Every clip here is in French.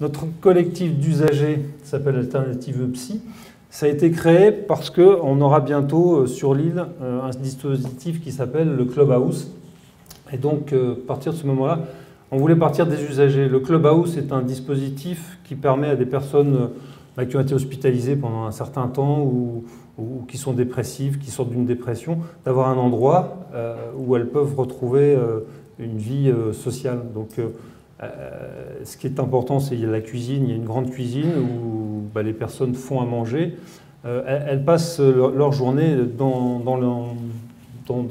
Notre collectif d'usagers s'appelle Alternative Psy. Ça a été créé parce qu'on aura bientôt sur l'île un dispositif qui s'appelle le Clubhouse. Et donc, à partir de ce moment-là, on voulait partir des usagers. Le Clubhouse est un dispositif qui permet à des personnes bah, qui ont été hospitalisées pendant un certain temps ou, qui sont dépressives, qui sortent d'une dépression, d'avoir un endroit euh, où elles peuvent retrouver euh, une vie euh, sociale. Donc, ce qui est important, c'est qu'il y a la cuisine, il y a une grande cuisine où bah, les personnes font à manger. Elles, passent leur, journée dans,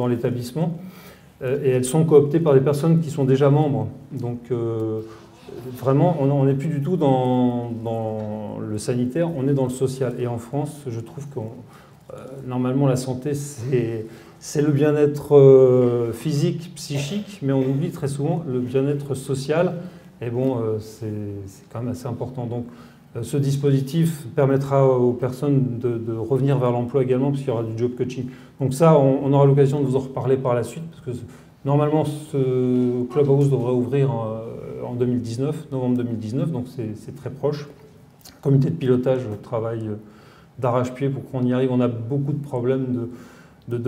l'établissement. Euh, et elles sont cooptées par des personnes qui sont déjà membres. Donc euh, vraiment, on n'est plus du tout dans, le sanitaire, on est dans le social. Et en France, je trouve que euh, normalement la santé, c'est le bien-être physique, psychique, mais on oublie très souvent le bien-être social. Et bon, c'est quand même assez important. Donc ce dispositif permettra aux personnes de, revenir vers l'emploi également, parce qu'il y aura du job coaching. Donc ça, on, aura l'occasion de vous en reparler par la suite, parce que normalement, ce Clubhouse devrait ouvrir en, 2019, novembre 2019, donc c'est très proche. Comité de pilotage travaille d'arrache-pied pour qu'on y arrive. On a beaucoup de problèmes de,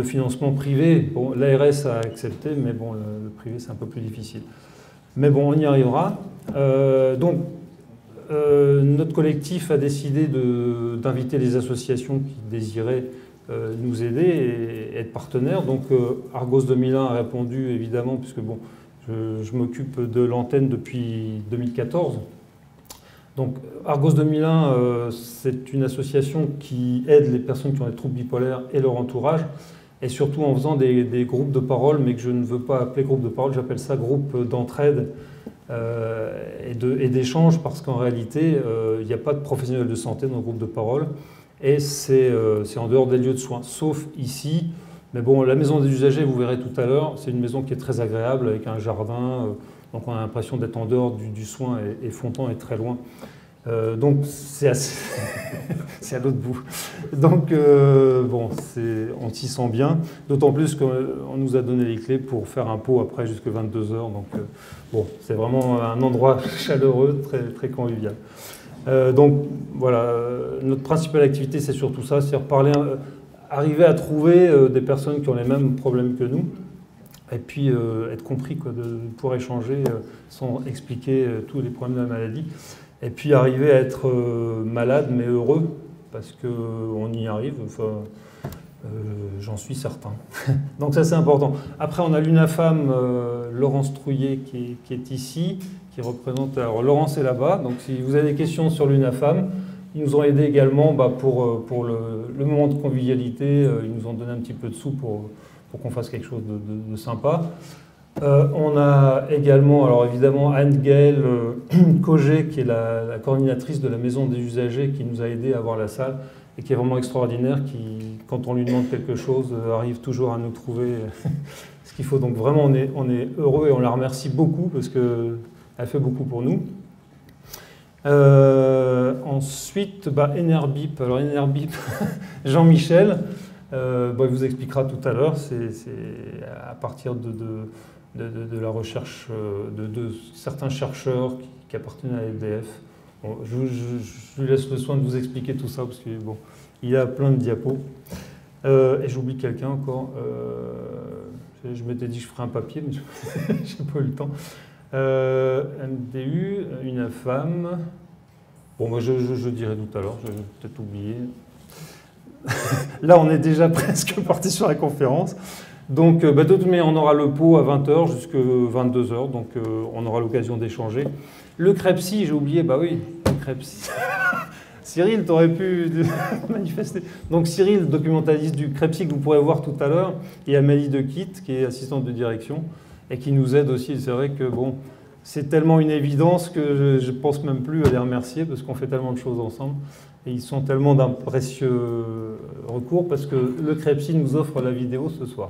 financement privé. L'ARS a accepté, mais bon, le, privé, c'est un peu plus difficile. Mais bon, on y arrivera. Euh, donc, euh, notre collectif a décidé d'inviter les associations qui désiraient euh, nous aider et être partenaires. Donc Argos 2001 a répondu évidemment, puisque je, m'occupe de l'antenne depuis 2014. Donc Argos 2001, c'est une association qui aide les personnes qui ont des troubles bipolaires et leur entourage, et surtout en faisant des, des groupes de parole, mais que je ne veux pas appeler groupe de parole, j'appelle ça groupe d'entraide euh, et d'échange parce qu'en réalité, euh, il n'y a pas de professionnels de santé dans le groupe de parole et euh, c'est en dehors des lieux de soins, sauf ici. Mais bon, la maison des usagers, vous verrez tout à l'heure, c'est une maison qui est très agréable avec un jardin, donc on a l'impression d'être en dehors du, soin et, Fontan est très loin. Euh, donc c'est à l'autre bout. Donc euh, bon, on s'y sent bien, d'autant plus qu'on nous a donné les clés pour faire un pot après jusque 22 h Donc euh, bon, c'est vraiment un endroit chaleureux, très, très convivial. donc voilà, notre principale activité c'est surtout ça, c'est parler, arriver à trouver des personnes qui ont les mêmes problèmes que nous. Et puis être compris, quoi, de pouvoir échanger sans expliquer tous les problèmes de la maladie et puis arriver à être euh, malade mais heureux, parce qu'on y arrive, enfin, euh, j'en suis certain. Donc ça c'est important. Après on a l'UNAFAM, euh, Laurence Trouillet qui est, ici, qui représente... Alors Laurence est là-bas, donc si vous avez des questions sur l'UNAFAM, ils nous ont aidés également bah, pour, pour le, moment de convivialité, ils nous ont donné un petit peu de sous pour, pour qu'on fasse quelque chose de sympa. Euh, on a également, alors évidemment, Anne-Gaëlle euh, qui est la, coordinatrice de la maison des usagers, qui nous a aidé à avoir la salle et qui est vraiment extraordinaire, qui, quand on lui demande quelque chose, euh, arrive toujours à nous trouver ce qu'il faut. Donc vraiment, on est, on est, heureux et on la remercie beaucoup parce qu'elle fait beaucoup pour nous. ensuite, bah, Enerbip. Alors Enerbip, Jean-Michel, bah, il vous expliquera tout à l'heure, c'est à partir de la recherche euh, de, certains chercheurs qui, appartiennent à l'EDF. je, lui laisse le soin de vous expliquer tout ça parce qu'il bon, il a plein de diapos. Euh, et j'oublie quelqu'un encore. Euh, je m'étais dit que je ferais un papier, mais je n'ai pas eu le temps. MDU, une femme. Bon, moi je, je, dirai tout à l'heure, j'ai peut-être oublié. Là, on est déjà presque parti sur la conférence. Donc, euh, bah, de on aura le pot à 20h jusqu'à 22h, donc euh, on aura l'occasion d'échanger. Le crêpsi, j'ai oublié, bah oui, le crêpsi. Cyril, tu aurais pu manifester. Donc Cyril, documentaliste du crêpsi que vous pourrez voir tout à l'heure, et Amélie de Kit, qui est assistante de direction, et qui nous aide aussi. C'est vrai que bon, c'est tellement une évidence que je ne pense même plus à les remercier, parce qu'on fait tellement de choses ensemble. Et ils sont tellement d'un précieux recours parce que le Crepsi nous offre la vidéo ce soir.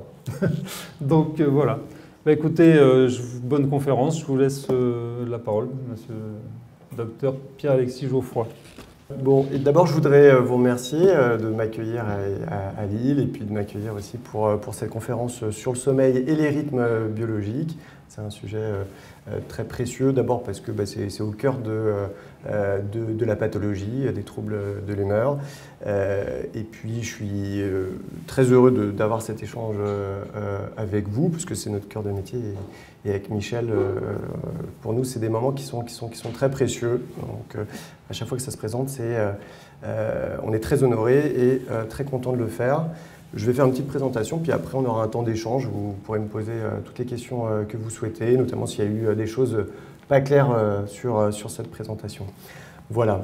Donc euh, voilà. Bah, écoutez, euh, bonne conférence. Je vous laisse euh, la parole, monsieur docteur Pierre-Alexis Geoffroy. Bon, d'abord, je voudrais vous remercier de m'accueillir à, Lille et puis de m'accueillir aussi pour, pour cette conférence sur le sommeil et les rythmes biologiques. C'est un sujet très précieux, d'abord parce que bah, c'est au cœur de, de, de, la pathologie, des troubles de l'humeur. et puis, je suis très heureux d'avoir cet échange avec vous, puisque c'est notre cœur de métier. Et, avec Michel, pour nous, c'est des moments qui sont, qui, sont, qui sont très précieux. Donc, à chaque fois que ça se présente, euh, on est très honoré et euh, très content de le faire. Je vais faire une petite présentation, puis après on aura un temps d'échange vous pourrez me poser euh, toutes les questions que vous souhaitez, notamment s'il y a eu des choses pas claires sur, sur cette présentation. Voilà.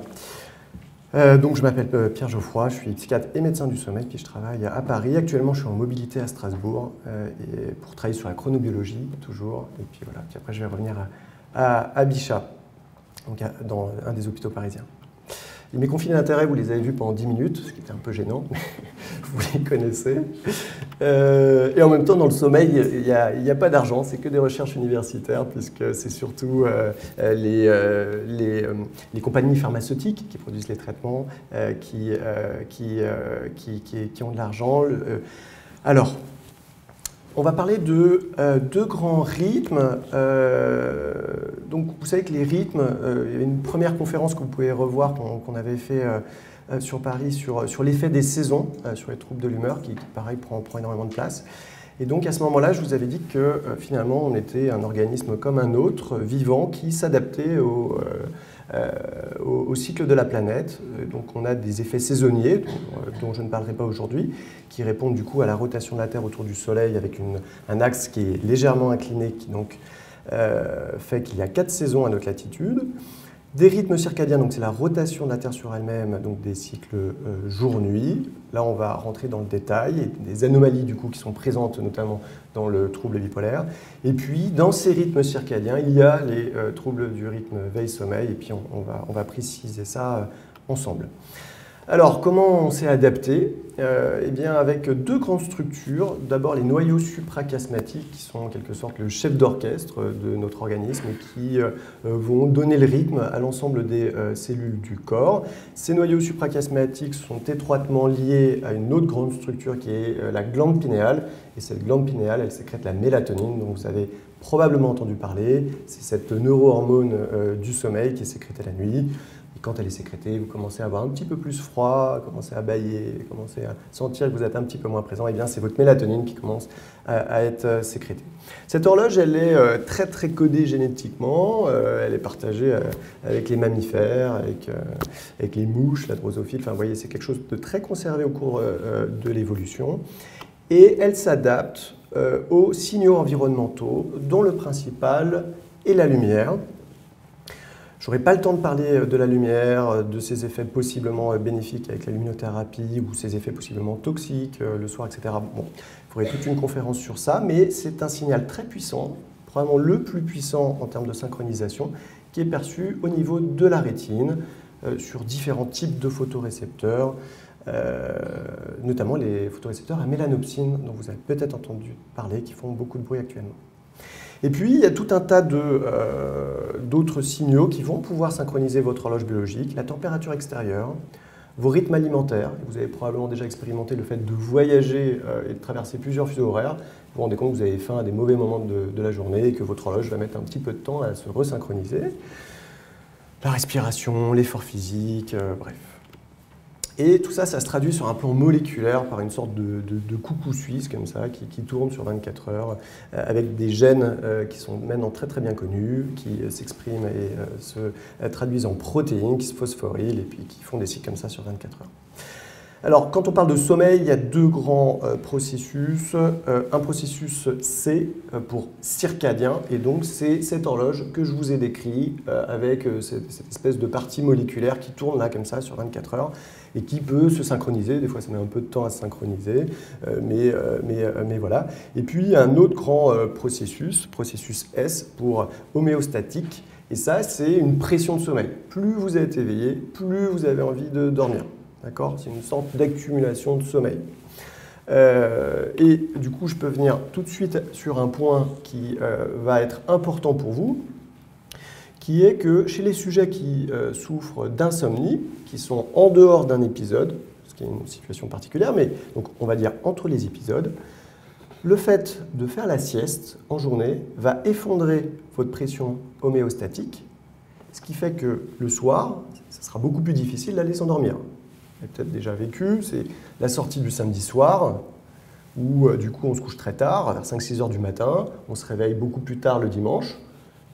donc je m'appelle Pierre Geoffroy, je suis psychiatre et médecin du sommeil, puis je travaille à Paris. Actuellement je suis en mobilité à Strasbourg pour travailler sur la chronobiologie toujours. Et puis voilà, puis après je vais revenir à, à Bichat, donc dans un des hôpitaux parisiens. Mes conflits d'intérêts, vous les avez vus pendant 10 minutes, ce qui était un peu gênant, vous les connaissez. Euh, et en même temps, dans le sommeil, il n'y a, pas d'argent, c'est que des recherches universitaires, puisque c'est surtout euh, les, euh, les, les, compagnies pharmaceutiques qui produisent les traitements qui, qui, qui, qui, ont de l'argent. alors, on va parler de euh, deux grands rythmes. Euh, donc, vous savez que les rythmes, euh, il y a une première conférence que vous pouvez revoir qu'on avait fait sur Paris sur, l'effet des saisons, sur les troubles de l'humeur, qui, pareil, prend, prend, énormément de place. Et donc, à ce moment-là, je vous avais dit que finalement, on était un organisme comme un autre, vivant, qui s'adaptait au euh, au, cycle de la planète. Euh, donc on a des effets saisonniers, dont, je ne parlerai pas aujourd'hui, qui répondent du coup à la rotation de la Terre autour du Soleil avec un axe qui est légèrement incliné, qui donc euh, fait qu'il y a quatre saisons à notre latitude. Des rythmes circadiens, donc c'est la rotation de la Terre sur elle-même, donc des cycles euh, jour-nuit. Là, on va rentrer dans le détail, des anomalies du coup qui sont présentes notamment dans le trouble bipolaire. Et puis, dans ces rythmes circadiens, il y a les euh, troubles du rythme veille-sommeil, et puis on, va, préciser ça euh, ensemble. Alors, comment on s'est adapté euh, Eh bien, avec deux grandes structures. D'abord, les noyaux suprachiasmatiques, qui sont en quelque sorte le chef d'orchestre de notre organisme et qui euh, vont donner le rythme à l'ensemble des euh, cellules du corps. Ces noyaux suprachiasmatiques sont étroitement liés à une autre grande structure qui est la glande pinéale. Et cette glande pinéale, elle sécrète la mélatonine, dont vous avez probablement entendu parler. C'est cette neurohormone du sommeil qui est sécrétée la nuit. Quand elle est sécrétée, vous commencez à avoir un petit peu plus froid, commencez à bailler, commencez à sentir que vous êtes un petit peu moins présent, et eh bien c'est votre mélatonine qui commence à, être euh, sécrétée. Cette horloge, elle est euh, très très codée génétiquement, euh, elle est partagée avec les mammifères, avec, avec les mouches, la drosophile, enfin vous voyez, c'est quelque chose de très conservé au cours de l'évolution. Et elle s'adapte aux signaux environnementaux, dont le principal est la lumière. J'aurais pas le temps de parler euh, de la lumière, euh, de ses effets possiblement euh, bénéfiques avec la luminothérapie ou ses effets possiblement toxiques le soir, etc. Bon, il faudrait toute une conférence sur ça, mais c'est un signal très puissant, probablement le plus puissant en termes de synchronisation, qui est perçu au niveau de la rétine sur différents types de photorécepteurs, notamment les photorécepteurs à mélanopsine, dont vous avez peut-être entendu parler, qui font beaucoup de bruit actuellement. Et puis, il y a tout un tas euh, d'autres signaux qui vont pouvoir synchroniser votre horloge biologique, la température extérieure, vos rythmes alimentaires. Vous avez probablement déjà expérimenté le fait de voyager euh, et de traverser plusieurs fuseaux horaires. Vous vous rendez compte que vous avez faim à des mauvais moments de, la journée et que votre horloge va mettre un petit peu de temps à se resynchroniser. La respiration, l'effort physique, euh, bref. Et tout ça, ça se traduit sur un plan moléculaire par une sorte de, coucou suisse comme ça, qui, tourne sur 24 heures, euh, avec des gènes euh, qui sont maintenant très très bien connus, qui euh, s'expriment et se traduisent en protéines, qui se phosphorylent et puis qui font des cycles comme ça sur 24 heures. Alors, quand on parle de sommeil, il y a deux grands processus. un processus C pour circadien, et donc c'est cette horloge que je vous ai décrit avec cette, espèce de partie moléculaire qui tourne là comme ça sur 24 heures et qui peut se synchroniser. Des fois, ça met un peu de temps à se synchroniser, euh, mais, euh, mais, euh, mais, voilà. Et puis, un autre grand processus, processus S pour homéostatique. Et ça, c'est une pression de sommeil. Plus vous êtes éveillé, plus vous avez envie de dormir. D'accord? C'est une sorte d'accumulation de sommeil. et du coup, je peux venir tout de suite sur un point qui va être important pour vous, qui est que chez les sujets qui euh, souffrent d'insomnie, qui sont en dehors d'un épisode, ce qui est une situation particulière, mais donc on va dire entre les épisodes, Le fait de faire la sieste en journée va effondrer votre pression homéostatique, ce qui fait que le soir, ça sera beaucoup plus difficile d'aller s'endormir. Vous avez peut-être déjà vécu, c'est la sortie du samedi soir, où euh, du coup on se couche très tard, vers 5-6 heures du matin, on se réveille beaucoup plus tard le dimanche,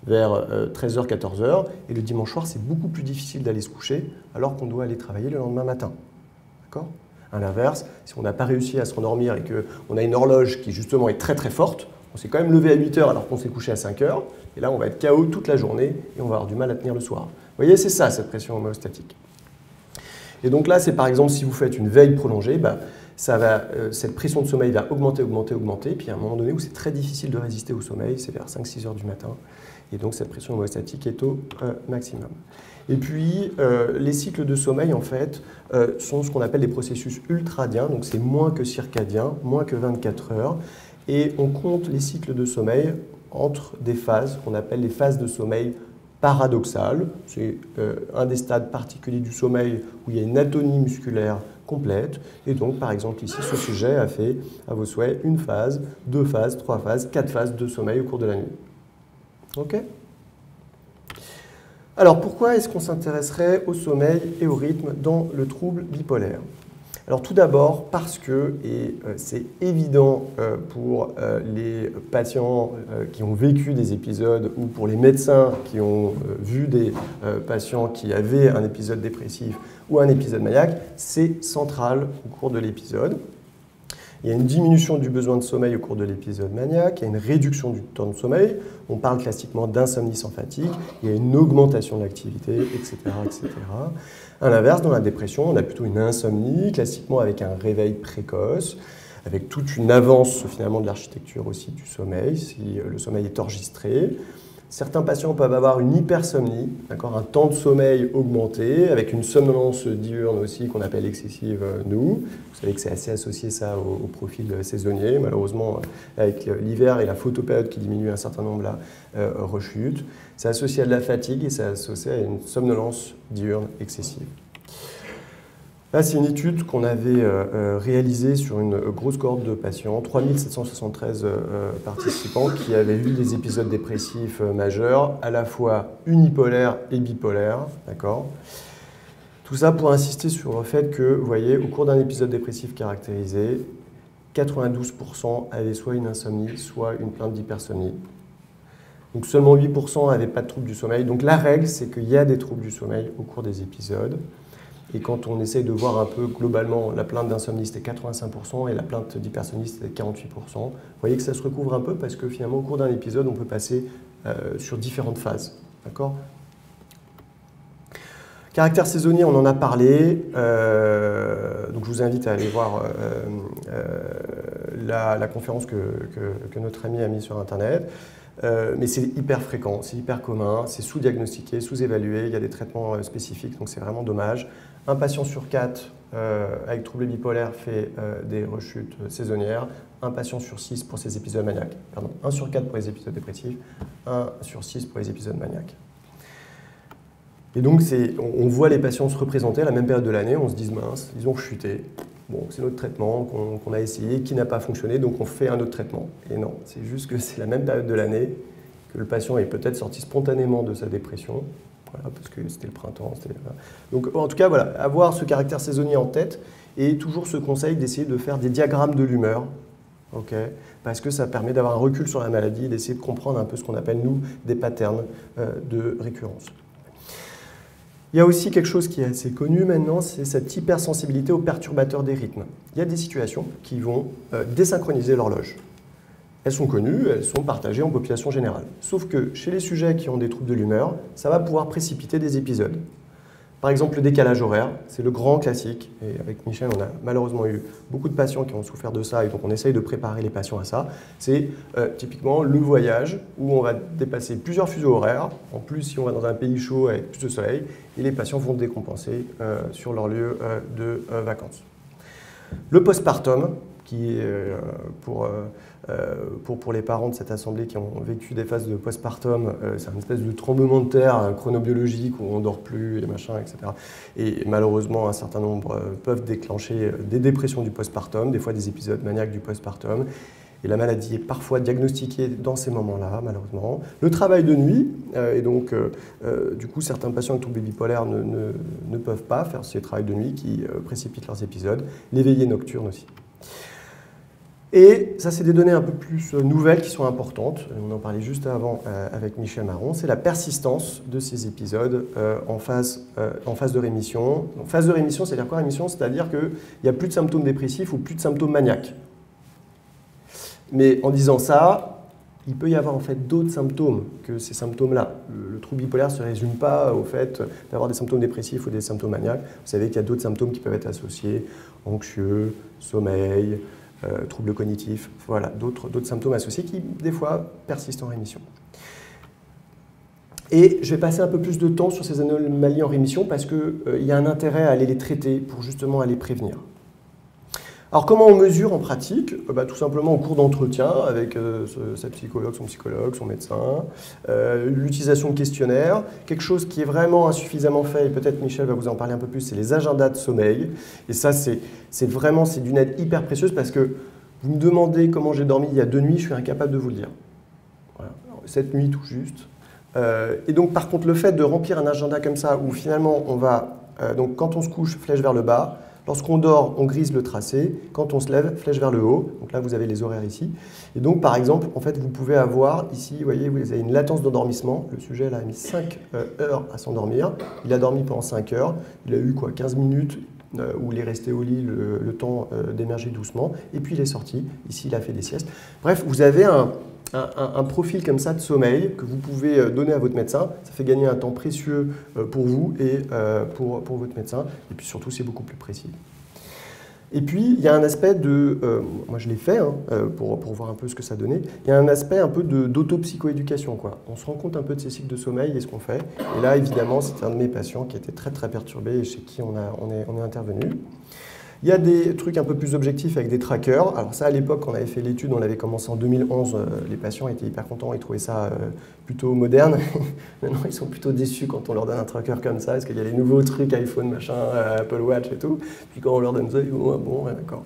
vers 13h, euh, 14h, et le dimanche soir c'est beaucoup plus difficile d'aller se coucher alors qu'on doit aller travailler le lendemain matin. D'accord? À l'inverse, si on n'a pas réussi à se rendormir et qu'on a une horloge qui justement est très très forte, on s'est quand même levé à 8 h alors qu'on s'est couché à 5 h et là on va être KO toute la journée et on va avoir du mal à tenir le soir. Vous voyez, c'est ça cette pression homéostatique. Et donc là, c'est par exemple si vous faites une veille prolongée, bah, ça va, euh, cette pression de sommeil va augmenter, augmenter, augmenter. Puis à un moment donné où c'est très difficile de résister au sommeil, c'est vers 5-6 heures du matin. Et donc cette pression homéostatique est au euh, maximum. Et puis euh, les cycles de sommeil en fait sont ce qu'on appelle des processus ultradiens, donc c'est moins que circadien, moins que 24 heures. Et on compte les cycles de sommeil entre des phases qu'on appelle les phases de sommeil paradoxales. C'est un des stades particuliers du sommeil où il y a une atonie musculaire complète. Et donc, par exemple, ici, ce sujet a fait, à vos souhaits, une phase, deux phases, trois phases, quatre phases de sommeil au cours de la nuit. Alors, pourquoi est-ce qu'on s'intéresserait au sommeil et au rythme dans le trouble bipolaire? Alors tout d'abord parce que, et euh, c'est évident euh, pour euh, les patients qui ont vécu des épisodes ou pour les médecins qui ont vu des patients qui avaient un épisode dépressif ou un épisode maniaque, c'est central au cours de l'épisode. Il y a une diminution du besoin de sommeil au cours de l'épisode maniaque, il y a une réduction du temps de sommeil, on parle classiquement d'insomnie sans fatigue, il y a une augmentation de l'activité, etc., etc. À l'inverse, dans la dépression, on a plutôt une insomnie, classiquement avec un réveil précoce, avec toute une avance finalement de l'architecture aussi du sommeil, si le sommeil est enregistré. Certains patients peuvent avoir une hypersomnie, un temps de sommeil augmenté, avec une somnolence diurne aussi qu'on appelle excessive euh, nous. Vous savez que c'est assez associé ça au, profil saisonnier. Malheureusement, euh, avec l'hiver et la photopériode qui diminue un certain nombre là, euh, rechute. C'est associé à de la fatigue et c'est associé à une somnolence diurne excessive. Là, c'est une étude qu'on avait euh, euh, réalisée sur une grosse cohorte de patients, 3773 euh, participants qui avaient eu des épisodes dépressifs majeurs, à la fois unipolaires et bipolaires. D'accord? Tout ça pour insister sur le fait que, vous voyez, au cours d'un épisode dépressif caractérisé, 92% avaient soit une insomnie, soit une plainte d'hypersomnie. Donc seulement 8% n'avaient pas de troubles du sommeil. Donc la règle, c'est qu'il y a des troubles du sommeil au cours des épisodes. Et quand on essaye de voir un peu globalement, la plainte d'insomnie c'était 85% et la plainte d'hypersomnie c'était 48%. Vous voyez que ça se recouvre un peu parce que finalement au cours d'un épisode on peut passer euh, sur différentes phases. D'accord? Caractère saisonnier, on en a parlé. Euh, donc je vous invite à aller voir euh, la, conférence que, que, notre ami a mise sur Internet. mais c'est hyper fréquent, c'est hyper commun, c'est sous-diagnostiqué, sous-évalué, il y a des traitements spécifiques, donc c'est vraiment dommage. Un patient sur quatre euh, avec trouble bipolaire fait euh, des rechutes saisonnières. Un patient sur six pour ces épisodes maniaques. Pardon, un sur quatre pour les épisodes dépressifs. Un sur six pour les épisodes maniaques. Et donc, on, voit les patients se représenter à la même période de l'année. On se dit, mince, ils ont chuté. Bon, c'est notre traitement qu'on a essayé, qui n'a pas fonctionné, donc on fait un autre traitement. Et non, c'est juste que c'est la même période de l'année, que le patient est peut-être sorti spontanément de sa dépression, parce que c'était le printemps. Donc en tout cas, voilà, avoir ce caractère saisonnier en tête et toujours ce conseil d'essayer de faire des diagrammes de l'humeur, parce que ça permet d'avoir un recul sur la maladie, d'essayer de comprendre un peu ce qu'on appelle, nous, des patterns euh, de récurrence. Il y a aussi quelque chose qui est assez connu maintenant, c'est cette hypersensibilité aux perturbateurs des rythmes. Il y a des situations qui vont euh, désynchroniser l'horloge. Elles sont connues, elles sont partagées en population générale. Sauf que chez les sujets qui ont des troubles de l'humeur, ça va pouvoir précipiter des épisodes. Par exemple, le décalage horaire, c'est le grand classique. Et avec Michel, on a malheureusement eu beaucoup de patients qui ont souffert de ça, et donc on essaye de préparer les patients à ça. C'est euh, typiquement le voyage où on va dépasser plusieurs fuseaux horaires. En plus, si on va dans un pays chaud avec plus de soleil, et les patients vont décompenser euh, sur leur lieu euh, de vacances. Le postpartum, qui est pour pour, pour, les parents de cette assemblée qui ont vécu des phases de postpartum, euh, c'est un espèce de tremblement de terre chronobiologique où on dort plus et machin, etc. Et malheureusement, un certain nombre euh, peuvent déclencher des dépressions du postpartum, des fois des épisodes maniaques du postpartum. Et la maladie est parfois diagnostiquée dans ces moments-là, malheureusement. Le travail de nuit, et donc, du coup, certains patients avec troubles bipolaires ne, ne, ne, peuvent pas faire ces travails de nuit qui précipitent leurs épisodes. L'éveillé nocturne aussi. Et ça, c'est des données un peu plus euh, nouvelles qui sont importantes. On en parlait juste avant euh, avec Michel Marron. C'est la persistance de ces épisodes euh, en, phase, de rémission. Phase de rémission, c'est-à-dire quoi rémission? C'est-à-dire qu'il n'y a plus de symptômes dépressifs ou plus de symptômes maniaques. Mais en disant ça, il peut y avoir en fait d'autres symptômes que ces symptômes-là. Le, trouble bipolaire ne se résume pas au fait d'avoir des symptômes dépressifs ou des symptômes maniaques. Vous savez qu'il y a d'autres symptômes qui peuvent être associés, anxieux, sommeil, euh, troubles cognitifs, voilà, d'autres symptômes associés qui, des fois, persistent en rémission. Et je vais passer un peu plus de temps sur ces anomalies en rémission parce qu'il euh, y a un intérêt à aller les traiter pour justement aller prévenir. Alors comment on mesure en pratique? Euh, bah, Tout simplement au cours d'entretien avec sa psychologue, son psychologue, son médecin, l'utilisation de questionnaires. Quelque chose qui est vraiment insuffisamment fait, et peut-être Michel va vous en parler un peu plus, c'est les agendas de sommeil. Et ça, c'est vraiment d'une aide hyper précieuse parce que vous me demandez comment j'ai dormi il y a deux nuits, je suis incapable de vous le dire. Cette nuit tout juste. Euh, et donc par contre, le fait de remplir un agenda comme ça, où finalement on va, euh, donc quand on se couche, flèche vers le bas, Lorsqu'on dort, on grise le tracé. Quand on se lève, flèche vers le haut. Donc là, vous avez les horaires ici. Et donc, par exemple, en fait, vous pouvez avoir ici, vous voyez, vous avez une latence d'endormissement. Le sujet là, a mis 5 euh, heures à s'endormir. Il a dormi pendant 5 heures. Il a eu quoi 15 minutes euh, où il est resté au lit le, temps euh, d'émerger doucement. Et puis, il est sorti. Ici, il a fait des siestes. Bref, vous avez un, un, profil comme ça de sommeil que vous pouvez euh, donner à votre médecin. Ça fait gagner un temps précieux euh, pour vous et euh, pour, pour votre médecin. Et puis surtout, c'est beaucoup plus précis. Et puis, il y a un aspect de... moi, je l'ai fait hein, pour, pour, voir un peu ce que ça donnait. Il y a un aspect un peu d'autopsychoéducation. On se rend compte un peu de ces cycles de sommeil et ce qu'on fait. Et là, évidemment, c'est un de mes patients qui était très, très perturbé et chez qui on, a, on, est, on est intervenu. Il y a des trucs un peu plus objectifs avec des trackers. Alors ça, à l'époque, on avait fait l'étude, on l'avait commencé en 2011, euh, les patients étaient hyper contents, ils trouvaient ça euh, plutôt moderne. Maintenant, ils sont plutôt déçus quand on leur donne un tracker comme ça, parce qu'il y a les nouveaux trucs iPhone, machin, euh, Apple Watch et tout. Puis quand on leur donne ça, ils vont, ah bon, d'accord.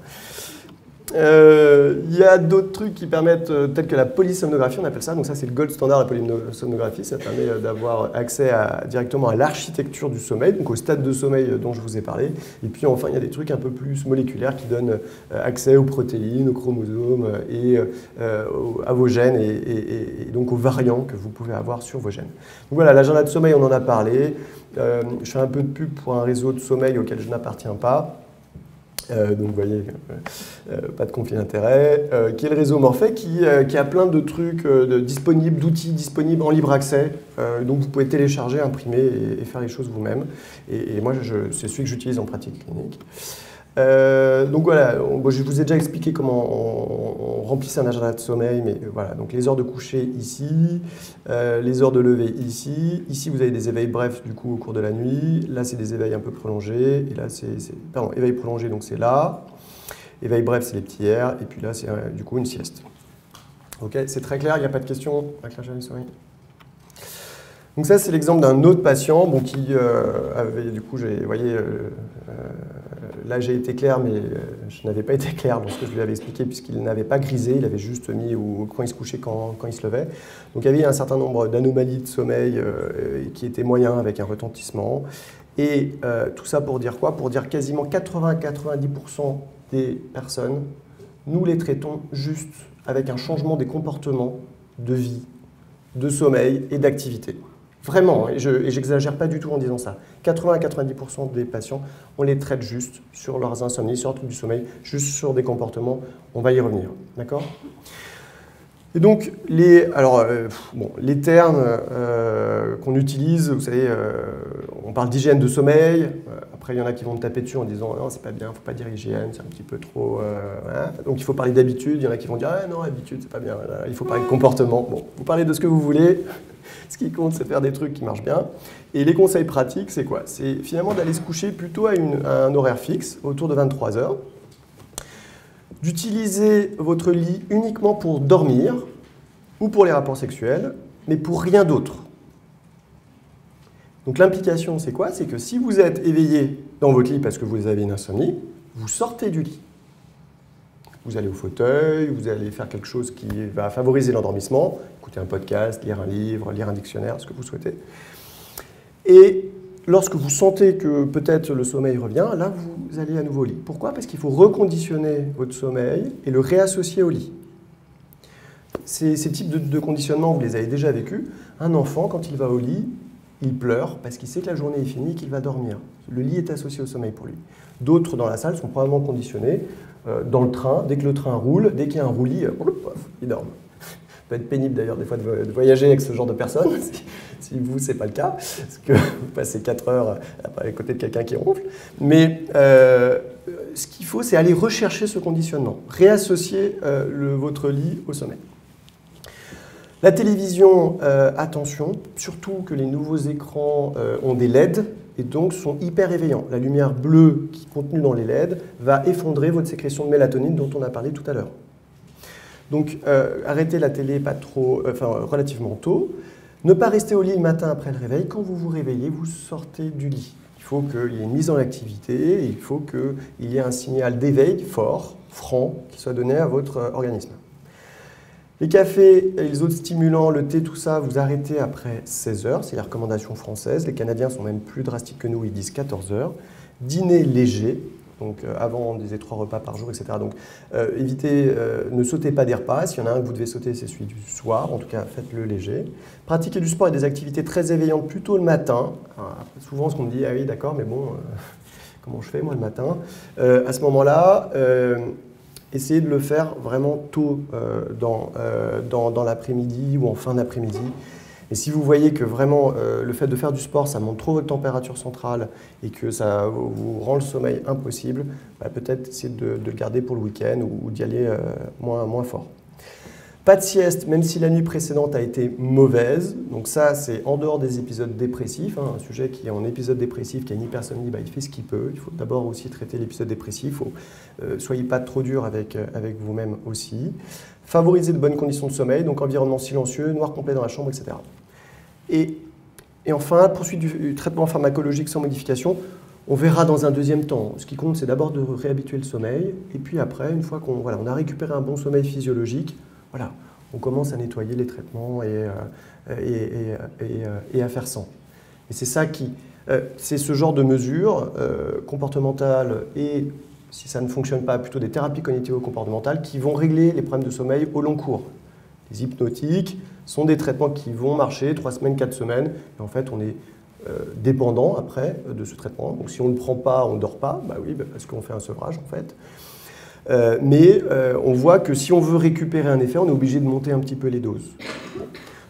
Euh, il y a d'autres trucs qui permettent, euh, tels que la polysomnographie, on appelle ça. Donc ça, c'est le gold standard de la polysomnographie. Ça permet euh, d'avoir accès directement à l'architecture du sommeil, donc au stade de sommeil dont je vous ai parlé. Et puis enfin, il y a des trucs un peu plus moléculaires qui donnent accès aux protéines, aux chromosomes et à vos gènes et, donc aux variants que vous pouvez avoir sur vos gènes. Donc voilà, l'agenda de sommeil, on en a parlé. je fais un peu de pub pour un réseau de sommeil auquel je n'appartiens pas. Euh, donc vous voyez, euh, euh, pas de conflit d'intérêt, qui est le réseau Morphe, qui, qui, a plein de trucs disponibles, d'outils disponibles en libre accès, donc vous pouvez télécharger, imprimer et, faire les choses vous-même. Et, et, moi, c'est celui que j'utilise en pratique clinique. Euh, donc voilà, je vous ai déjà expliqué comment on, remplissait un agenda de sommeil, mais voilà, donc les heures de coucher ici, euh, les heures de lever ici. Ici, vous avez des éveils brefs du coup au cours de la nuit. Là, c'est des éveils un peu prolongés. Et là, c'est, pardon, éveil prolongé, donc c'est là. Éveil bref, c'est les petits R. Et puis là, c'est euh, du coup une sieste. Ok, c'est très clair, il n'y a pas de questions? Donc ça, c'est l'exemple d'un autre patient qui avait, du coup, vous voyez, là j'ai été clair, mais euh, je n'avais pas été clair dans ce que je lui avais expliqué, puisqu'il n'avait pas grisé, il avait juste mis où, quand il se couchait, quand, quand, il se levait. Donc il y avait un certain nombre d'anomalies de sommeil euh, qui étaient moyens avec un retentissement. Et euh, tout ça pour dire quoi? Pour dire quasiment 80-90% des personnes, nous les traitons juste avec un changement des comportements de vie, de sommeil et d'activité. Vraiment, et je n'exagère pas du tout en disant ça. 80 à 90% des patients, on les traite juste sur leurs insomnies, sur trouble du sommeil, juste sur des comportements. On va y revenir. D'accord? Et donc, les, alors, euh, bon, les termes euh, qu'on utilise, vous savez, euh, on parle d'hygiène de sommeil. après, il y en a qui vont me taper dessus en disant non, c'est pas bien, il ne faut pas dire hygiène, c'est un petit peu trop. Donc, il faut parler d'habitude. Il y en a qui vont dire ah, non, habitude, c'est pas bien. il faut parler de comportement. Bon, vous parlez de ce que vous voulez. Ce qui compte, c'est faire des trucs qui marchent bien. Et les conseils pratiques, c'est quoi? C'est finalement d'aller se coucher plutôt à, un horaire fixe, autour de 23 heures. D'utiliser votre lit uniquement pour dormir ou pour les rapports sexuels, mais pour rien d'autre. Donc l'implication, c'est quoi? C'est que si vous êtes éveillé dans votre lit parce que vous avez une insomnie, vous sortez du lit. Vous allez au fauteuil, vous allez faire quelque chose qui va favoriser l'endormissement, écouter un podcast, lire un livre, lire un dictionnaire, ce que vous souhaitez. Et lorsque vous sentez que peut-être le sommeil revient, là, vous allez à nouveau au lit. Pourquoi? Parce qu'il faut reconditionner votre sommeil et le réassocier au lit. Ces, types de, de conditionnement, vous les avez déjà vécus. Un enfant, quand il va au lit, il pleure parce qu'il sait que la journée est finie et qu'il va dormir. Le lit est associé au sommeil pour lui. D'autres dans la salle sont probablement conditionnés euh, dans le train. Dès que le train roule, dès qu'il y a un roulis, euh, ils dorment. Ça peut être pénible d'ailleurs des fois de voyager avec ce genre de personnes. Si, vous, c'est pas le cas, parce que vous passez 4 heures à côté de quelqu'un qui ronfle. Mais euh, ce qu'il faut, c'est aller rechercher ce conditionnement, réassocier votre lit au sommeil. La télévision, euh, attention, surtout que les nouveaux écrans euh, ont des LED et donc sont hyper éveillants. La lumière bleue qui est contenue dans les LED va effondrer votre sécrétion de mélatonine dont on a parlé tout à l'heure. Donc euh, arrêtez la télé pas trop, enfin, relativement tôt. Ne pas rester au lit le matin après le réveil. Quand vous vous réveillez, vous sortez du lit. Il faut qu'il y ait une mise en activité, il faut qu'il y ait un signal d'éveil fort, franc, qui soit donné à votre organisme. Les cafés les autres stimulants, le thé, tout ça, vous arrêtez après 16 heures, c'est la recommandation française. Les Canadiens sont même plus drastiques que nous, ils disent 14 heures. Dîner léger, donc euh, avant on disait trois repas par jour, etc. Donc euh, évitez, euh, ne sautez pas des repas. S'il y en a un que vous devez sauter, c'est celui du soir. En tout cas, faites-le léger. Pratiquez du sport et des activités très éveillantes plutôt le matin. souvent, ce qu'on me dit, ah oui, d'accord, mais bon, comment je fais moi le matin? À ce moment-là, essayez de le faire vraiment tôt dans, l'après-midi ou en fin d'après-midi. Et si vous voyez que vraiment euh, le fait de faire du sport, ça monte trop votre température centrale et que ça vous rend le sommeil impossible, bah, peut-être essayer de, le garder pour le week-end ou, d'y aller moins, moins fort. Pas de sieste, même si la nuit précédente a été mauvaise. Donc ça, c'est en dehors des épisodes dépressifs. Hein, un sujet qui est en épisode dépressif, qui a une hypersomnie, bah, il fait ce qu'il peut. Il faut d'abord aussi traiter l'épisode dépressif. Faut, euh, soyez pas trop dur avec, euh, avec vous-même aussi. Favoriser de bonnes conditions de sommeil, donc environnement silencieux, noir complet dans la chambre, etc. Et, et enfin, poursuite du, traitement pharmacologique sans modification. On verra dans un deuxième temps. Ce qui compte, c'est d'abord de réhabituer le sommeil. Et puis après, une fois qu'on voilà, on a récupéré un bon sommeil physiologique, voilà, on commence à nettoyer les traitements et, euh, euh, et, à faire sans. Et c'est ça qui, euh, c'est ce genre de mesures comportementales et si ça ne fonctionne pas, plutôt des thérapies cognitivo-comportementales qui vont régler les problèmes de sommeil au long cours. Les hypnotiques sont des traitements qui vont marcher 3 semaines, 4 semaines, et en fait on est dépendant après de ce traitement. Donc si on ne le prend pas, on ne dort pas, bah oui, bah, parce qu'on fait un sevrage en fait. Euh, mais euh, on voit que si on veut récupérer un effet, on est obligé de monter un petit peu les doses.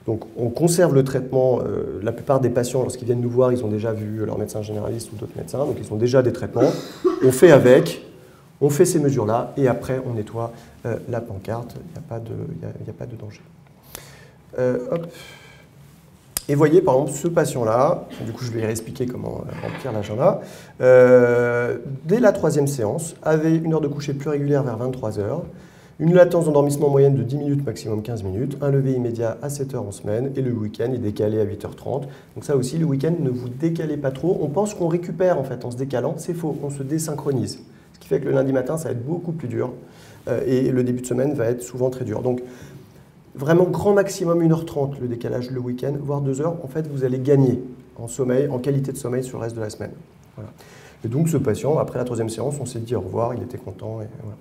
Donc on conserve le traitement. Euh, la plupart des patients, lorsqu'ils viennent nous voir, ils ont déjà vu leur médecin généraliste ou d'autres médecins, donc ils ont déjà des traitements. On fait avec, on fait ces mesures-là, et après on nettoie la pancarte. Il n'y a, a, pas de danger. Hop. Et voyez, par exemple, ce patient-là, du coup, je vais expliquer comment euh, remplir l'agenda, euh, dès la troisième séance, avait une heure de coucher plus régulière vers 23 heures, une latence d'endormissement moyenne de 10 minutes, maximum 15 minutes, un lever immédiat à 7 heures en semaine, et le week-end est décalé à 8h30. Donc ça aussi, le week-end, ne vous décalez pas trop. On pense qu'on récupère, en fait, en se décalant. C'est faux, on se désynchronise. Ce qui fait que le lundi matin, ça va être beaucoup plus dur, euh, et le début de semaine va être souvent très dur. Donc, vraiment grand maximum 1h30 le décalage le week-end, voire 2 heures, en fait, vous allez gagner en sommeil, en qualité de sommeil sur le reste de la semaine. Et donc ce patient, après la troisième séance, on s'est dit au revoir, il était content. Voilà.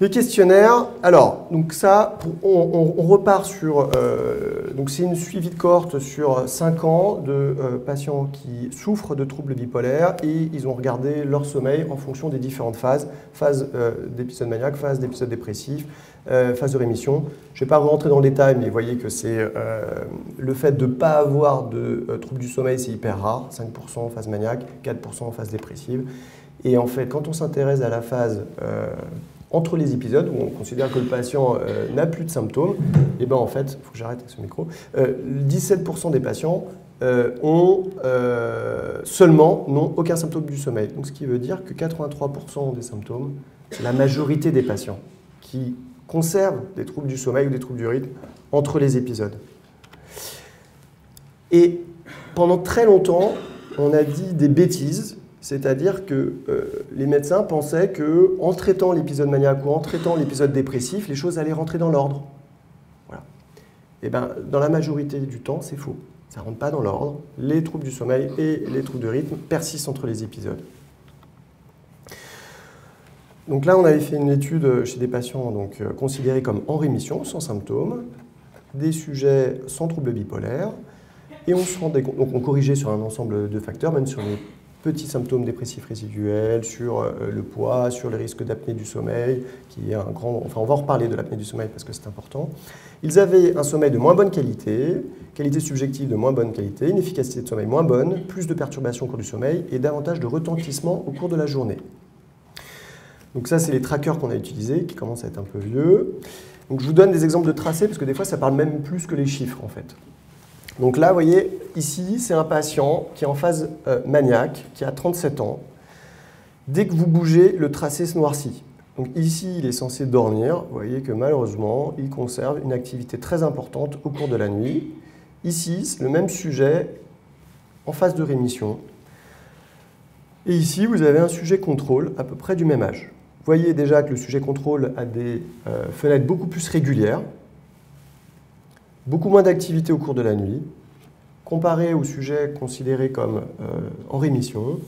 Les questionnaires, alors, donc ça, on, repart sur, euh, c'est une suivi de cohorte sur 5 ans de euh, patients qui souffrent de troubles bipolaires et ils ont regardé leur sommeil en fonction des différentes phases, phase euh, d'épisode maniaque, phase d'épisode dépressif, phase de rémission. Je ne vais pas rentrer dans le détail, mais vous voyez que c'est le fait de ne pas avoir de troubles du sommeil, c'est hyper rare, 5% en phase maniaque, 4% en phase dépressive. Et en fait, quand on s'intéresse à la phase entre les épisodes où on considère que le patient euh, n'a plus de symptômes, et eh ben en fait, il faut que j'arrête avec ce micro, 17% euh, des patients euh, ont seulement n'ont aucun symptôme du sommeil. Donc ce qui veut dire que 83% des symptômes, la majorité des patients qui conservent des troubles du sommeil ou des troubles du rythme entre les épisodes. Et pendant très longtemps, on a dit des bêtises C'est-à-dire que euh, les médecins pensaient que en traitant l'épisode maniaque ou en traitant l'épisode dépressif, les choses allaient rentrer dans l'ordre. Voilà. Et ben, dans la majorité du temps, c'est faux. Ça ne rentre pas dans l'ordre. Les troubles du sommeil et les troubles de rythme persistent entre les épisodes. Donc là, on avait fait une étude chez des patients donc, euh, considérés comme en rémission, sans symptômes, des sujets sans troubles bipolaires, et on se rendait donc on corrigeait sur un ensemble de facteurs, même sur les petits symptômes dépressifs résiduels, sur euh, le poids, sur les risques d'apnée du sommeil, qui est un grand... Enfin, on va en reparler de l'apnée du sommeil parce que c'est important. Ils avaient un sommeil de moins bonne qualité, qualité subjective de moins bonne qualité, une efficacité de sommeil moins bonne, plus de perturbations au cours du sommeil et davantage de retentissement au cours de la journée. Donc ça, c'est les trackers qu'on a utilisés, qui commencent à être un peu vieux. Donc je vous donne des exemples de tracés, parce que des fois, ça parle même plus que les chiffres, en fait. Donc là, vous voyez, ici, c'est un patient qui est en phase euh, maniaque, qui a 37 ans. Dès que vous bougez, le tracé se noircit. Donc ici, il est censé dormir. Vous voyez que malheureusement, il conserve une activité très importante au cours de la nuit. Ici, c'est le même sujet en phase de rémission. Et ici, vous avez un sujet contrôle à peu près du même âge voyez déjà que le sujet contrôle a des euh, fenêtres beaucoup plus régulières, beaucoup moins d'activité au cours de la nuit, comparé au sujet considéré comme euh, en rémission,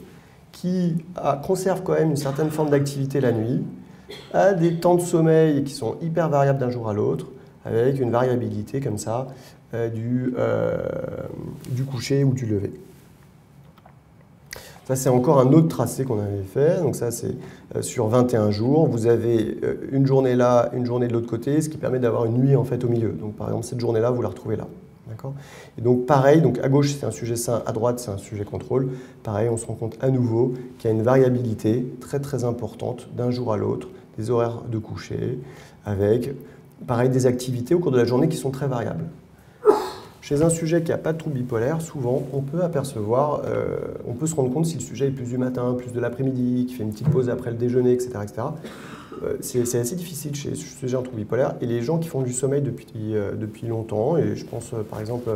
qui conserve quand même une certaine forme d'activité la nuit, a des temps de sommeil qui sont hyper variables d'un jour à l'autre, avec une variabilité comme ça euh, du coucher ou du lever. Ça, c'est encore un autre tracé qu'on avait fait. Donc ça, c'est euh, sur 21 jours. Vous avez euh, une journée là, une journée de l'autre côté, ce qui permet d'avoir une nuit en fait au milieu. Donc par exemple, cette journée-là, vous la retrouvez là. Et donc pareil, donc à gauche c'est un sujet sain, à droite c'est un sujet contrôle. Pareil, on se rend compte à nouveau qu'il y a une variabilité très très importante d'un jour à l'autre, des horaires de coucher, avec pareil des activités au cours de la journée qui sont très variables. Chez un sujet qui n'a pas de trouble bipolaire, souvent, on peut apercevoir, euh, on peut se rendre compte si le sujet est plus du matin, plus de l'après-midi, qui fait une petite pause après le déjeuner, etc. etc. Euh, c'est assez difficile chez ce sujet en trouble bipolaire. Et les gens qui font du sommeil depuis, euh, depuis longtemps, et je pense par exemple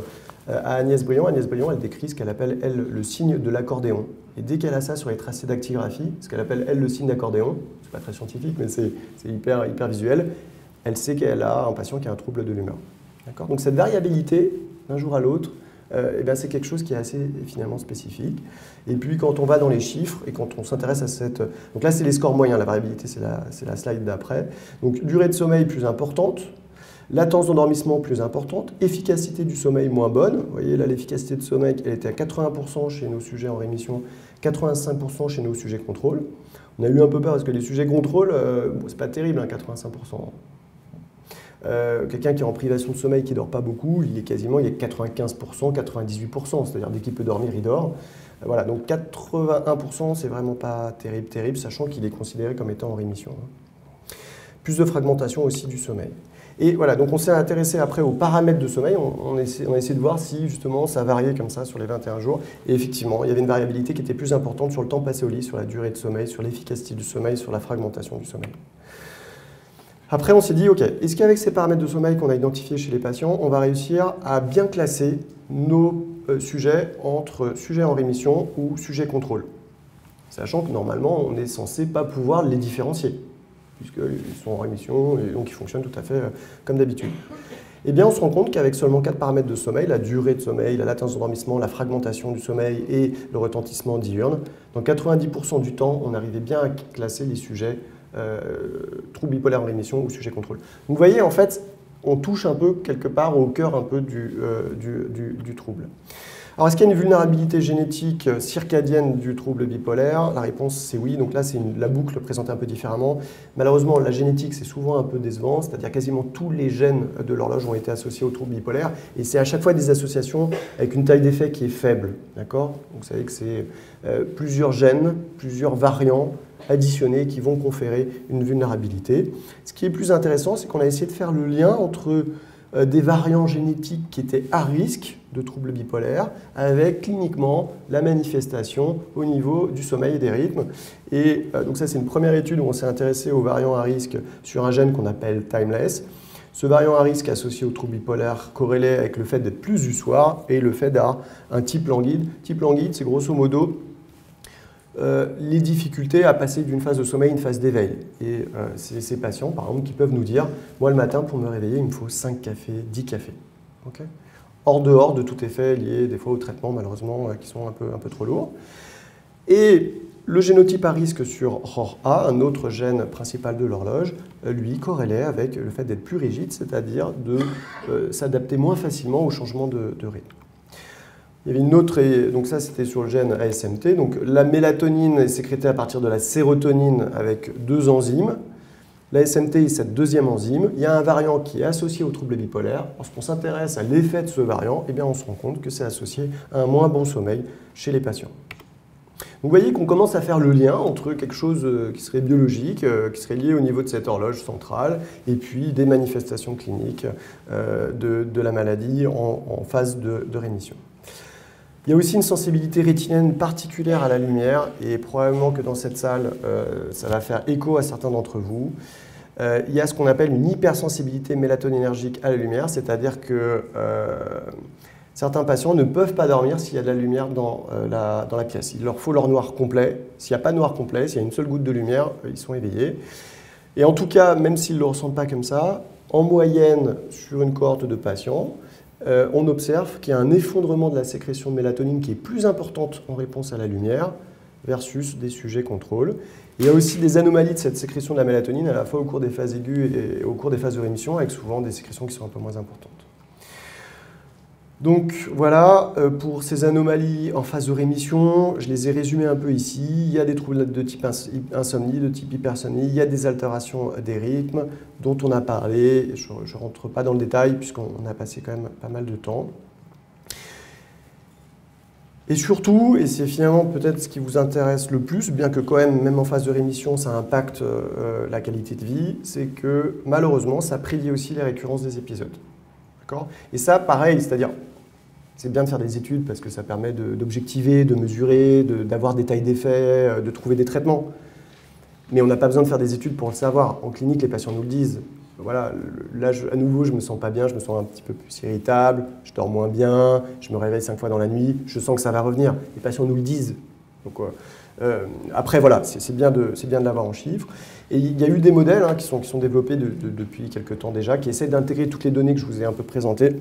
à Agnès Briand, Agnès Briand, elle décrit ce qu'elle appelle, elle, le signe de l'accordéon. Et dès qu'elle a ça sur les tracés d'actigraphie, ce qu'elle appelle, elle, le signe d'accordéon, c'est pas très scientifique, mais c'est hyper, hyper visuel, elle sait qu'elle a un patient qui a un trouble de l'humeur. Donc cette variabilité, d'un jour à l'autre, euh, eh ben, c'est quelque chose qui est assez finalement spécifique. Et puis quand on va dans les chiffres et quand on s'intéresse à cette... Donc là, c'est les scores moyens, la variabilité, c'est la, slide d'après. Donc durée de sommeil plus importante, latence d'endormissement plus importante, efficacité du sommeil moins bonne. Vous voyez là, l'efficacité de sommeil, elle était à 80% chez nos sujets en rémission, 85% chez nos sujets contrôle. On a eu un peu peur parce que les sujets contrôle, euh, c'est pas terrible, 85%. Euh, quelqu'un qui est en privation de sommeil, qui ne dort pas beaucoup, il est quasiment il est 95%, 98%, c'est-à-dire dès qu'il peut dormir, il dort. Euh, voilà, donc 81%, c'est vraiment pas terrible, terrible, sachant qu'il est considéré comme étant en rémission. Hein. Plus de fragmentation aussi du sommeil. Et voilà, donc on s'est intéressé après aux paramètres de sommeil. On, a essayé de voir si justement ça variait comme ça sur les 21 jours. Et effectivement, il y avait une variabilité qui était plus importante sur le temps passé au lit, sur la durée de sommeil, sur l'efficacité du sommeil, sur la fragmentation du sommeil. Après, on s'est dit, OK, est-ce qu'avec ces paramètres de sommeil qu'on a identifiés chez les patients, on va réussir à bien classer nos euh, sujets entre sujets en rémission ou sujets contrôle? Sachant que normalement, on est censé pas pouvoir les différencier, puisqu'ils sont en rémission et donc ils fonctionnent tout à fait euh, comme d'habitude. Eh bien, on se rend compte qu'avec seulement quatre paramètres de sommeil, la durée de sommeil, la latence d'endormissement, la fragmentation du sommeil et le retentissement diurne, dans 90% du temps, on arrivait bien à classer les sujets trouble bipolaire en rémission ou sujet contrôle. vous voyez, en fait, on touche un peu quelque part au cœur un peu du, euh, du, trouble. Alors, est-ce qu'il y a une vulnérabilité génétique circadienne du trouble bipolaire? La réponse, c'est oui. Donc là, c'est la boucle présentée un peu différemment. Malheureusement, la génétique, c'est souvent un peu décevant, c'est-à-dire quasiment tous les gènes de l'horloge ont été associés au trouble bipolaire, et c'est à chaque fois des associations avec une taille d'effet qui est faible. D'accord? Vous savez que c'est euh, plusieurs gènes, plusieurs variants additionnés qui vont conférer une vulnérabilité. Ce qui est plus intéressant, c'est qu'on a essayé de faire le lien entre euh, des variants génétiques qui étaient à risque de troubles bipolaires avec cliniquement la manifestation au niveau du sommeil et des rythmes. Et euh, donc ça, c'est une première étude où on s'est intéressé aux variants à risque sur un gène qu'on appelle timeless. Ce variant à risque associé au trouble bipolaire corrélé avec le fait d'être plus du soir et le fait d'avoir un type languide. Type languide, c'est grosso modo les difficultés à passer d'une phase de sommeil à une phase d'éveil. Et c'est ces patients, par exemple, qui peuvent nous dire, moi le matin, pour me réveiller, il me faut 5 cafés, 10 cafés. Hors dehors de tout effet lié des fois au traitement, malheureusement, qui sont un peu, trop lourds. Et le génotype à risque sur ROR-A, un autre gène principal de l'horloge, euh, lui corrélait avec le fait d'être plus rigide, c'est-à-dire de euh, s'adapter moins facilement au changement de, rythme. Il y avait une autre, donc ça c'était sur le gène ASMT. Donc la mélatonine est sécrétée à partir de la sérotonine avec deux enzymes. L'ASMT est cette deuxième enzyme. Il y a un variant qui est associé au trouble bipolaire. Lorsqu'on s'intéresse à l'effet de ce variant, eh bien on se rend compte que c'est associé à un moins bon sommeil chez les patients vous voyez qu'on commence à faire le lien entre quelque chose euh, qui serait biologique, euh, qui serait lié au niveau de cette horloge centrale, et puis des manifestations cliniques euh, de, la maladie en, phase de, rémission. Il y a aussi une sensibilité rétinienne particulière à la lumière, et probablement que dans cette salle, ça va faire écho à certains d'entre vous. il y a ce qu'on appelle une hypersensibilité mélatoninergique à la lumière, c'est-à-dire que Certains patients ne peuvent pas dormir s'il y a de la lumière dans, euh, la, dans la pièce. Il leur faut leur noir complet. S'il n'y a pas de noir complet, s'il y a une seule goutte de lumière, euh, ils sont éveillés. Et en tout cas, même s'ils ne le ressentent pas comme ça, en moyenne, sur une cohorte de patients, euh, on observe qu'il y a un effondrement de la sécrétion de mélatonine qui est plus importante en réponse à la lumière versus des sujets contrôle. Il y a aussi des anomalies de cette sécrétion de la mélatonine à la fois au cours des phases aiguës et au cours des phases de rémission, avec souvent des sécrétions qui sont un peu moins importantes. Donc voilà, euh, pour ces anomalies en phase de rémission, je les ai résumées un peu ici. Il y a des troubles de type insomnie, de type hypersomnie, il y a des altérations des rythmes dont on a parlé. Je ne rentre pas dans le détail puisqu'on a passé quand même pas mal de temps. Et surtout, et c'est finalement peut-être ce qui vous intéresse le plus, bien que quand même, même en phase de rémission, ça impacte euh, la qualité de vie, c'est que malheureusement, ça prédit aussi les récurrences des épisodes. Et ça, pareil, c'est-à-dire, c'est bien de faire des études parce que ça permet d'objectiver, de, mesurer, d'avoir des tailles d'effets, euh, de trouver des traitements. Mais on n'a pas besoin de faire des études pour le savoir. En clinique, les patients nous le disent. Voilà, là, à nouveau, je me sens pas bien, je me sens un petit peu plus irritable, je dors moins bien, je me réveille cinq fois dans la nuit, je sens que ça va revenir. Les patients nous le disent. Donc, euh, euh, après, voilà, c'est bien de, bien de l'avoir en chiffres. Et il y a eu des modèles hein, qui, sont, qui sont développés depuis quelques temps déjà, qui essaient d'intégrer toutes les données que je vous ai un peu présentées.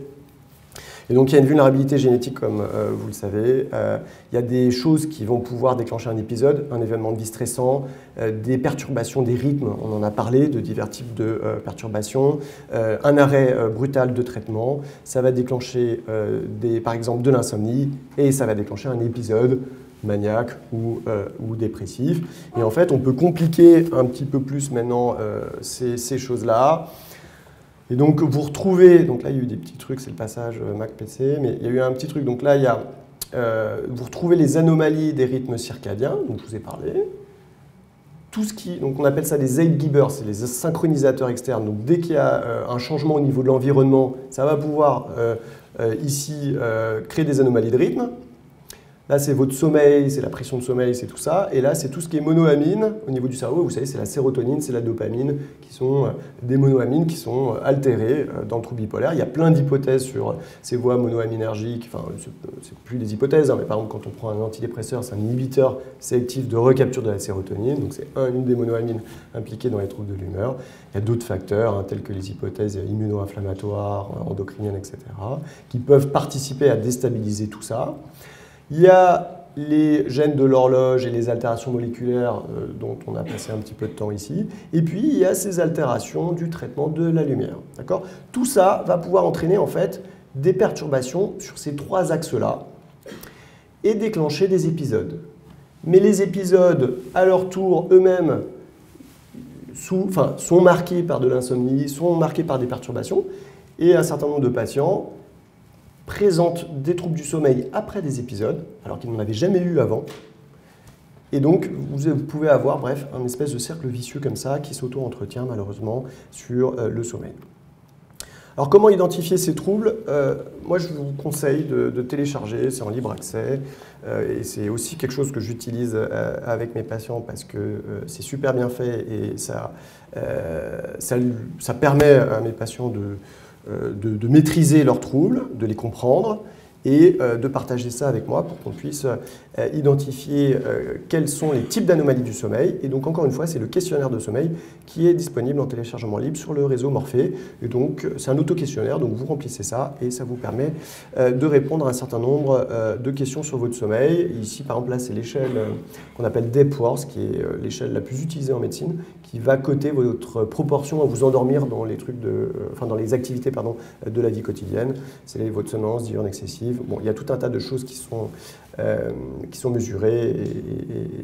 Et donc il y a une vulnérabilité génétique, comme euh, vous le savez. Euh, il y a des choses qui vont pouvoir déclencher un épisode, un événement de stressant, des perturbations des rythmes, on en a parlé, de divers types de perturbations, un arrêt brutal de traitement, ça va déclencher par exemple de l'insomnie, et ça va déclencher un épisode maniaque ou, euh, ou, dépressif. Et en fait, on peut compliquer un petit peu plus maintenant euh, ces, choses-là. Et donc, vous retrouvez, donc là, il y a eu des petits trucs, c'est le passage euh, Mac-PC, mais il y a eu un petit truc, donc là, il y a, vous retrouvez les anomalies des rythmes circadiens, dont je vous ai parlé. Tout ce qui, donc on appelle ça des givers c'est les synchronisateurs externes. Donc dès qu'il y a un changement au niveau de l'environnement, ça va pouvoir ici créer des anomalies de rythme. Là, c'est votre sommeil, c'est la pression de sommeil, c'est tout ça. Et là, c'est tout ce qui est monoamine au niveau du cerveau. Vous savez, c'est la sérotonine, c'est la dopamine, qui sont euh, des monoamines qui sont euh, altérées euh, dans le trouble bipolaire. Il y a plein d'hypothèses sur ces voies monoaminergiques. Enfin, c'est plus des hypothèses, hein, mais par exemple, quand on prend un antidépresseur, c'est un inhibiteur sélectif de recapture de la sérotonine. Donc, c'est une des monoamines impliquées dans les troubles de l'humeur. Il y a d'autres facteurs, hein, tels que les hypothèses immuno-inflammatoires, endocriniennes, etc., qui peuvent participer à déstabiliser tout ça. Il y a les gènes de l'horloge et les altérations moléculaires euh, dont on a passé un petit peu de temps ici. Et puis, il y a ces altérations du traitement de la lumière. Tout ça va pouvoir entraîner en fait des perturbations sur ces trois axes-là et déclencher des épisodes. Mais les épisodes, à leur tour, eux-mêmes, sont marqués par de l'insomnie, sont marqués par des perturbations. Et un certain nombre de patients présente des troubles du sommeil après des épisodes, alors qu'ils n'en avaient jamais eu avant. Et donc, vous pouvez avoir, bref, un espèce de cercle vicieux comme ça qui s'auto-entretient malheureusement sur euh, le sommeil. Alors, comment identifier ces troubles? Euh, Moi, je vous conseille de, télécharger, c'est en libre accès, euh, et c'est aussi quelque chose que j'utilise avec mes patients parce que c'est super bien fait et ça, permet à mes patients de, euh, de, maîtriser leurs troubles, de les comprendre, et euh, de partager ça avec moi pour qu'on puisse identifier euh, quels sont les types d'anomalies du sommeil. Et donc encore une fois, c'est le questionnaire de sommeil qui est disponible en téléchargement libre sur le réseau Morphée. Et donc c'est un auto-questionnaire, donc vous remplissez ça et ça vous permet de répondre à un certain nombre de questions sur votre sommeil. Ici par exemple là c'est l'échelle qu'on appelle Depworth, qui est l'échelle la plus utilisée en médecine, qui va coter votre proportion à vous endormir dans les trucs de, enfin dans les activités pardon, de la vie quotidienne. C'est votre somnolence diurne excessive Bon, il y a tout un tas de choses qui sont, euh, qui sont mesurées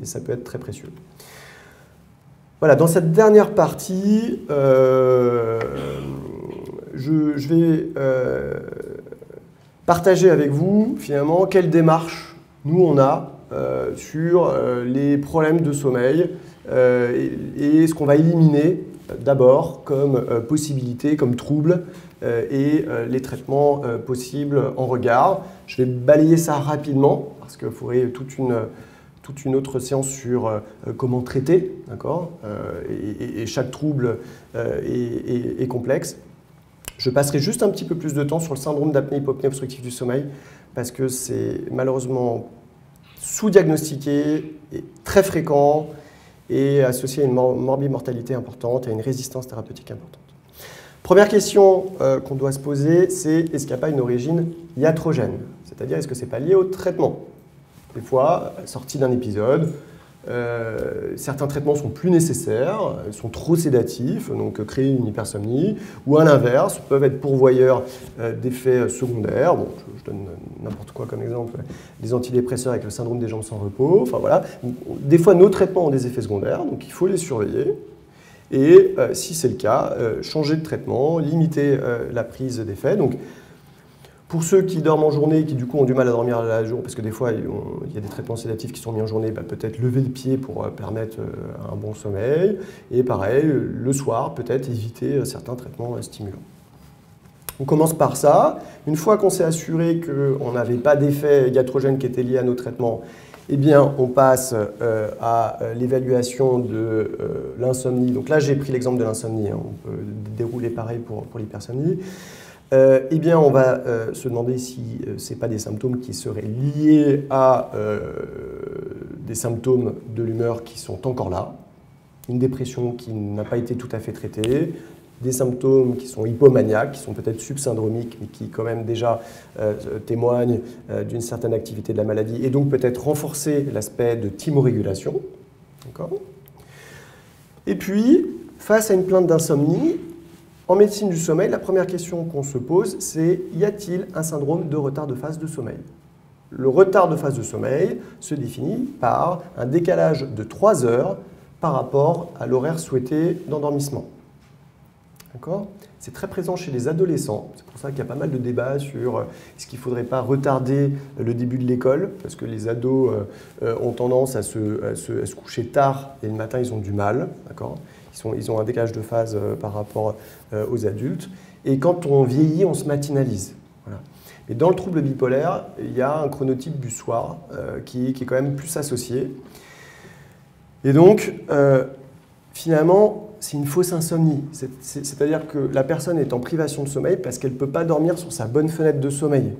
et, ça peut être très précieux. Voilà, dans cette dernière partie, euh, je, vais euh, partager avec vous finalement quelle démarche nous on a sur les problèmes de sommeil et ce qu'on va éliminer d'abord comme possibilité, comme trouble euh, et euh, les traitements euh, possibles en regard. Je vais balayer ça rapidement parce qu'il faudrait toute une, toute une autre séance sur comment traiter, d'accord et, chaque trouble est, complexe. Je passerai juste un petit peu plus de temps sur le syndrome d'apnée hypopnée obstructive du sommeil parce que c'est malheureusement sous-diagnostiqué très fréquent et associé à une morbimortalité importante et à une résistance thérapeutique importante. Première question euh, qu'on doit se poser, c'est est-ce qu'il n'y a pas une origine iatrogène? C'est-à-dire, est-ce que ce n'est pas lié au traitement? Des fois, sorti d'un épisode, euh, certains traitements sont plus nécessaires, sont trop sédatifs, donc créer une hypersomnie, ou à l'inverse, peuvent être pourvoyeurs euh, d'effets secondaires. Bon, je, donne n'importe quoi comme exemple, les antidépresseurs avec le syndrome des jambes sans repos. Enfin voilà, des fois nos traitements ont des effets secondaires, donc il faut les surveiller. Et euh, si c'est le cas, euh, changer de traitement, limiter euh, la prise d'effet. Donc, pour ceux qui dorment en journée et qui du coup ont du mal à dormir à la jour, parce que des fois il y a des traitements sédatifs qui sont mis en journée, bah, peut-être lever le pied pour permettre un bon sommeil. Et pareil, le soir, peut-être éviter certains traitements stimulants. On commence par ça. Une fois qu'on s'est assuré qu'on n'avait pas d'effet iatrogène qui était lié à nos traitements eh bien, on passe euh, à euh, l'évaluation de euh, l'insomnie. Donc là, j'ai pris l'exemple de l'insomnie. Hein. On peut dérouler pareil pour l'hypersomnie. Eh bien, on va se demander si ce n'est pas des symptômes qui seraient liés à des symptômes de l'humeur qui sont encore là, une dépression qui n'a pas été tout à fait traitée, des symptômes qui sont hypomaniaques, qui sont peut-être subsyndromiques, mais qui quand même déjà euh, témoignent euh, d'une certaine activité de la maladie, et donc peut-être renforcer l'aspect de thymorégulation. Et puis, face à une plainte d'insomnie, en médecine du sommeil, la première question qu'on se pose, c'est y a-t-il un syndrome de retard de phase de sommeil? Le retard de phase de sommeil se définit par un décalage de 3 heures par rapport à l'horaire souhaité d'endormissement. C'est très présent chez les adolescents. C'est pour ça qu'il y a pas mal de débats sur euh, est-ce qu'il ne faudrait pas retarder le début de l'école, parce que les ados euh, euh, ont tendance à se, coucher tard et le matin ils ont du mal. Ils, ont un décalage de phase par rapport aux adultes. Et quand on vieillit, on se matinalise. Mais dans le trouble bipolaire, il y a un chronotype du soir qui, qui, est quand même plus associé. Et donc, finalement, c'est une fausse insomnie. C'est-à-dire que la personne est en privation de sommeil parce qu'elle ne peut pas dormir sur sa bonne fenêtre de sommeil.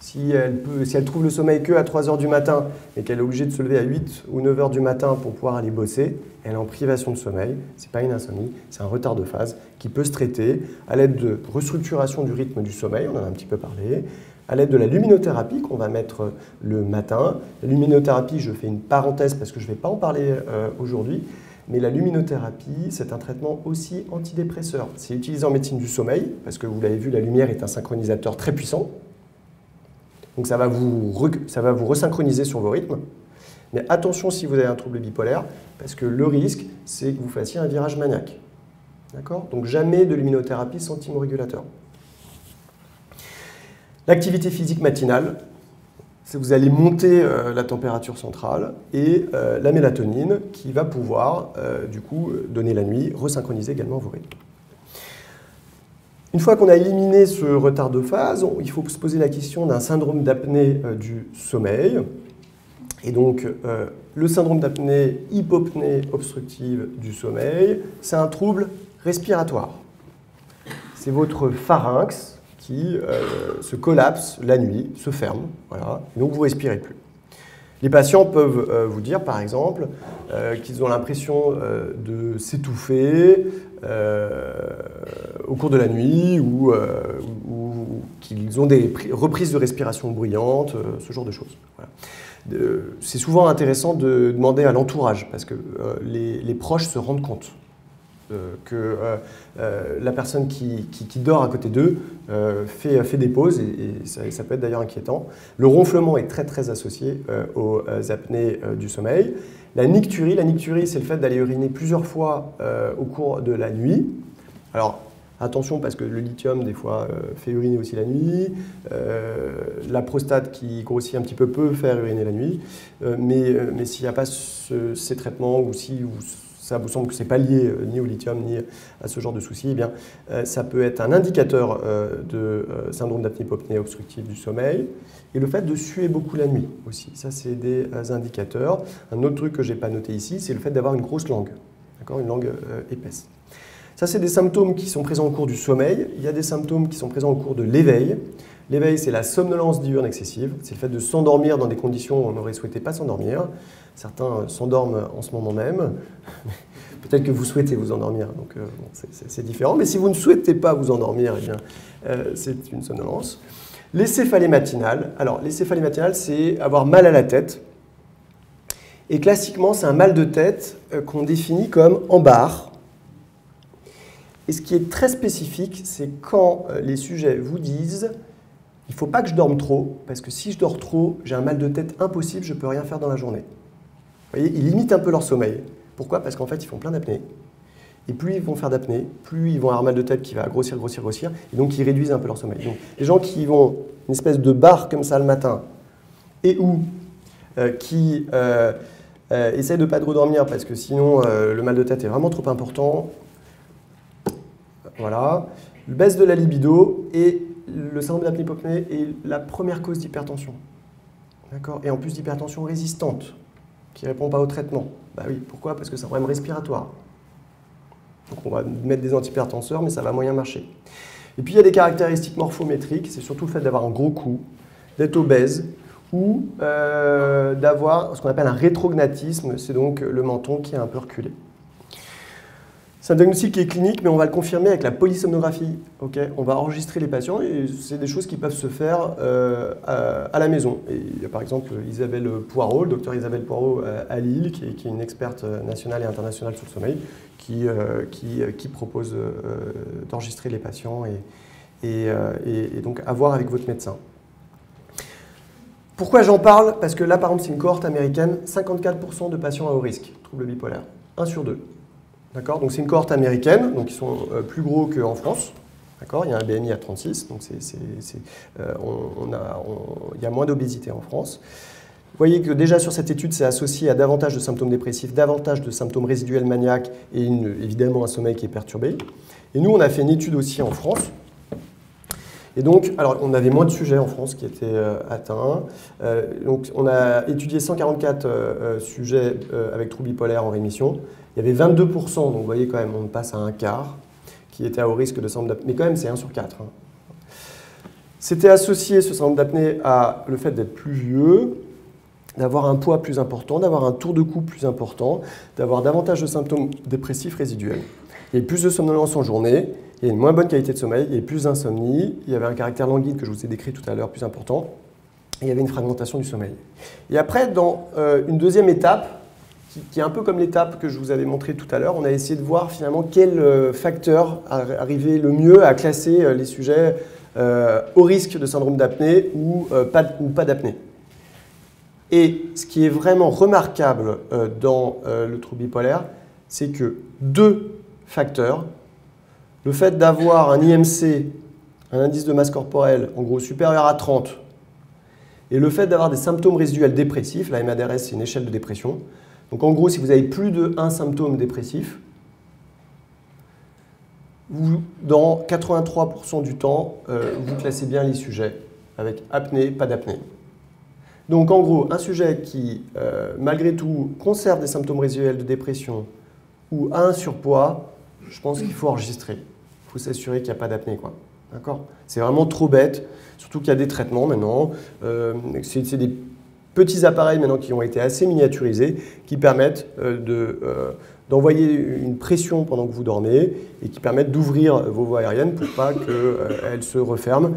Si elle, trouve le sommeil que à 3 heures du matin et qu'elle est obligée de se lever à 8 ou 9 heures du matin pour pouvoir aller bosser, elle est en privation de sommeil. Ce n'est pas une insomnie, c'est un retard de phase qui peut se traiter à l'aide de restructuration du rythme du sommeil, on en a un petit peu parlé, à l'aide de la luminothérapie qu'on va mettre le matin. La luminothérapie, je fais une parenthèse parce que je ne vais pas en parler euh, aujourd'hui, mais la luminothérapie, c'est un traitement aussi antidépresseur. C'est utilisé en médecine du sommeil, parce que vous l'avez vu, la lumière est un synchronisateur très puissant. Donc ça va vous, ça va vous resynchroniser sur vos rythmes. Mais attention si vous avez un trouble bipolaire, parce que le risque, c'est que vous fassiez un virage maniaque. D'accord? Donc jamais de luminothérapie sans thymorégulateur. L'activité physique matinale, vous allez monter euh, la température centrale et euh, la mélatonine qui va pouvoir, euh, du coup, donner la nuit, resynchroniser également vos rythmes. Une fois qu'on a éliminé ce retard de phase, il faut se poser la question d'un syndrome d'apnée du sommeil. Et donc, le syndrome d'apnée hypopnée obstructive du sommeil, c'est un trouble respiratoire. C'est votre pharynx qui se collapsent la nuit, se ferment, voilà, donc vous respirez plus. Les patients peuvent vous dire, par exemple, qu'ils ont l'impression de s'étouffer au cours de la nuit ou, qu'ils ont des reprises de respiration bruyantes, ce genre de choses. C'est souvent intéressant de demander à l'entourage parce que les proches se rendent compte euh, que euh, euh, la personne qui, dort à côté d'eux fait, fait, des pauses, et, ça, peut être d'ailleurs inquiétant. Le ronflement est très très associé aux apnées du sommeil. La nicturie, la nicturie c'est le fait d'aller uriner plusieurs fois au cours de la nuit. Alors, Attention parce que le lithium, des fois, fait uriner aussi la nuit. la prostate qui grossit un petit peu peut faire uriner la nuit. mais, mais s'il n'y a pas ces traitements ou si ça vous semble que ce n'est pas lié euh, ni au lithium ni à ce genre de soucis, eh bien, euh, ça peut être un indicateur euh, de syndrome d'apnée-hypopnée obstructive du sommeil. Et le fait de suer beaucoup la nuit aussi, ça c'est des indicateurs. Un autre truc que je n'ai pas noté ici, c'est le fait d'avoir une grosse langue, une langue épaisse. Ça, c'est des symptômes qui sont présents au cours du sommeil. Il y a des symptômes qui sont présents au cours de l'éveil. L'éveil, c'est la somnolence diurne excessive. C'est le fait de s'endormir dans des conditions où on aurait souhaité pas s'endormir. Certains s'endorment en ce moment même. Peut-être que vous souhaitez vous endormir, donc euh, c'est différent. Mais si vous ne souhaitez pas vous endormir, eh euh, c'est une somnolence. Les céphalées matinales. Alors, les céphalées matinales, c'est avoir mal à la tête. Et classiquement, c'est un mal de tête euh, qu'on définit comme en barre. Et ce qui est très spécifique, c'est quand les sujets vous disent il ne faut pas que je dorme trop, parce que si je dors trop, j'ai un mal de tête impossible, je ne peux rien faire dans la journée. Vous voyez, ils limitent un peu leur sommeil. Pourquoi? Parce qu'en fait, ils font plein d'apnée. Et plus ils vont faire d'apnée, plus ils vont avoir mal de tête qui va grossir, grossir, grossir. Et donc, ils réduisent un peu leur sommeil. Donc, les gens qui vont une espèce de barre comme ça le matin, et ou euh, qui euh, euh, essayent de ne pas trop dormir parce que sinon le mal de tête est vraiment trop important, voilà, baisse de la libido et le syndrome d'apnée-hypopnée est la première cause d'hypertension. D'accord? Et en plus d'hypertension résistante qui ne répond pas au traitement. Bah oui, pourquoi? Parce que c'est un problème respiratoire. Donc on va mettre des antihypertenseurs, mais ça va moyen marcher. Et puis il y a des caractéristiques morphométriques, c'est surtout le fait d'avoir un gros cou, d'être obèse, ou euh, d'avoir ce qu'on appelle un rétrognatisme, c'est donc le menton qui est un peu reculé. C'est un diagnostic qui est clinique, mais on va le confirmer avec la polysomnographie. on va enregistrer les patients et c'est des choses qui peuvent se faire euh, à, la maison. Il y a par exemple Isabelle Poirot, le docteur Isabelle Poirot euh, à Lille, qui est, une experte nationale et internationale sur le sommeil, qui, euh, propose d'enregistrer les patients et, donc à voir avec votre médecin. Pourquoi j'en parle? Parce que là, par exemple, c'est une cohorte américaine, 54% de patients à haut risque, troubles bipolaires, 1 sur 2. D'accord Donc c'est une cohorte américaine, donc ils sont euh, plus gros qu'en France. D'accord Il y a un BMI à 36, donc euh, il y a moins d'obésité en France. Vous voyez que déjà sur cette étude, c'est associé à davantage de symptômes dépressifs, davantage de symptômes résiduels maniaques et évidemment un sommeil qui est perturbé. Et nous, on a fait une étude aussi en France. Et donc, alors, on avait moins de sujets en France qui étaient euh, atteints. donc, on a étudié 144 sujets avec troubles bipolaires en rémission. Il y avait 22%, donc vous voyez quand même, on passe à un quart, qui était à haut risque de syndrome d'apnée. Mais quand même, c'est 1 sur 4. Hein. C'était associé, ce syndrome d'apnée, à le fait d'être plus vieux, d'avoir un poids plus important, d'avoir un tour de cou plus important, d'avoir davantage de symptômes dépressifs résiduels. Il y avait plus de somnolence en journée, il y a une moins bonne qualité de sommeil, il y avait plus d'insomnie, il y avait un caractère languide que je vous ai décrit tout à l'heure plus important, et il y avait une fragmentation du sommeil. Et après, dans euh, une deuxième étape, qui, est un peu comme l'étape que je vous avais montrée tout à l'heure. On a essayé de voir finalement quel euh, facteur arrivait le mieux à classer euh, les sujets euh, au risque de syndrome d'apnée ou, pas, ou pas d'apnée. Et ce qui est vraiment remarquable dans le trouble bipolaire, c'est que deux facteurs, le fait d'avoir un IMC, un indice de masse corporelle, en gros supérieur à 30, et le fait d'avoir des symptômes résiduels dépressifs, la MADRS c'est une échelle de dépression, donc en gros, si vous avez plus de un symptôme dépressif, dans 83% du temps, euh, vous classez bien les sujets avec apnée, pas d'apnée. Donc en gros, un sujet qui, euh, malgré tout, conserve des symptômes résiduels de dépression ou a un surpoids, je pense qu'il faut enregistrer. Il faut s'assurer qu'il n'y a pas d'apnée. D'accord? C'est vraiment trop bête, surtout qu'il y a des traitements maintenant. Euh, c'est des petits appareils maintenant qui ont été assez miniaturisés, qui permettent euh, de, euh, d'envoyer une pression pendant que vous dormez et qui permettent d'ouvrir vos voies aériennes pour pas qu'elles se referment.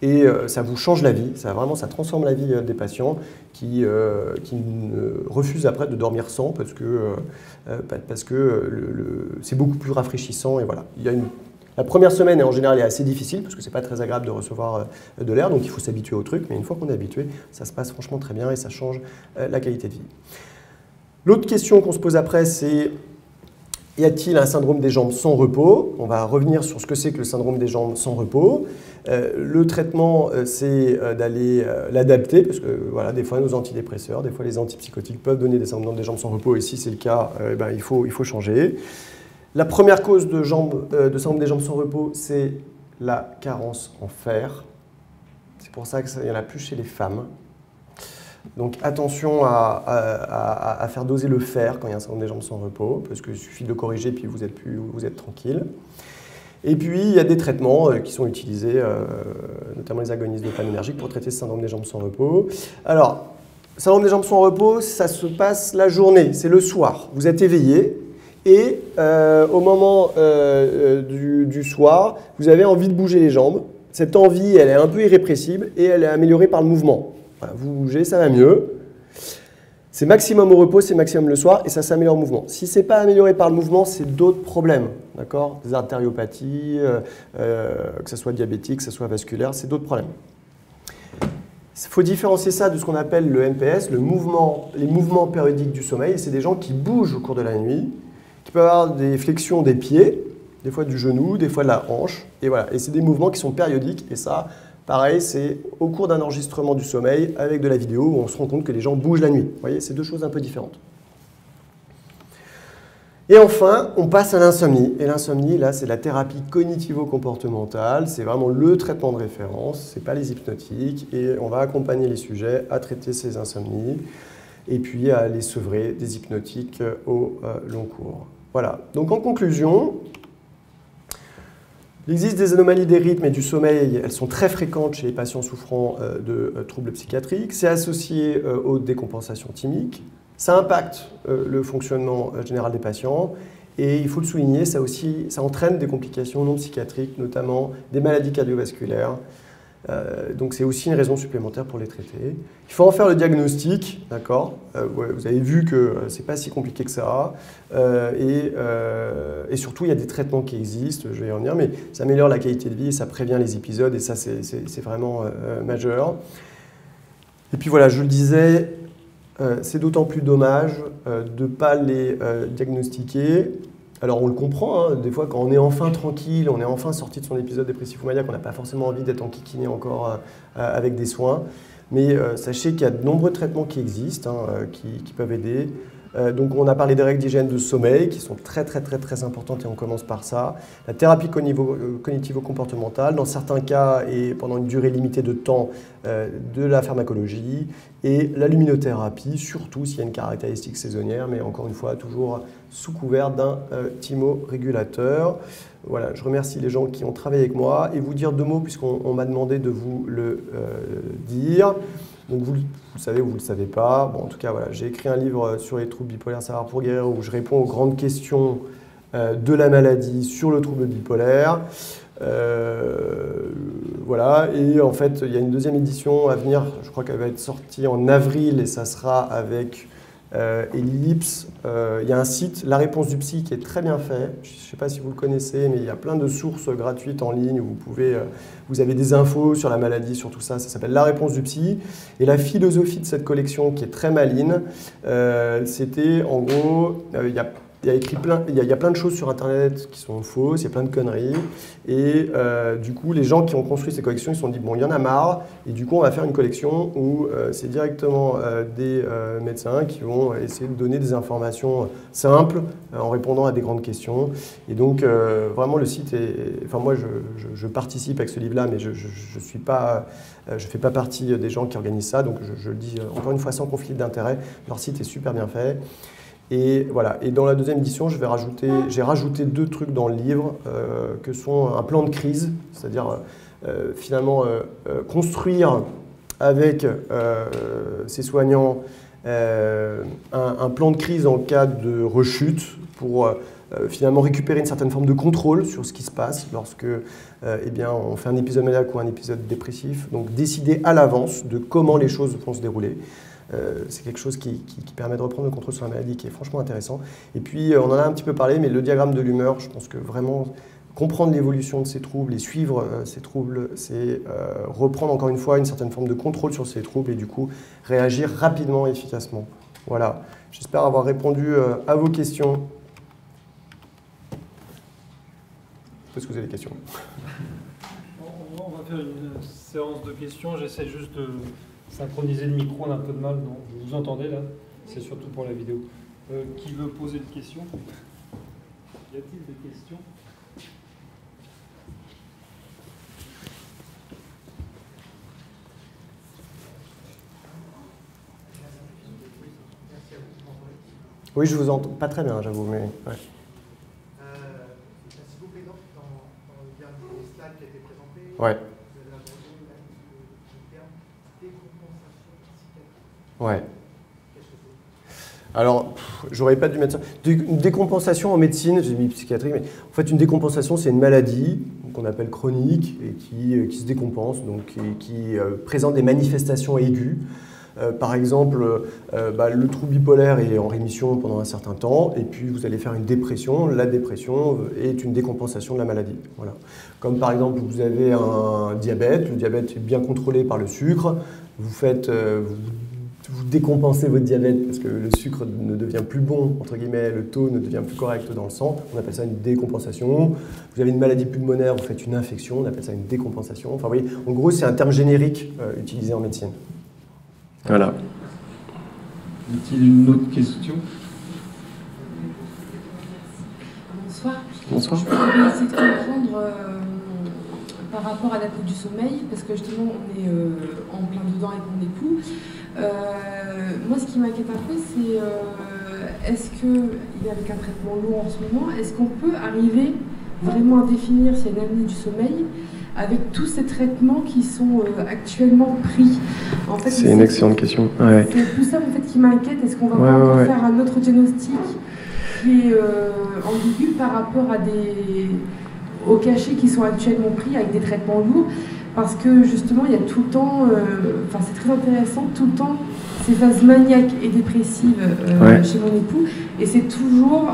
Et ça vous change la vie, ça vraiment ça transforme la vie des patients qui, qui refusent après de dormir sans parce que, parce que c'est beaucoup plus rafraîchissant et voilà. Il y a une la première semaine, en général, est assez difficile parce que c'est pas très agréable de recevoir euh, de l'air, donc il faut s'habituer au truc. Mais une fois qu'on est habitué, ça se passe franchement très bien et ça change euh, la qualité de vie. L'autre question qu'on se pose après, c'est y a-t-il un syndrome des jambes sans repos? On va revenir sur ce que c'est que le syndrome des jambes sans repos. Euh, le traitement, c'est d'aller l'adapter, parce que voilà, des fois nos antidépresseurs, des fois les antipsychotiques peuvent donner des syndromes des jambes sans repos, et si c'est le cas, eh ben, il, faut, il faut changer. La première cause euh, de syndrome des jambes sans repos, c'est la carence en fer. C'est pour ça qu'il n'y en a plus chez les femmes. Donc attention à, faire doser le fer quand il y a un syndrome des jambes sans repos, parce qu'il suffit de le corriger puis vous êtes, plus, vous êtes tranquille. Et puis il y a des traitements euh, qui sont utilisés, euh, notamment les agonistes dopaminergiques, pour traiter ce syndrome des jambes sans repos. Alors, syndrome des jambes sans repos, ça se passe la journée, c'est le soir. Vous êtes éveillé, et euh, au moment euh, euh, du, soir, vous avez envie de bouger les jambes. Cette envie, elle est un peu irrépressible et elle est améliorée par le mouvement. vous bougez, ça va mieux. C'est maximum au repos, c'est maximum le soir et ça s'améliore au mouvement. Si ce n'est pas amélioré par le mouvement, c'est d'autres problèmes. D'accord? Des artériopathies, que ce soit diabétique, que ce soit vasculaire, c'est d'autres problèmes. Il faut différencier ça de ce qu'on appelle le MPS, le mouvement, les mouvements périodiques du sommeil. C'est des gens qui bougent au cours de la nuit qui peut avoir des flexions des pieds, des fois du genou, des fois de la hanche. Et voilà. Et c'est des mouvements qui sont périodiques. Et ça, pareil, c'est au cours d'un enregistrement du sommeil avec de la vidéo où on se rend compte que les gens bougent la nuit. Vous voyez, c'est deux choses un peu différentes. Et enfin, on passe à l'insomnie. Et l'insomnie, là, c'est la thérapie cognitivo-comportementale. C'est vraiment le traitement de référence. Ce n'est pas les hypnotiques. Et on va accompagner les sujets à traiter ces insomnies et puis à les sevrer des hypnotiques au euh, long cours. Voilà. Donc en conclusion, il existe des anomalies des rythmes et du sommeil, elles sont très fréquentes chez les patients souffrant euh, de euh, troubles psychiatriques. C'est associé aux décompensations thymiques. Ça impacte le fonctionnement général des patients. Et il faut le souligner, ça, aussi, ça entraîne des complications non psychiatriques, notamment des maladies cardiovasculaires, euh, donc c'est aussi une raison supplémentaire pour les traiter. Il faut en faire le diagnostic, d'accord euh, Vous avez vu que euh, c'est pas si compliqué que ça. Et, et, surtout, il y a des traitements qui existent, je vais y revenir, mais ça améliore la qualité de vie et ça prévient les épisodes et ça c'est vraiment majeur. Et puis voilà, je le disais, c'est d'autant plus dommage de ne pas les diagnostiquer alors on le comprend, hein, des fois quand on est enfin tranquille, on est enfin sorti de son épisode dépressif ou maniaque, on n'a pas forcément envie d'être enquiquiné encore euh, euh, avec des soins. Mais euh, sachez qu'il y a de nombreux traitements qui existent, hein, qui, peuvent aider. donc on a parlé des règles d'hygiène de sommeil qui sont très très très très importantes et on commence par ça. La thérapie cognitivo-comportementale, dans certains cas et pendant une durée limitée de temps, de la pharmacologie et la luminothérapie, surtout s'il y a une caractéristique saisonnière, mais encore une fois toujours sous couvert d'un euh, thymorégulateur. Voilà, je remercie les gens qui ont travaillé avec moi et vous dire deux mots puisqu'on m'a demandé de vous le euh, dire. Donc vous, le savez ou vous ne le savez pas. Bon, en tout cas, voilà, j'ai écrit un livre sur les troubles bipolaires savoir pour guérir où je réponds aux grandes questions euh, de la maladie sur le trouble bipolaire. voilà, et en fait, il y a une deuxième édition à venir, je crois qu'elle va être sortie en avril et ça sera avec euh, Ellipse, euh, il y a un site, La Réponse du Psy, qui est très bien fait. Je ne sais pas si vous le connaissez, mais il y a plein de sources gratuites en ligne où vous pouvez, euh, vous avez des infos sur la maladie, sur tout ça. Ça s'appelle La Réponse du Psy. Et la philosophie de cette collection, qui est très maline, euh, c'était en gros, il y, a écrit plein, il, y a, plein de choses sur Internet qui sont fausses, il y a plein de conneries. Et euh, du coup, les gens qui ont construit ces collections, ils se sont dit, bon, il y en a marre. Et du coup, on va faire une collection où euh, c'est directement euh, des médecins qui vont essayer de donner des informations simples en répondant à des grandes questions. Et donc, vraiment, le site est... Enfin, moi, je, participe avec ce livre-là, mais je ne suis pas... je fais pas partie des gens qui organisent ça, donc je, je le dis encore une fois sans conflit d'intérêt. Leur site est super bien fait. Et voilà. Et dans la deuxième édition, j'ai rajouté, deux trucs dans le livre, que sont un plan de crise, c'est-à-dire finalement construire avec ses soignants un, plan de crise en cas de rechute pour euh, finalement récupérer une certaine forme de contrôle sur ce qui se passe lorsque euh, eh bien, on fait un épisode maniaque ou un épisode dépressif. Donc décider à l'avance de comment les choses vont se dérouler. Euh, c'est quelque chose qui, permet de reprendre le contrôle sur la maladie qui est franchement intéressant. Et puis, on en a un petit peu parlé, mais le diagramme de l'humeur, je pense que vraiment comprendre l'évolution de ces troubles et suivre ces troubles, c'est reprendre encore une fois une certaine forme de contrôle sur ces troubles et du coup réagir rapidement et efficacement. Voilà, j'espère avoir répondu à vos questions. Est-ce que vous avez des questions? On va faire une séance de questions. J'essaie juste de synchroniser le micro. On a un peu de mal. Non vous vous entendez là C'est surtout pour la vidéo. Euh, qui veut poser une question? Y a-t-il des questions? Oui, je vous entends pas très bien, j'avoue, mais. Ouais. Ouais. Ouais. Alors, j'aurais pas dû mettre ça. Une décompensation en médecine, j'ai mis psychiatrie, mais en fait, une décompensation, c'est une maladie qu'on appelle chronique et qui, euh, qui, se décompense, donc qui, euh, présente des manifestations aiguës. Euh, par exemple, bah, le trouble bipolaire est en rémission pendant un certain temps, et puis vous allez faire une dépression. La dépression est une décompensation de la maladie. Voilà. Comme par exemple, vous avez un diabète, le diabète est bien contrôlé par le sucre, vous faites... décompensez votre diabète parce que le sucre ne devient plus bon, entre guillemets, le taux ne devient plus correct dans le sang, on appelle ça une décompensation. Vous avez une maladie pulmonaire, vous faites une infection, on appelle ça une décompensation. Enfin, vous voyez, en gros, c'est un terme générique utilisé en médecine. Voilà. Y a-t-il une autre question? Bonsoir. Bonsoir. Je voulais essayer de comprendre euh, par rapport à la coupe du sommeil, parce que justement on est euh, en plein dedans avec mon époux. Euh, moi, ce qui m'inquiète un peu, c'est est-ce que, avec un traitement lourd en ce moment, est-ce qu'on peut arriver vraiment à définir s'il y a une apnée du sommeil avec tous ces traitements qui sont euh, actuellement pris? En fait, C'est une excellente question. Ouais. C'est tout ça en fait, qui m'inquiète. Est-ce qu'on va ouais, faire un autre diagnostic qui est euh, ambigu par rapport à des, aux cachets qui sont actuellement pris avec des traitements lourds? Parce que justement, il y a tout le temps, euh, enfin c'est très intéressant, tout le temps ces phases maniaques et dépressives chez mon époux, et c'est toujours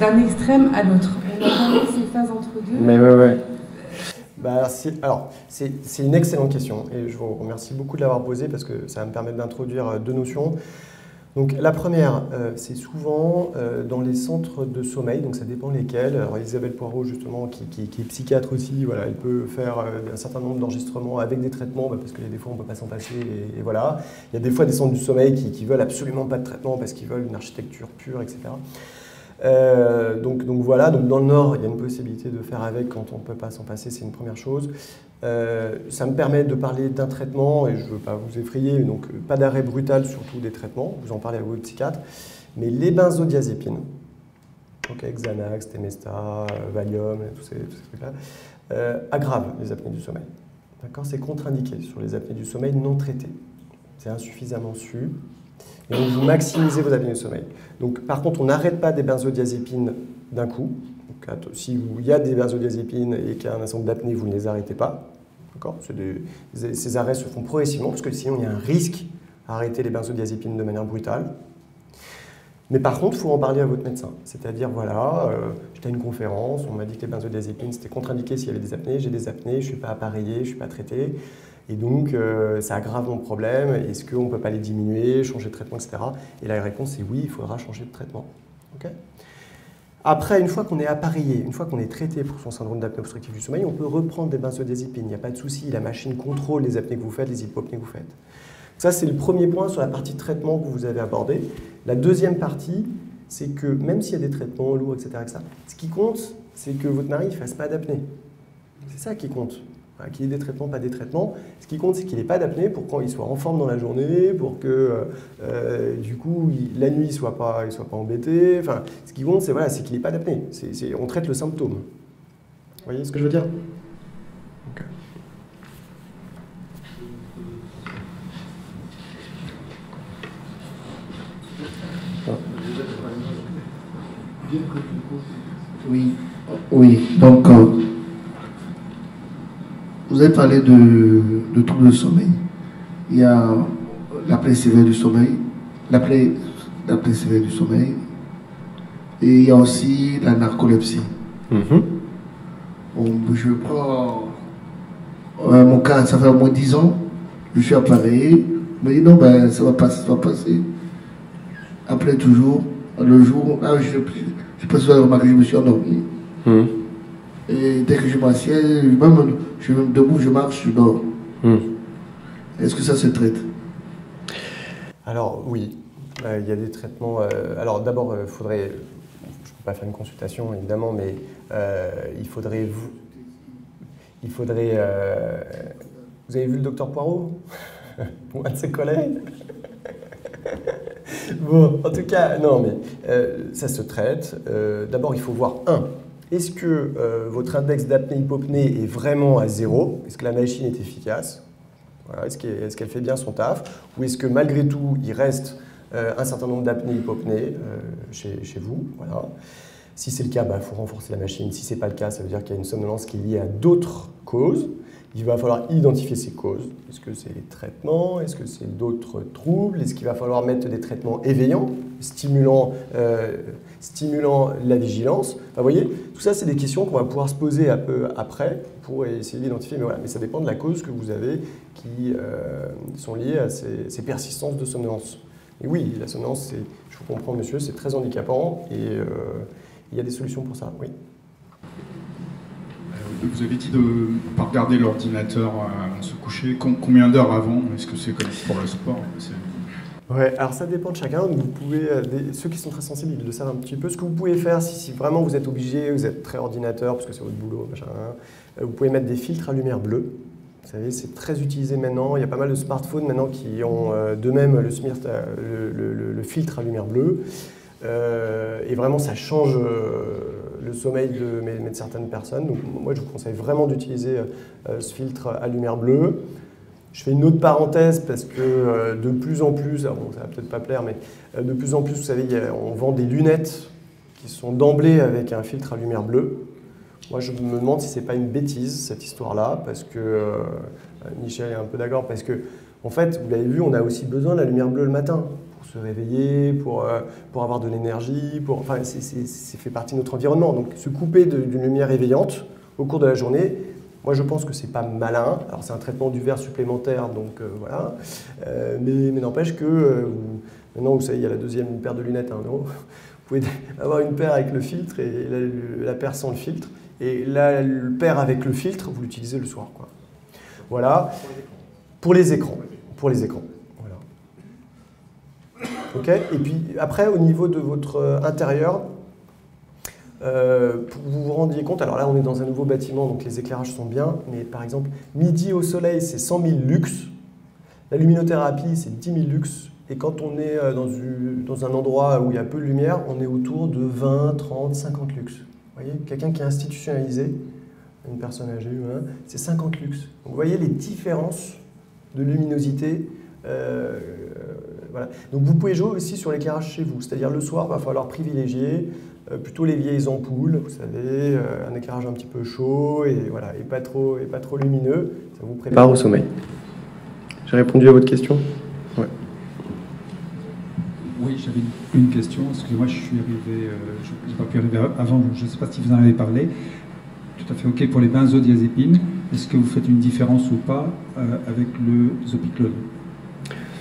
d'un extrême à l'autre. On a ces phases entre deux. Mais ouais, ouais. Bah, alors, c'est une excellente question et je vous remercie beaucoup de l'avoir posée parce que ça va me permettre d'introduire euh, deux notions. Donc, la première, euh, c'est souvent euh, dans les centres de sommeil, donc ça dépend lesquels. Alors, Isabelle Poirot, justement, qui, est psychiatre aussi, voilà, elle peut faire un certain nombre d'enregistrements avec des traitements bah, parce qu'il y a des fois on ne peut pas s'en passer et, voilà. Il y a des fois des centres du sommeil qui, qui veulent absolument pas de traitement parce qu'ils veulent une architecture pure, etc. Euh, donc, donc, voilà, donc dans le Nord, il y a une possibilité de faire avec quand on ne peut pas s'en passer, c'est une première chose. Euh, ça me permet de parler d'un traitement, et je ne veux pas vous effrayer, donc pas d'arrêt brutal sur tous des traitements, vous en parlez à vos psychiatres, mais les benzodiazépines, donc Xanax, Temesta, Valium, tous ces, trucs-là, euh, aggravent les apnées du sommeil. D'accord? C'est contre-indiqué sur les apnées du sommeil non traitées. C'est insuffisamment su, et donc, vous maximisez vos apnées de sommeil. Donc, par contre, on n'arrête pas des benzodiazépines d'un coup. Si il y a des benzodiazépines et qu'il y a un ensemble d'apnée, vous ne les arrêtez pas. ces arrêts se font progressivement, parce que sinon, il y a un risque à arrêter les benzodiazépines de manière brutale. Mais par contre, il faut en parler à votre médecin. C'est-à-dire, voilà, euh, j'étais à une conférence, on m'a dit que les benzodiazépines, c'était contre-indiqué s'il y avait des apnées, j'ai des apnées, je ne suis pas appareillé, je ne suis pas traité. Et donc, euh, ça aggrave mon problème. Est-ce qu'on ne peut pas les diminuer, changer de traitement, etc. Et la réponse est oui, il faudra changer de traitement. Après, une fois qu'on est appareillé, une fois qu'on est traité pour son syndrome d'apnée obstructive du sommeil, on peut reprendre des benzodiazépines. Il n'y a pas de souci, la machine contrôle les apnées que vous faites, les hypopnées que vous faites. Ça, c'est le premier point sur la partie traitement que vous avez abordé. La deuxième partie, c'est que même s'il y a des traitements lourds, etc., etc. ce qui compte, c'est que votre mari ne fasse pas d'apnée. C'est ça qui compte. Qu'il ait des traitements, pas des traitements. Ce qui compte, c'est qu'il n'ait pas d'apnée pour quand il soit en forme dans la journée, pour que euh, du coup la nuit il soit pas, soit pas embêté. Enfin, ce qui compte, c'est voilà, qu'il n'ait pas d'apnée. on traite le symptôme. Vous voyez ce que je veux dire? Oui, oui. Donc, euh, vous avez parlé de, de troubles de sommeil. Il y a l'apnée sévère du sommeil, l'apnée sévère du sommeil, et il y a aussi la narcolepsie. Mm-hmm. je prends euh, mon cas, ça fait au moins 10 ans, je suis appareillé, mais non, ben, ça va passer, ça va passer. Après, toujours, le jour, là, je, je peux pas remarquer que je me suis endormi. Mm. Et dès que je m'assieds, même, je suis même debout, je marche, je dors. Hmm. Est-ce que ça se traite? Alors oui, euh, il y a des traitements. Euh, alors d'abord, il euh, faudrait. Je ne peux pas faire une consultation évidemment, mais il faudrait vous. Il faudrait. vous avez vu le docteur Poirot? Ou un de ses collègues? Bon, en tout cas, non, mais ça se traite. D'abord, il faut voir un est-ce que euh, votre index d'apnée-hypopnée est vraiment à zéro? Est-ce que la machine est efficace? Est-ce qu'elle fait bien son taf? Ou est-ce que malgré tout, il reste euh, un certain nombre d'apnées-hypopnées euh, chez, vous? Voilà. Si c'est le cas, il bah, faut renforcer la machine. Si ce n'est pas le cas, ça veut dire qu'il y a une somnolence qui est liée à d'autres causes. Il va falloir identifier ces causes. Est-ce que c'est les traitements? Est-ce que c'est d'autres troubles? Est-ce qu'il va falloir mettre des traitements éveillants, stimulant, euh, stimulant la vigilance? Vous voyez, tout ça, c'est des questions qu'on va pouvoir se poser un peu après pour essayer d'identifier. Mais voilà, mais ça dépend de la cause que vous avez qui euh, sont liées à ces, persistances de somnolence. Et oui, la somnolence, je vous comprends, monsieur, c'est très handicapant et euh, il y a des solutions pour ça. Oui. Vous avez dit de ne pas regarder l'ordinateur avant de se coucher. Combien d'heures avant Est-ce que c'est comme pour le sport Ouais, alors ça dépend de chacun. Vous pouvez, euh, ceux qui sont très sensibles, ils le savent un petit peu. Ce que vous pouvez faire, si, vraiment vous êtes obligé, vous êtes très ordinateur, parce que c'est votre boulot, machin, hein, euh, vous pouvez mettre des filtres à lumière bleue. Vous savez, c'est très utilisé maintenant. Il y a pas mal de smartphones maintenant qui ont euh, de même le, le, filtre à lumière bleue. et vraiment, ça change le sommeil de, certaines personnes. Donc, moi, je vous conseille vraiment d'utiliser euh, ce filtre à lumière bleue. Je fais une autre parenthèse parce que euh, de plus en plus, bon, ça va peut-être pas plaire, mais euh, de plus en plus, vous savez, on vend des lunettes qui sont d'emblée avec un filtre à lumière bleue. Moi, je me demande si c'est pas une bêtise cette histoire-là, parce que Michel est un peu d'accord, parce que en fait, vous l'avez vu, on a aussi besoin de la lumière bleue le matin se réveiller, pour, euh, pour avoir de l'énergie, pour, enfin, c'est fait partie de notre environnement. Donc se couper d'une lumière éveillante au cours de la journée, moi je pense que c'est pas malin. Alors c'est un traitement du verre supplémentaire, donc euh, voilà. Euh, mais, mais n'empêche que maintenant vous savez, il y a la deuxième paire de lunettes à 1 euro. Vous pouvez avoir une paire avec le filtre et la, la paire sans le filtre. Et la, le paire avec le filtre, vous l'utilisez le soir. Quoi. Voilà. Pour les écrans. Pour les écrans. Et puis après, au niveau de votre euh, intérieur, euh, vous vous rendiez compte, alors là on est dans un nouveau bâtiment, donc les éclairages sont bien, mais par exemple, midi au soleil c'est 100 000 lux, la luminothérapie c'est 10 000 lux, et quand on est euh, dans, un endroit où il y a peu de lumière, on est autour de 20, 30, 50 lux. Vous voyez, quelqu'un qui est institutionnalisé, une personne âgée, hein, c'est 50 lux. Vous voyez les différences de luminosité donc vous pouvez jouer aussi sur l'éclairage chez vous, c'est-à-dire le soir, il va falloir privilégier euh, plutôt les vieilles ampoules, vous savez, euh, un éclairage un petit peu chaud et, voilà, et, pas, trop, et pas trop lumineux. Ça vous prépare au sommeil. J'ai répondu à votre question Oui, j'avais une question. Excusez-moi, je suis arrivé, euh, je n'ai pas pu arriver avant, je ne sais pas si vous en avez parlé. Tout à fait OK pour les benzodiazépines. Est-ce que vous faites une différence ou pas avec le zopiclone?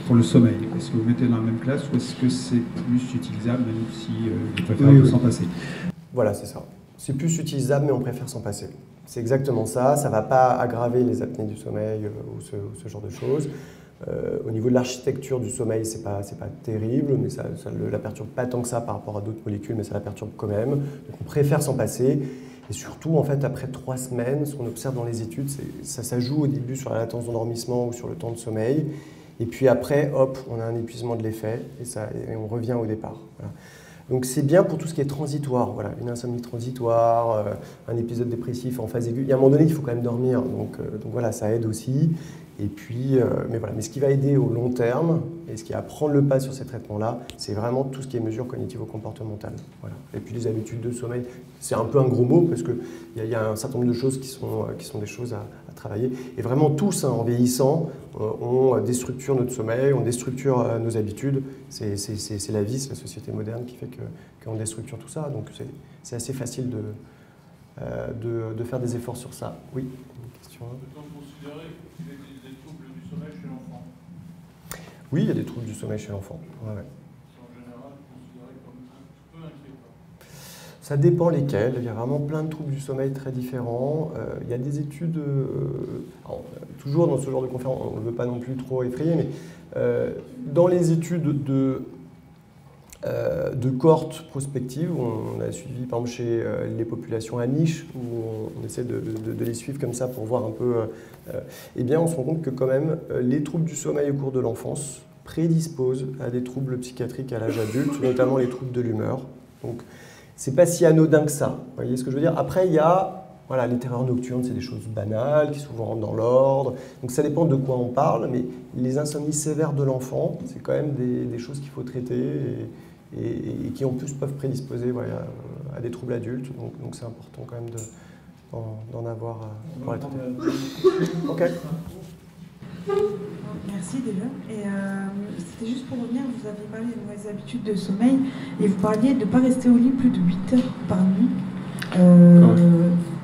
Pour le sommeil Est-ce que vous mettez dans la même classe ou est-ce que c'est plus utilisable même si euh, préfère s'en passer Voilà, c'est ça. C'est plus utilisable mais on préfère s'en passer. C'est exactement ça. Ça ne va pas aggraver les apnées du sommeil euh, ou, ce, genre de choses. Euh, au niveau de l'architecture du sommeil, ce n'est pas, pas terrible, mais ça ne la perturbe pas tant que ça par rapport à d'autres molécules, mais ça la perturbe quand même. Donc on préfère s'en passer. Et surtout, en fait, après trois semaines, ce qu'on observe dans les études, ça, ça joue au début sur la latence d'endormissement ou sur le temps de sommeil. Et puis après, hop, on a un épuisement de l'effet et, et on revient au départ. Donc c'est bien pour tout ce qui est transitoire, voilà, une insomnie transitoire, euh, un épisode dépressif en phase aiguë. Il y a un moment donné, il faut quand même dormir, donc, euh, donc voilà, ça aide aussi. Et puis, euh, mais voilà, mais ce qui va aider au long terme et ce qui va prendre le pas sur ces traitements-là, c'est vraiment tout ce qui est mesures cognitivo-comportementales. Voilà. Et puis les habitudes de sommeil, c'est un peu un gros mot parce qu'il y, y, a un certain nombre de choses qui sont, qui sont des choses à, travailler. Et vraiment tous, hein, en vieillissant, euh, on déstructure notre sommeil, on déstructure euh, nos habitudes. C'est la vie, c'est la société moderne qui fait qu'on déstructure tout ça. Donc c'est assez facile de, euh, de, de, faire des efforts sur ça. Oui, une question. Peut-on considérer qu'il existe des troubles du sommeil chez l'enfant? Oui, il y a des troubles du sommeil chez l'enfant. Ouais, ouais. Ça dépend lesquels. Il y a vraiment plein de troubles du sommeil très différents. Euh, il y a des études, euh, toujours dans ce genre de conférence, on ne veut pas non plus trop effrayer, mais euh, dans les études de, de cohortes prospectives, où on a suivi par exemple chez les populations à niche, où on, essaie de, de, les suivre comme ça pour voir un peu, eh bien on se rend compte que quand même les troubles du sommeil au cours de l'enfance prédisposent à des troubles psychiatriques à l'âge adulte, notamment les troubles de l'humeur. Donc, c'est pas si anodin que ça. Vous voyez ce que je veux dire? Après, il y a voilà, les terreurs nocturnes, c'est des choses banales qui souvent rentrent dans l'ordre. Donc ça dépend de quoi on parle, mais les insomnies sévères de l'enfant, c'est quand même des, choses qu'il faut traiter et, qui en plus peuvent prédisposer voilà, à des troubles adultes. Donc c'est important quand même d'en avoir pour être Ok. Merci déjà. Et euh, c'était juste pour revenir, vous aviez parlé des mauvaises habitudes de sommeil et vous parliez de ne pas rester au lit plus de 8 heures par nuit. Euh,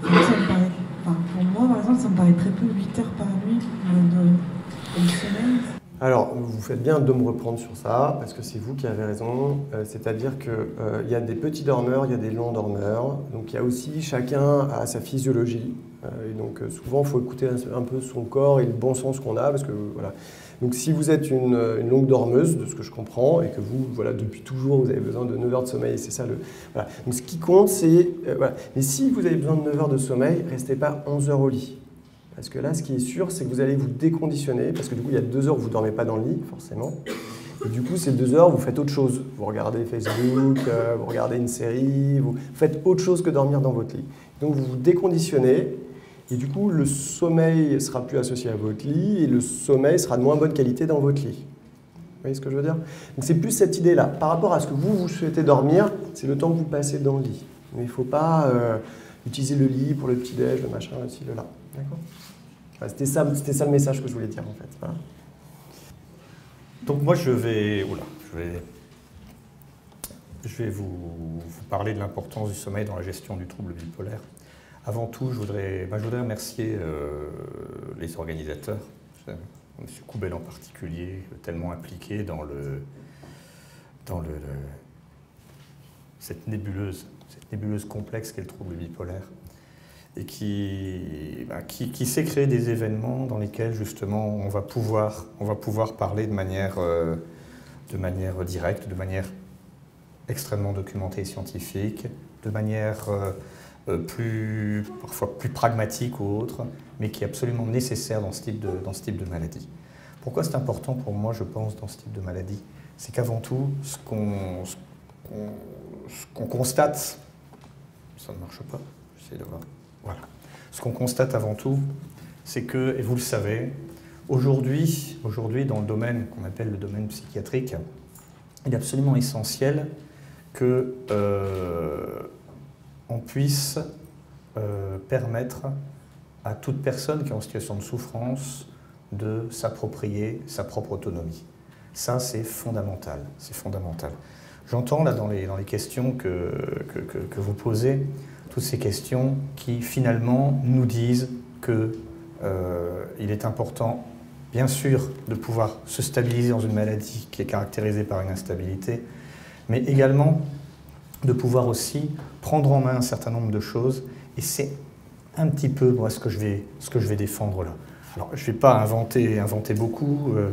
pour moi, par exemple, ça me paraît très peu, 8 heures par nuit de, de sommeil. Alors, vous faites bien de me reprendre sur ça, parce que c'est vous qui avez raison. Euh, c'est-à-dire qu'il euh, y a des petits dormeurs, il y a des longs dormeurs. Donc, il y a aussi, chacun a sa physiologie. Euh, et donc, souvent, il faut écouter un, peu son corps et le bon sens qu'on a, parce que voilà. Donc, si vous êtes une, longue dormeuse, de ce que je comprends, et que vous, voilà, depuis toujours, vous avez besoin de 9 heures de sommeil, c'est ça le. Voilà. Donc, ce qui compte, c'est. Mais si vous avez besoin de 9 heures de sommeil, restez pas 11 heures au lit. Parce que là, ce qui est sûr, c'est que vous allez vous déconditionner, parce que du coup, il y a deux heures où vous dormez pas dans le lit, forcément. Et du coup, ces deux heures, vous faites autre chose. Vous regardez Facebook, euh, vous regardez une série, vous faites autre chose que dormir dans votre lit. Donc, vous vous déconditionnez, et du coup, le sommeil sera plus associé à votre lit, et le sommeil sera de moins bonne qualité dans votre lit. Vous voyez ce que je veux dire? Donc, c'est plus cette idée-là. Par rapport à ce que vous, vous souhaitez dormir, c'est le temps que vous passez dans le lit. Mais il ne faut pas euh, utiliser le lit pour le petit-déj, le machin, le ci, le là. D'accord? C'était ça, le message que je voulais dire en fait. Donc moi je vais, oula, je vais, je vais vous, parler de l'importance du sommeil dans la gestion du trouble bipolaire. Avant tout, je voudrais, bah, je voudrais remercier euh, les organisateurs, M. Coubel en particulier, tellement impliqué dans, le, dans le, cette nébuleuse, cette nébuleuse complexe qu'est le trouble bipolaire et qui, bah, qui, sait créer des événements dans lesquels justement on va pouvoir, on va pouvoir parler de manière, euh, de manière directe, de manière extrêmement documentée et scientifique, de manière euh, euh, plus, parfois plus pragmatique ou autre, mais qui est absolument nécessaire dans ce type de, maladie. Pourquoi c'est important pour moi, je pense, dans ce type de maladie? C'est qu'avant tout, ce qu'on qu'on constate, ça ne marche pas, j'essaie de voir. Voilà. Ce qu'on constate avant tout, c'est que, et vous le savez, aujourd'hui, aujourd'hui dans le domaine qu'on appelle le domaine psychiatrique, il est absolument essentiel que euh, on puisse euh, permettre à toute personne qui est en situation de souffrance de s'approprier sa propre autonomie. Ça, c'est fondamental. C'est fondamental. J'entends là dans les, questions que, que, que vous posez toutes ces questions qui finalement nous disent qu'il euh, est important, bien sûr, de pouvoir se stabiliser dans une maladie qui est caractérisée par une instabilité, mais également de pouvoir aussi prendre en main un certain nombre de choses. Et c'est un petit peu moi ce que je vais, ce que je vais défendre là. Alors je ne vais pas inventer, inventer beaucoup, euh,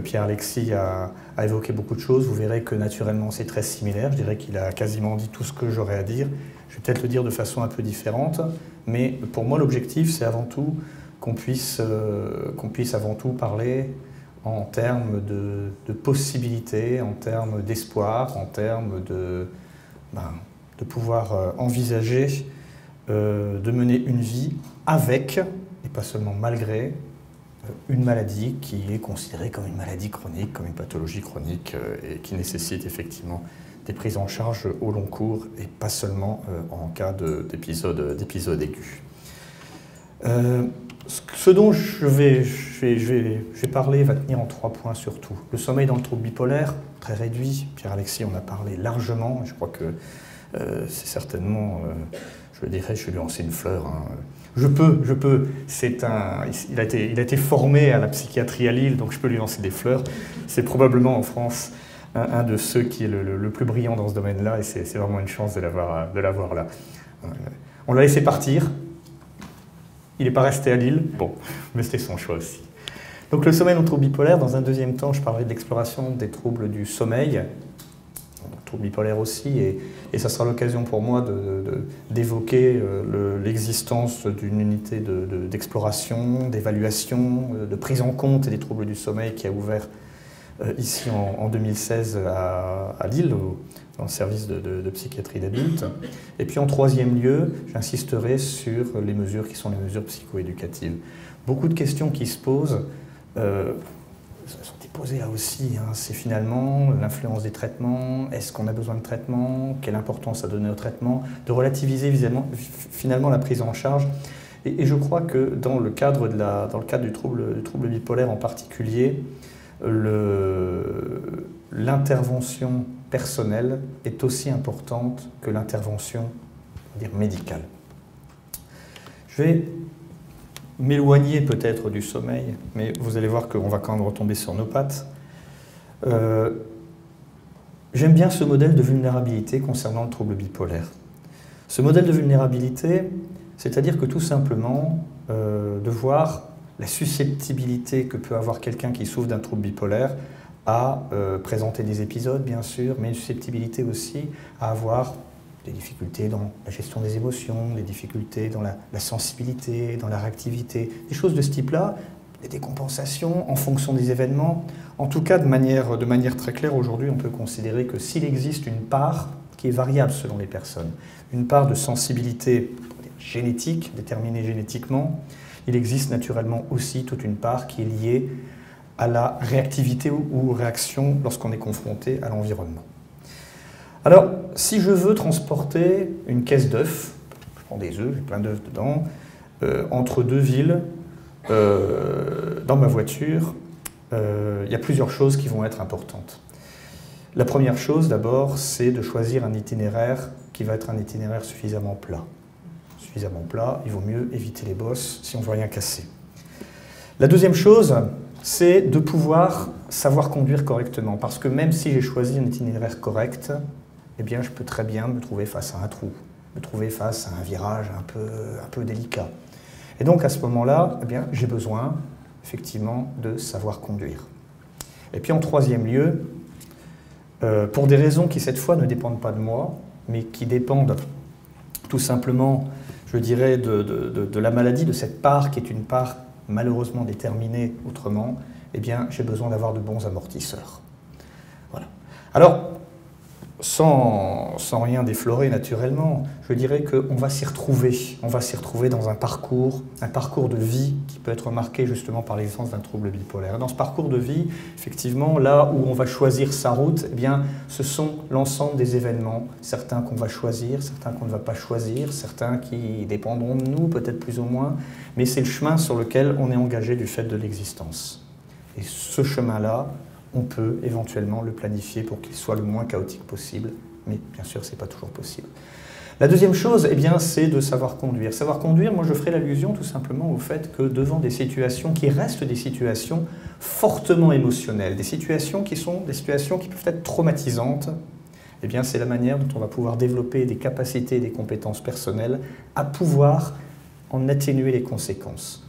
Pierre-Alexis a, évoqué beaucoup de choses. Vous verrez que naturellement c'est très similaire. Je dirais qu'il a quasiment dit tout ce que j'aurais à dire. Je vais peut-être le dire de façon un peu différente, mais pour moi l'objectif c'est avant tout qu'on puisse, qu'on puisse avant tout parler en termes de, possibilités, en termes d'espoir, en termes de, ben, de pouvoir euh, envisager euh, de mener une vie avec, et pas seulement malgré, euh, une maladie qui est considérée comme une maladie chronique, comme une pathologie chronique, et qui nécessite effectivement des prises en charge au long cours, et pas seulement en cas d'épisode aigu. Ce dont je vais, parler va tenir en trois points surtout. Le sommeil dans le trouble bipolaire, très réduit. Pierre-Alexis en a parlé largement. Je crois que euh, c'est certainement, euh, je dirais, je vais lui lancer une fleur. Hein. Je peux, je peux. C'est un, il a, été, formé à la psychiatrie à Lille, donc je peux lui lancer des fleurs. C'est probablement en France un, de ceux qui est le, plus brillant dans ce domaine-là, et c'est vraiment une chance de l'avoir là. Euh, on l'a laissé partir, il n'est pas resté à Lille, bon, mais c'était son choix aussi. Donc le sommeil non trouble bipolaire, dans un deuxième temps, je parlerai de l'exploration des troubles du sommeil, trouble bipolaire aussi, et, et ça sera l'occasion pour moi d'évoquer euh, l'existence d'une unité d'exploration, d'évaluation, euh, de prise en compte des troubles du sommeil qui a ouvert euh, ici en, 2016 à, à Lille, dans le service de, psychiatrie d'adultes. Et puis en troisième lieu, j'insisterai sur les mesures qui sont les mesures psychoéducatives. Beaucoup de questions qui se posent euh, sont posées là aussi. Hein. C'est finalement l'influence des traitements, est-ce qu'on a besoin de traitement, quelle importance à donner au traitement, de relativiser finalement la prise en charge. Et, je crois que dans le cadre, de la, dans le cadre du, trouble, du trouble bipolaire en particulier, l'intervention personnelle est aussi importante que l'intervention médicale. Je vais m'éloigner peut-être du sommeil, mais vous allez voir qu'on va quand même retomber sur nos pattes. Euh, j'aime bien ce modèle de vulnérabilité concernant le trouble bipolaire. Ce modèle de vulnérabilité, c'est-à-dire que tout simplement, euh, de voir la susceptibilité que peut avoir quelqu'un qui souffre d'un trouble bipolaire à euh, présenter des épisodes, bien sûr, mais une susceptibilité aussi à avoir des difficultés dans la gestion des émotions, des difficultés dans la, sensibilité, dans la réactivité, des choses de ce type-là, des décompensations en fonction des événements. En tout cas, de manière, de manière très claire, aujourd'hui, on peut considérer que s'il existe une part qui est variable selon les personnes, une part de sensibilité génétique, déterminée génétiquement, il existe naturellement aussi toute une part qui est liée à la réactivité ou réaction lorsqu'on est confronté à l'environnement. Alors, si je veux transporter une caisse d'œufs, je prends des œufs, j'ai plein d'œufs dedans, euh, entre deux villes, euh, dans ma voiture, euh, il y a plusieurs choses qui vont être importantes. La première chose, d'abord, c'est de choisir un itinéraire qui va être un itinéraire suffisamment plat. Suffisamment plat, il vaut mieux éviter les bosses si on ne veut rien casser. La deuxième chose, c'est de pouvoir savoir conduire correctement. Parce que même si j'ai choisi un itinéraire correct, eh bien, je peux très bien me trouver face à un trou, me trouver face à un virage un peu, un peu délicat. Et donc, à ce moment-là, eh bien, j'ai besoin, effectivement, de savoir conduire. Et puis, en troisième lieu, euh, pour des raisons qui, cette fois, ne dépendent pas de moi, mais qui dépendent tout simplement, je dirais, de, de la maladie, de cette part qui est une part malheureusement déterminé autrement, eh bien, j'ai besoin d'avoir de bons amortisseurs. Voilà. Alors, sans, sans, rien déflorer naturellement, je dirais qu'on va s'y retrouver. On va s'y retrouver dans un parcours, un parcours de vie qui peut être marqué justement par l'existence d'un trouble bipolaire. Dans ce parcours de vie, effectivement, là où on va choisir sa route, eh bien, ce sont l'ensemble des événements, certains qu'on va choisir, certains qu'on ne va pas choisir, certains qui dépendront de nous, peut-être plus ou moins, mais c'est le chemin sur lequel on est engagé du fait de l'existence. Et ce chemin-là, on peut éventuellement le planifier pour qu'il soit le moins chaotique possible, mais bien sûr, ce n'est pas toujours possible. La deuxième chose, eh bien, c'est de savoir conduire. Savoir conduire, moi je ferai l'allusion tout simplement au fait que devant des situations qui restent des situations fortement émotionnelles, des situations qui sont des situations qui peuvent être traumatisantes, eh bien, c'est la manière dont on va pouvoir développer des capacités des compétences personnelles à pouvoir en atténuer les conséquences.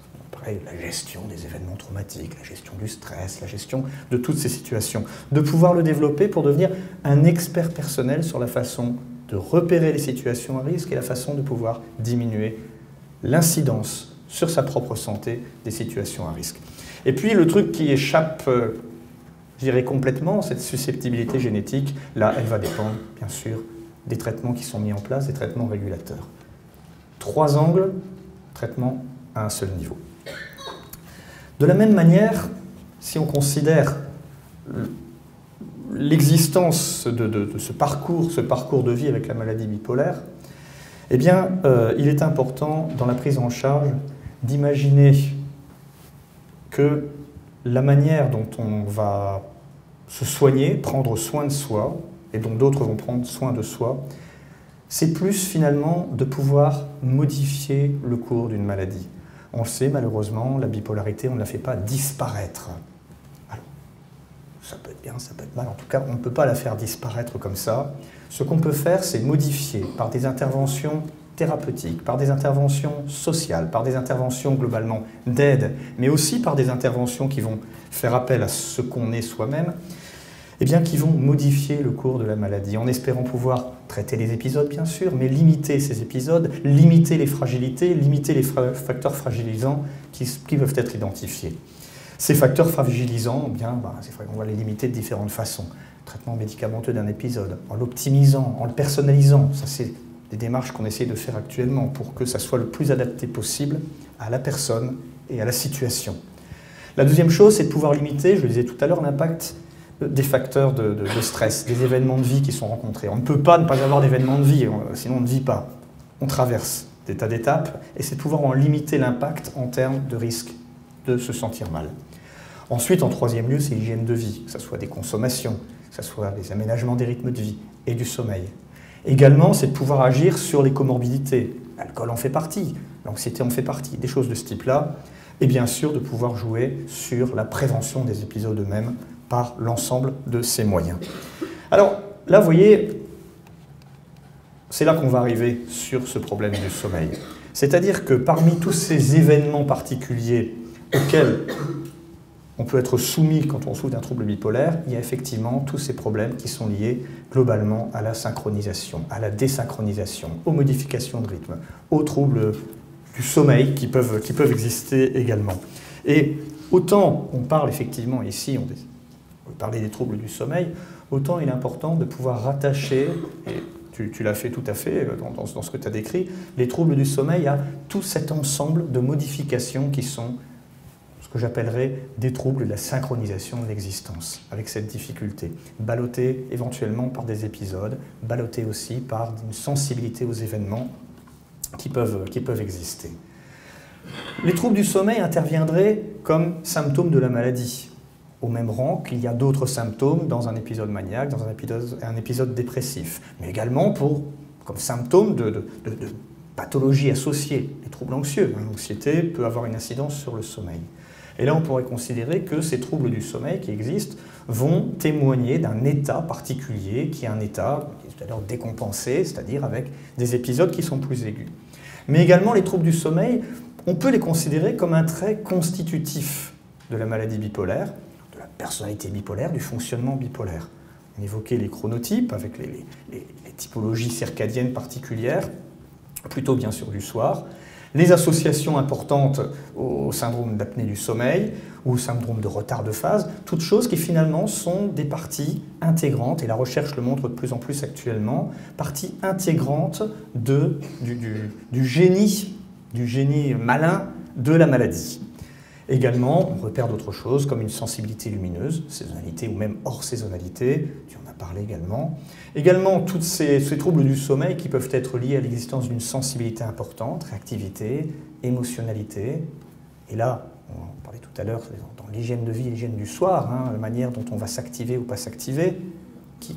La gestion des événements traumatiques, la gestion du stress, la gestion de toutes ces situations. De pouvoir le développer pour devenir un expert personnel sur la façon de repérer les situations à risque et la façon de pouvoir diminuer l'incidence sur sa propre santé des situations à risque. Et puis le truc qui échappe, euh, je dirais complètement, cette susceptibilité génétique, là, elle va dépendre, bien sûr, des traitements qui sont mis en place, des traitements régulateurs. Trois angles, traitement à un seul niveau. De la même manière, si on considère l'existence de, ce parcours, ce parcours de vie avec la maladie bipolaire, eh euh, il est important dans la prise en charge d'imaginer que la manière dont on va se soigner, prendre soin de soi, et dont d'autres vont prendre soin de soi, c'est plus finalement de pouvoir modifier le cours d'une maladie. On le sait malheureusement, la bipolarité, on ne la fait pas disparaître. Alors, ça peut être bien, ça peut être mal, en tout cas, on ne peut pas la faire disparaître comme ça. Ce qu'on peut faire, c'est modifier par des interventions thérapeutiques, par des interventions sociales, par des interventions globalement d'aide, mais aussi par des interventions qui vont faire appel à ce qu'on est soi-même, eh bien, qui vont modifier le cours de la maladie, en espérant pouvoir traiter les épisodes, bien sûr, mais limiter ces épisodes, limiter les fragilités, limiter les facteurs fragilisants qui, peuvent être identifiés. Ces facteurs fragilisants, eh bien, bah, on va les limiter de différentes façons. traitement médicamenteux d'un épisode, en l'optimisant, en le personnalisant, ça c'est des démarches qu'on essaie de faire actuellement pour que ça soit le plus adapté possible à la personne et à la situation. La deuxième chose, c'est de pouvoir limiter, je le disais tout à l'heure, l'impact des facteurs de, stress, des événements de vie qui sont rencontrés. On ne peut pas ne pas avoir d'événements de vie, sinon on ne vit pas. On traverse des tas d'étapes et c'est de pouvoir en limiter l'impact en termes de risque de se sentir mal. Ensuite, en troisième lieu, c'est l'hygiène de vie, que ce soit des consommations, que ce soit des aménagements des rythmes de vie et du sommeil. Également, c'est de pouvoir agir sur les comorbidités. L'alcool en fait partie, l'anxiété en fait partie, des choses de ce type-là. Et bien sûr, de pouvoir jouer sur la prévention des épisodes eux-mêmes par l'ensemble de ces moyens. Alors là, vous voyez, c'est là qu'on va arriver sur ce problème du sommeil. C'est-à-dire que parmi tous ces événements particuliers auxquels on peut être soumis quand on souffre d'un trouble bipolaire, il y a effectivement tous ces problèmes qui sont liés globalement à la synchronisation, à la désynchronisation, aux modifications de rythme, aux troubles du sommeil qui peuvent, qui peuvent exister également. Et autant on parle effectivement ici, parler des troubles du sommeil, autant il est important de pouvoir rattacher, et tu, l'as fait tout à fait euh, dans, ce que tu as décrit, les troubles du sommeil à tout cet ensemble de modifications qui sont ce que j'appellerais des troubles de la synchronisation de l'existence, avec cette difficulté. Ballottés éventuellement par des épisodes, ballottés aussi par une sensibilité aux événements qui peuvent, qui peuvent exister. Les troubles du sommeil interviendraient comme symptômes de la maladie au même rang qu'il y a d'autres symptômes dans un épisode maniaque, dans un épisode, dépressif, mais également pour, comme symptômes de, de, pathologies associées, les troubles anxieux. L'anxiété peut avoir une incidence sur le sommeil. Et là, on pourrait considérer que ces troubles du sommeil qui existent vont témoigner d'un état particulier qui est un état c'est-à-dire décompensé, c'est-à-dire avec des épisodes qui sont plus aigus. Mais également, les troubles du sommeil, on peut les considérer comme un trait constitutif de la maladie bipolaire, personnalité bipolaire, du fonctionnement bipolaire. On évoquait les chronotypes avec les, typologies circadiennes particulières, plutôt bien sûr du soir, les associations importantes au syndrome d'apnée du sommeil ou au syndrome de retard de phase, toutes choses qui finalement sont des parties intégrantes, et la recherche le montre de plus en plus actuellement, parties intégrantes du génie, du génie malin de la maladie. Également, on repère d'autres choses comme une sensibilité lumineuse, saisonnalité ou même hors saisonnalité, tu en as parlé également. Également, tous ces, troubles du sommeil qui peuvent être liés à l'existence d'une sensibilité importante, réactivité, émotionnalité. Et là, on parlait tout à l'heure dans l'hygiène de vie, l'hygiène du soir, hein, la manière dont on va s'activer ou pas s'activer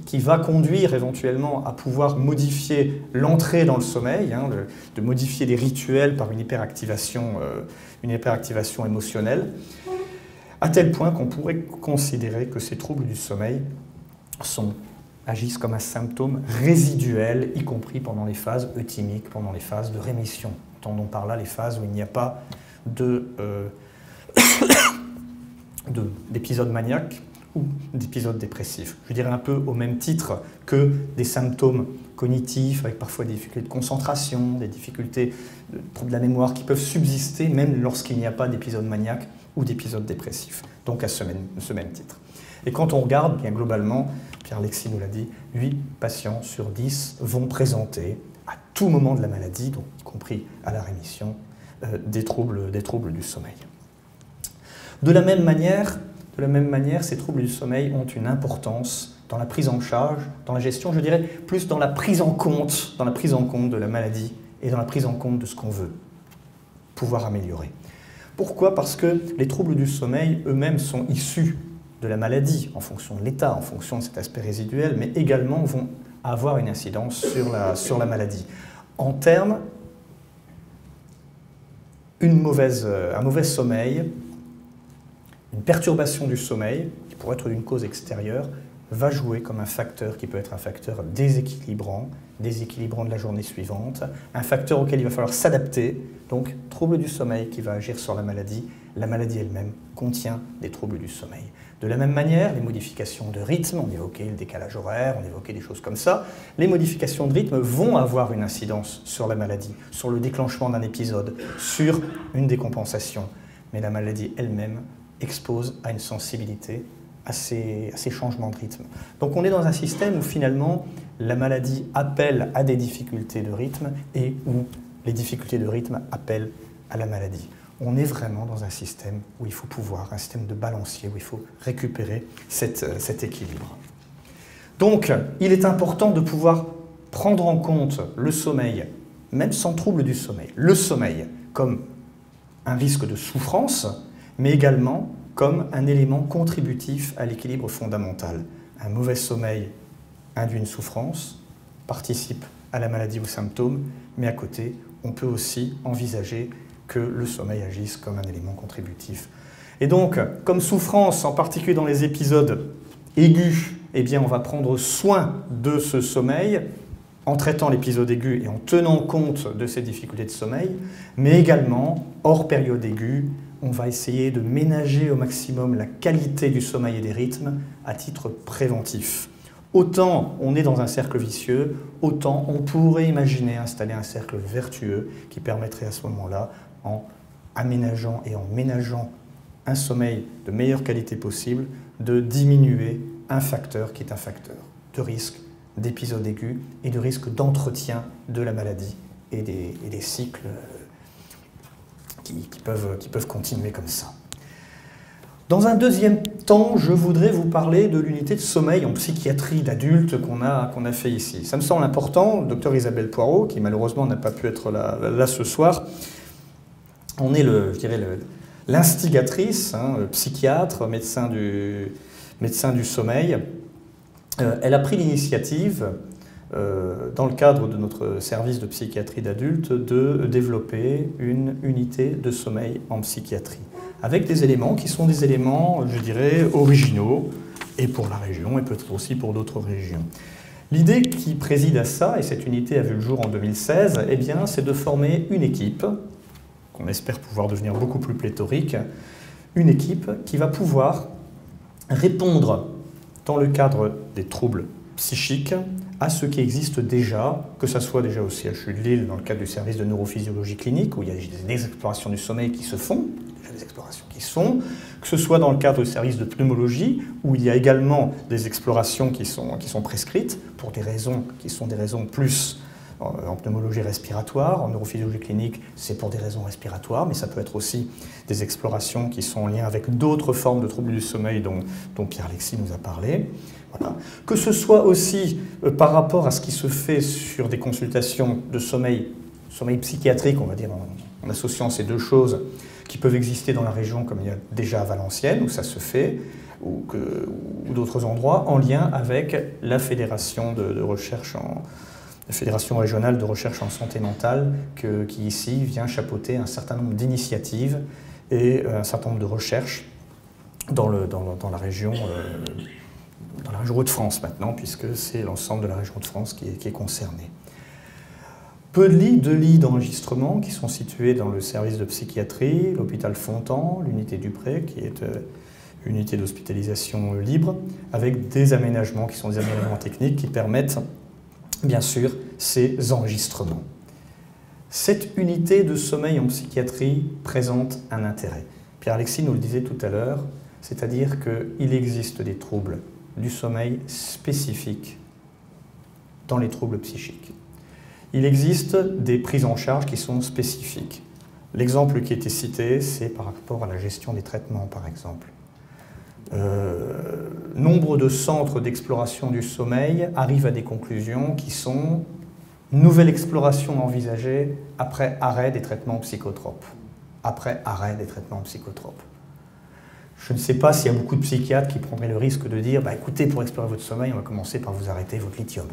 qui, va conduire éventuellement à pouvoir modifier l'entrée dans le sommeil, hein, de modifier les rituels par une hyperactivation, euh, une hyperactivation émotionnelle, à tel point qu'on pourrait considérer que ces troubles du sommeil agissent comme un symptôme résiduel, y compris pendant les phases euthymiques, pendant les phases de rémission. Entendons par là les phases où il n'y a pas d'épisodes maniaques ou d'épisodes dépressifs. Je dirais un peu au même titre que des symptômes cognitifs, avec parfois des difficultés de concentration, des difficultés de troubles de la mémoire qui peuvent subsister même lorsqu'il n'y a pas d'épisode maniaque ou d'épisode dépressif. Donc à ce même, titre. Et quand on regarde, bien globalement, Pierre-Alexis nous l'a dit, 8 patients sur 10 vont présenter à tout moment de la maladie, donc y compris à la rémission, euh, des troubles du sommeil. De la même manière, de la même manière, ces troubles du sommeil ont une importance dans la prise en charge, dans la gestion, je dirais plus dans la prise en compte, dans la prise en compte de la maladie et dans la prise en compte de ce qu'on veut pouvoir améliorer. Pourquoi? Parce que les troubles du sommeil eux-mêmes sont issus de la maladie, en fonction de l'état, en fonction de cet aspect résiduel, mais également vont avoir une incidence sur la, maladie. En termes, mauvaise, un mauvais sommeil une perturbation du sommeil, qui pourrait être d'une cause extérieure, va jouer comme un facteur qui peut être un facteur déséquilibrant, déséquilibrant de la journée suivante, un facteur auquel il va falloir s'adapter, donc trouble du sommeil qui va agir sur la maladie. La maladie elle-même contient des troubles du sommeil. De la même manière, les modifications de rythme, on évoquait le décalage horaire, on évoquait des choses comme ça, les modifications de rythme vont avoir une incidence sur la maladie, sur le déclenchement d'un épisode, sur une décompensation. Mais la maladie elle-même expose à une sensibilité à ces, changements de rythme. Donc on est dans un système où finalement la maladie appelle à des difficultés de rythme et où les difficultés de rythme appellent à la maladie. On est vraiment dans un système où il faut pouvoir, un système de balancier, où il faut récupérer cet équilibre. Donc il est important de pouvoir prendre en compte le sommeil, même sans trouble du sommeil, le sommeil comme un risque de souffrance, mais également comme un élément contributif à l'équilibre fondamental. Un mauvais sommeil induit une souffrance, participe à la maladie ou symptômes, mais à côté, on peut aussi envisager que le sommeil agisse comme un élément contributif. Et donc, comme souffrance, en particulier dans les épisodes aigus, eh bien, on va prendre soin de ce sommeil en traitant l'épisode aigu et en tenant compte de ces difficultés de sommeil, mais également, hors période aiguë, on va essayer de ménager au maximum la qualité du sommeil et des rythmes à titre préventif. Autant on est dans un cercle vicieux, autant on pourrait imaginer installer un cercle vertueux qui permettrait à ce moment-là, en aménageant et en ménageant un sommeil de meilleure qualité possible, de diminuer un facteur qui est un facteur de risque d'épisode aigu et de risque d'entretien de la maladie et des, et des cycles qui, peuvent, qui peuvent continuer comme ça. Dans un deuxième temps, je voudrais vous parler de l'unité de sommeil en psychiatrie d'adulte qu'on a, a fait ici. Ça me semble important. Le docteur Isabelle Poirot, qui malheureusement n'a pas pu être là, ce soir, on est, l'instigatrice, hein, psychiatre, médecin du, médecin du sommeil. Euh, elle a pris l'initiative dans le cadre de notre service de psychiatrie d'adulte, de développer une unité de sommeil en psychiatrie, avec des éléments qui sont des éléments, je dirais, originaux, et pour la région, et peut-être aussi pour d'autres régions. L'idée qui préside à ça, et cette unité a vu le jour en 2016, eh c'est de former une équipe, qu'on espère pouvoir devenir beaucoup plus pléthorique, une équipe qui va pouvoir répondre dans le cadre des troubles psychiques à ce qui existe déjà, que ce soit déjà au CHU de Lille dans le cadre du service de neurophysiologie clinique, où il y a des explorations du sommeil qui se font, déjà des explorations qui se font, que ce soit dans le cadre du service de pneumologie, où il y a également des explorations qui sont, qui sont prescrites, pour des raisons qui sont des raisons plus en pneumologie respiratoire, en neurophysiologie clinique, c'est pour des raisons respiratoires, mais ça peut être aussi des explorations qui sont en lien avec d'autres formes de troubles du sommeil dont, dont Pierre-Alexis nous a parlé. Que ce soit aussi euh, par rapport à ce qui se fait sur des consultations de sommeil, sommeil psychiatrique, on va dire, en, associant ces deux choses qui peuvent exister dans la région, comme il y a déjà à Valenciennes, où ça se fait, ou, d'autres endroits, en lien avec la fédération de, recherche la Fédération régionale de recherche en santé mentale, qui ici vient chapeauter un certain nombre d'initiatives et euh, un certain nombre de recherches dans, la région euh, dans la région de france maintenant, puisque c'est l'ensemble de la région de France qui est, qui est concernée. peu de lits, deux lits d'enregistrement qui sont situés dans le service de psychiatrie, l'hôpital Fontan, l'unité du Pré, qui est euh, une unité d'hospitalisation libre, avec des aménagements qui sont des aménagements techniques qui permettent, bien sûr, ces enregistrements. Cette unité de sommeil en psychiatrie présente un intérêt. Pierre-Alexis nous le disait tout à l'heure, c'est-à-dire qu'il existe des troubles du sommeil spécifiques dans les troubles psychiques. Il existe des prises en charge qui sont spécifiques. L'exemple qui a été cité, c'est par rapport à la gestion des traitements, par exemple. Euh, nombre de centres d'exploration du sommeil arrivent à des conclusions qui sont nouvelle exploration envisagée après arrêt des traitements psychotropes. Après arrêt des traitements psychotropes. Je ne sais pas s'il y a beaucoup de psychiatres qui prendraient le risque de dire bah, écoutez, pour explorer votre sommeil, on va commencer par vous arrêter votre lithium.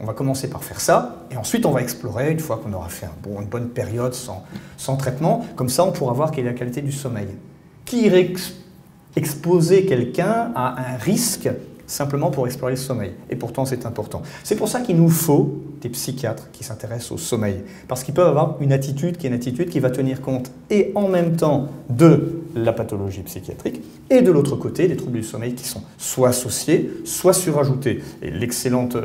On va, commencer par faire ça, et ensuite on va explorer, une fois qu'on aura fait une bonne période sans, traitement, comme ça on pourra voir quelle est la qualité du sommeil. Qui irait exposer quelqu'un à un risque simplement pour explorer le sommeil. Et pourtant, c'est important. C'est pour ça qu'il nous faut des psychiatres qui s'intéressent au sommeil. Parce qu'ils peuvent avoir une attitude qui est une attitude qui va tenir compte et en même temps de la pathologie psychiatrique et de l'autre côté des troubles du sommeil qui sont soit associés, soit surajoutés. Et l'excellente...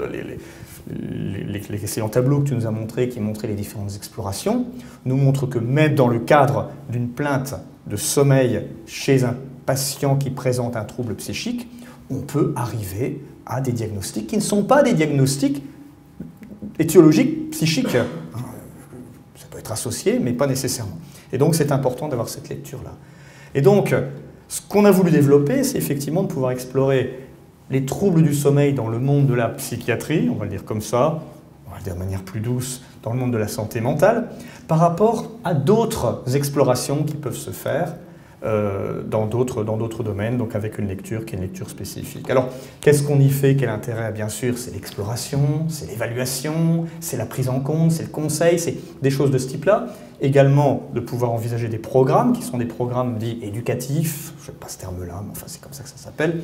L'excellent tableau que tu nous as montré, qui montrait les différentes explorations, nous montre que même dans le cadre d'une plainte de sommeil chez un patient qui présente un trouble psychique, on peut arriver à des diagnostics qui ne sont pas des diagnostics étiologiques, psychiques. Ça peut être associé, mais pas nécessairement. Et donc c'est important d'avoir cette lecture-là. Et donc, ce qu'on a voulu développer, c'est effectivement de pouvoir explorer les troubles du sommeil dans le monde de la psychiatrie, on va le dire comme ça, on va le dire de manière plus douce, dans le monde de la santé mentale, par rapport à d'autres explorations qui peuvent se faire dans d'autres domaines, donc avec une lecture qui est une lecture spécifique. Alors, qu'est-ce qu'on y fait? Quel intérêt? Bien sûr, c'est l'exploration, c'est l'évaluation, c'est la prise en compte, c'est le conseil, c'est des choses de ce type-là. Également, de pouvoir envisager des programmes qui sont des programmes dits éducatifs, je sais pas ce terme-là, mais enfin c'est comme ça que ça s'appelle.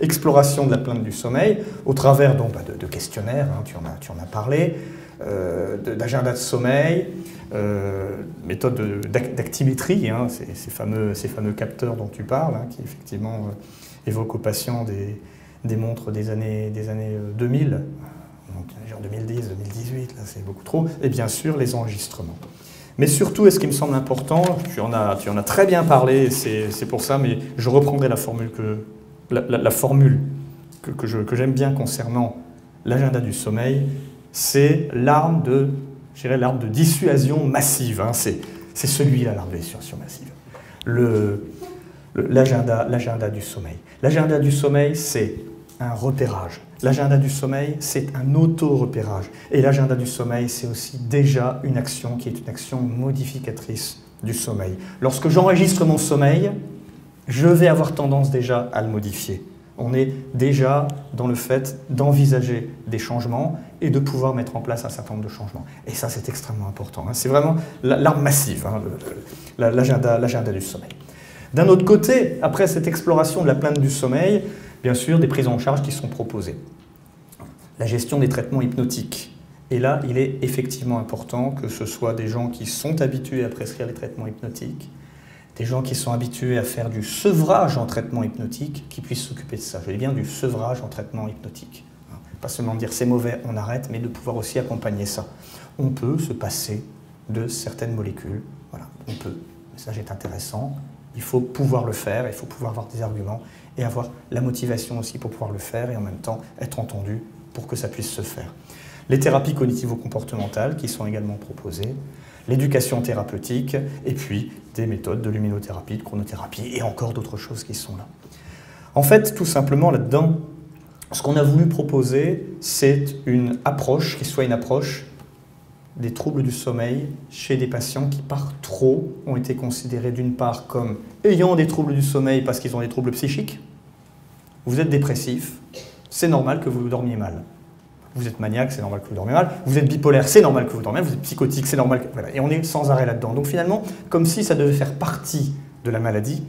Exploration de la plainte du sommeil, au travers donc, bah, de, questionnaires, hein, tu, en as, tu en as parlé, euh, d'agenda de sommeil, euh, méthode d'actimétrie, hein, ces, fameux, ces, fameux, capteurs dont tu parles, hein, qui effectivement euh, évoquent aux patients des, des, montres des années, des années 2000, euh, donc en 2010, 2018, là c'est beaucoup trop, et bien sûr les enregistrements. Mais surtout, et ce qui me semble important, tu en as, tu en as très bien parlé, c'est pour ça, mais je reprendrai la formule que, la, formule que, que j'aime bien concernant l'agenda du sommeil, c'est l'arme de, l'arme de dissuasion massive. Hein. C'est, celui-là, l'arme de dissuasion massive. l'agenda, l'agenda du sommeil. L'agenda du sommeil, c'est un repérage. L'agenda du sommeil, c'est un auto-repérage. Et l'agenda du sommeil, c'est aussi déjà une action qui est une action modificatrice du sommeil. Lorsque j'enregistre mon sommeil, je vais avoir tendance déjà à le modifier on est déjà dans le fait d'envisager des changements et de pouvoir mettre en place un certain nombre de changements. Et ça, c'est extrêmement important. Hein. C'est vraiment l'arme massive, hein, l'agenda du sommeil. D'un autre côté, après cette exploration de la plainte du sommeil, bien sûr, des prises en charge qui sont proposées. La gestion des traitements hypnotiques. Et là, il est effectivement important que ce soit des gens qui sont habitués à prescrire les traitements hypnotiques, des gens qui sont habitués à faire du sevrage en traitement hypnotique qui puissent s'occuper de ça. Je dis bien du sevrage en traitement hypnotique. Hein. Pas seulement dire c'est mauvais, on arrête, mais de pouvoir aussi accompagner ça. On peut se passer de certaines molécules. Voilà, on peut. Le message est intéressant. Il faut pouvoir le faire, il faut pouvoir avoir des arguments et avoir la motivation aussi pour pouvoir le faire et en même temps être entendu pour que ça puisse se faire. Les thérapies cognitivo-comportementales qui sont également proposées, l'éducation thérapeutique, et puis des méthodes de luminothérapie, de chronothérapie, et encore d'autres choses qui sont là. En fait, tout simplement là-dedans, ce qu'on a voulu proposer, c'est une approche qui soit une approche des troubles du sommeil chez des patients qui par trop ont été considérés d'une part comme ayant des troubles du sommeil parce qu'ils ont des troubles psychiques. Vous êtes dépressif, c'est normal que vous dormiez mal. Vous êtes maniaque, c'est normal que vous dormiez mal. Vous êtes bipolaire, c'est normal que vous dormiez mal. Vous êtes psychotique, c'est normal. Que... Voilà. Et on est sans arrêt là-dedans. Donc finalement, comme si ça devait faire partie de la maladie,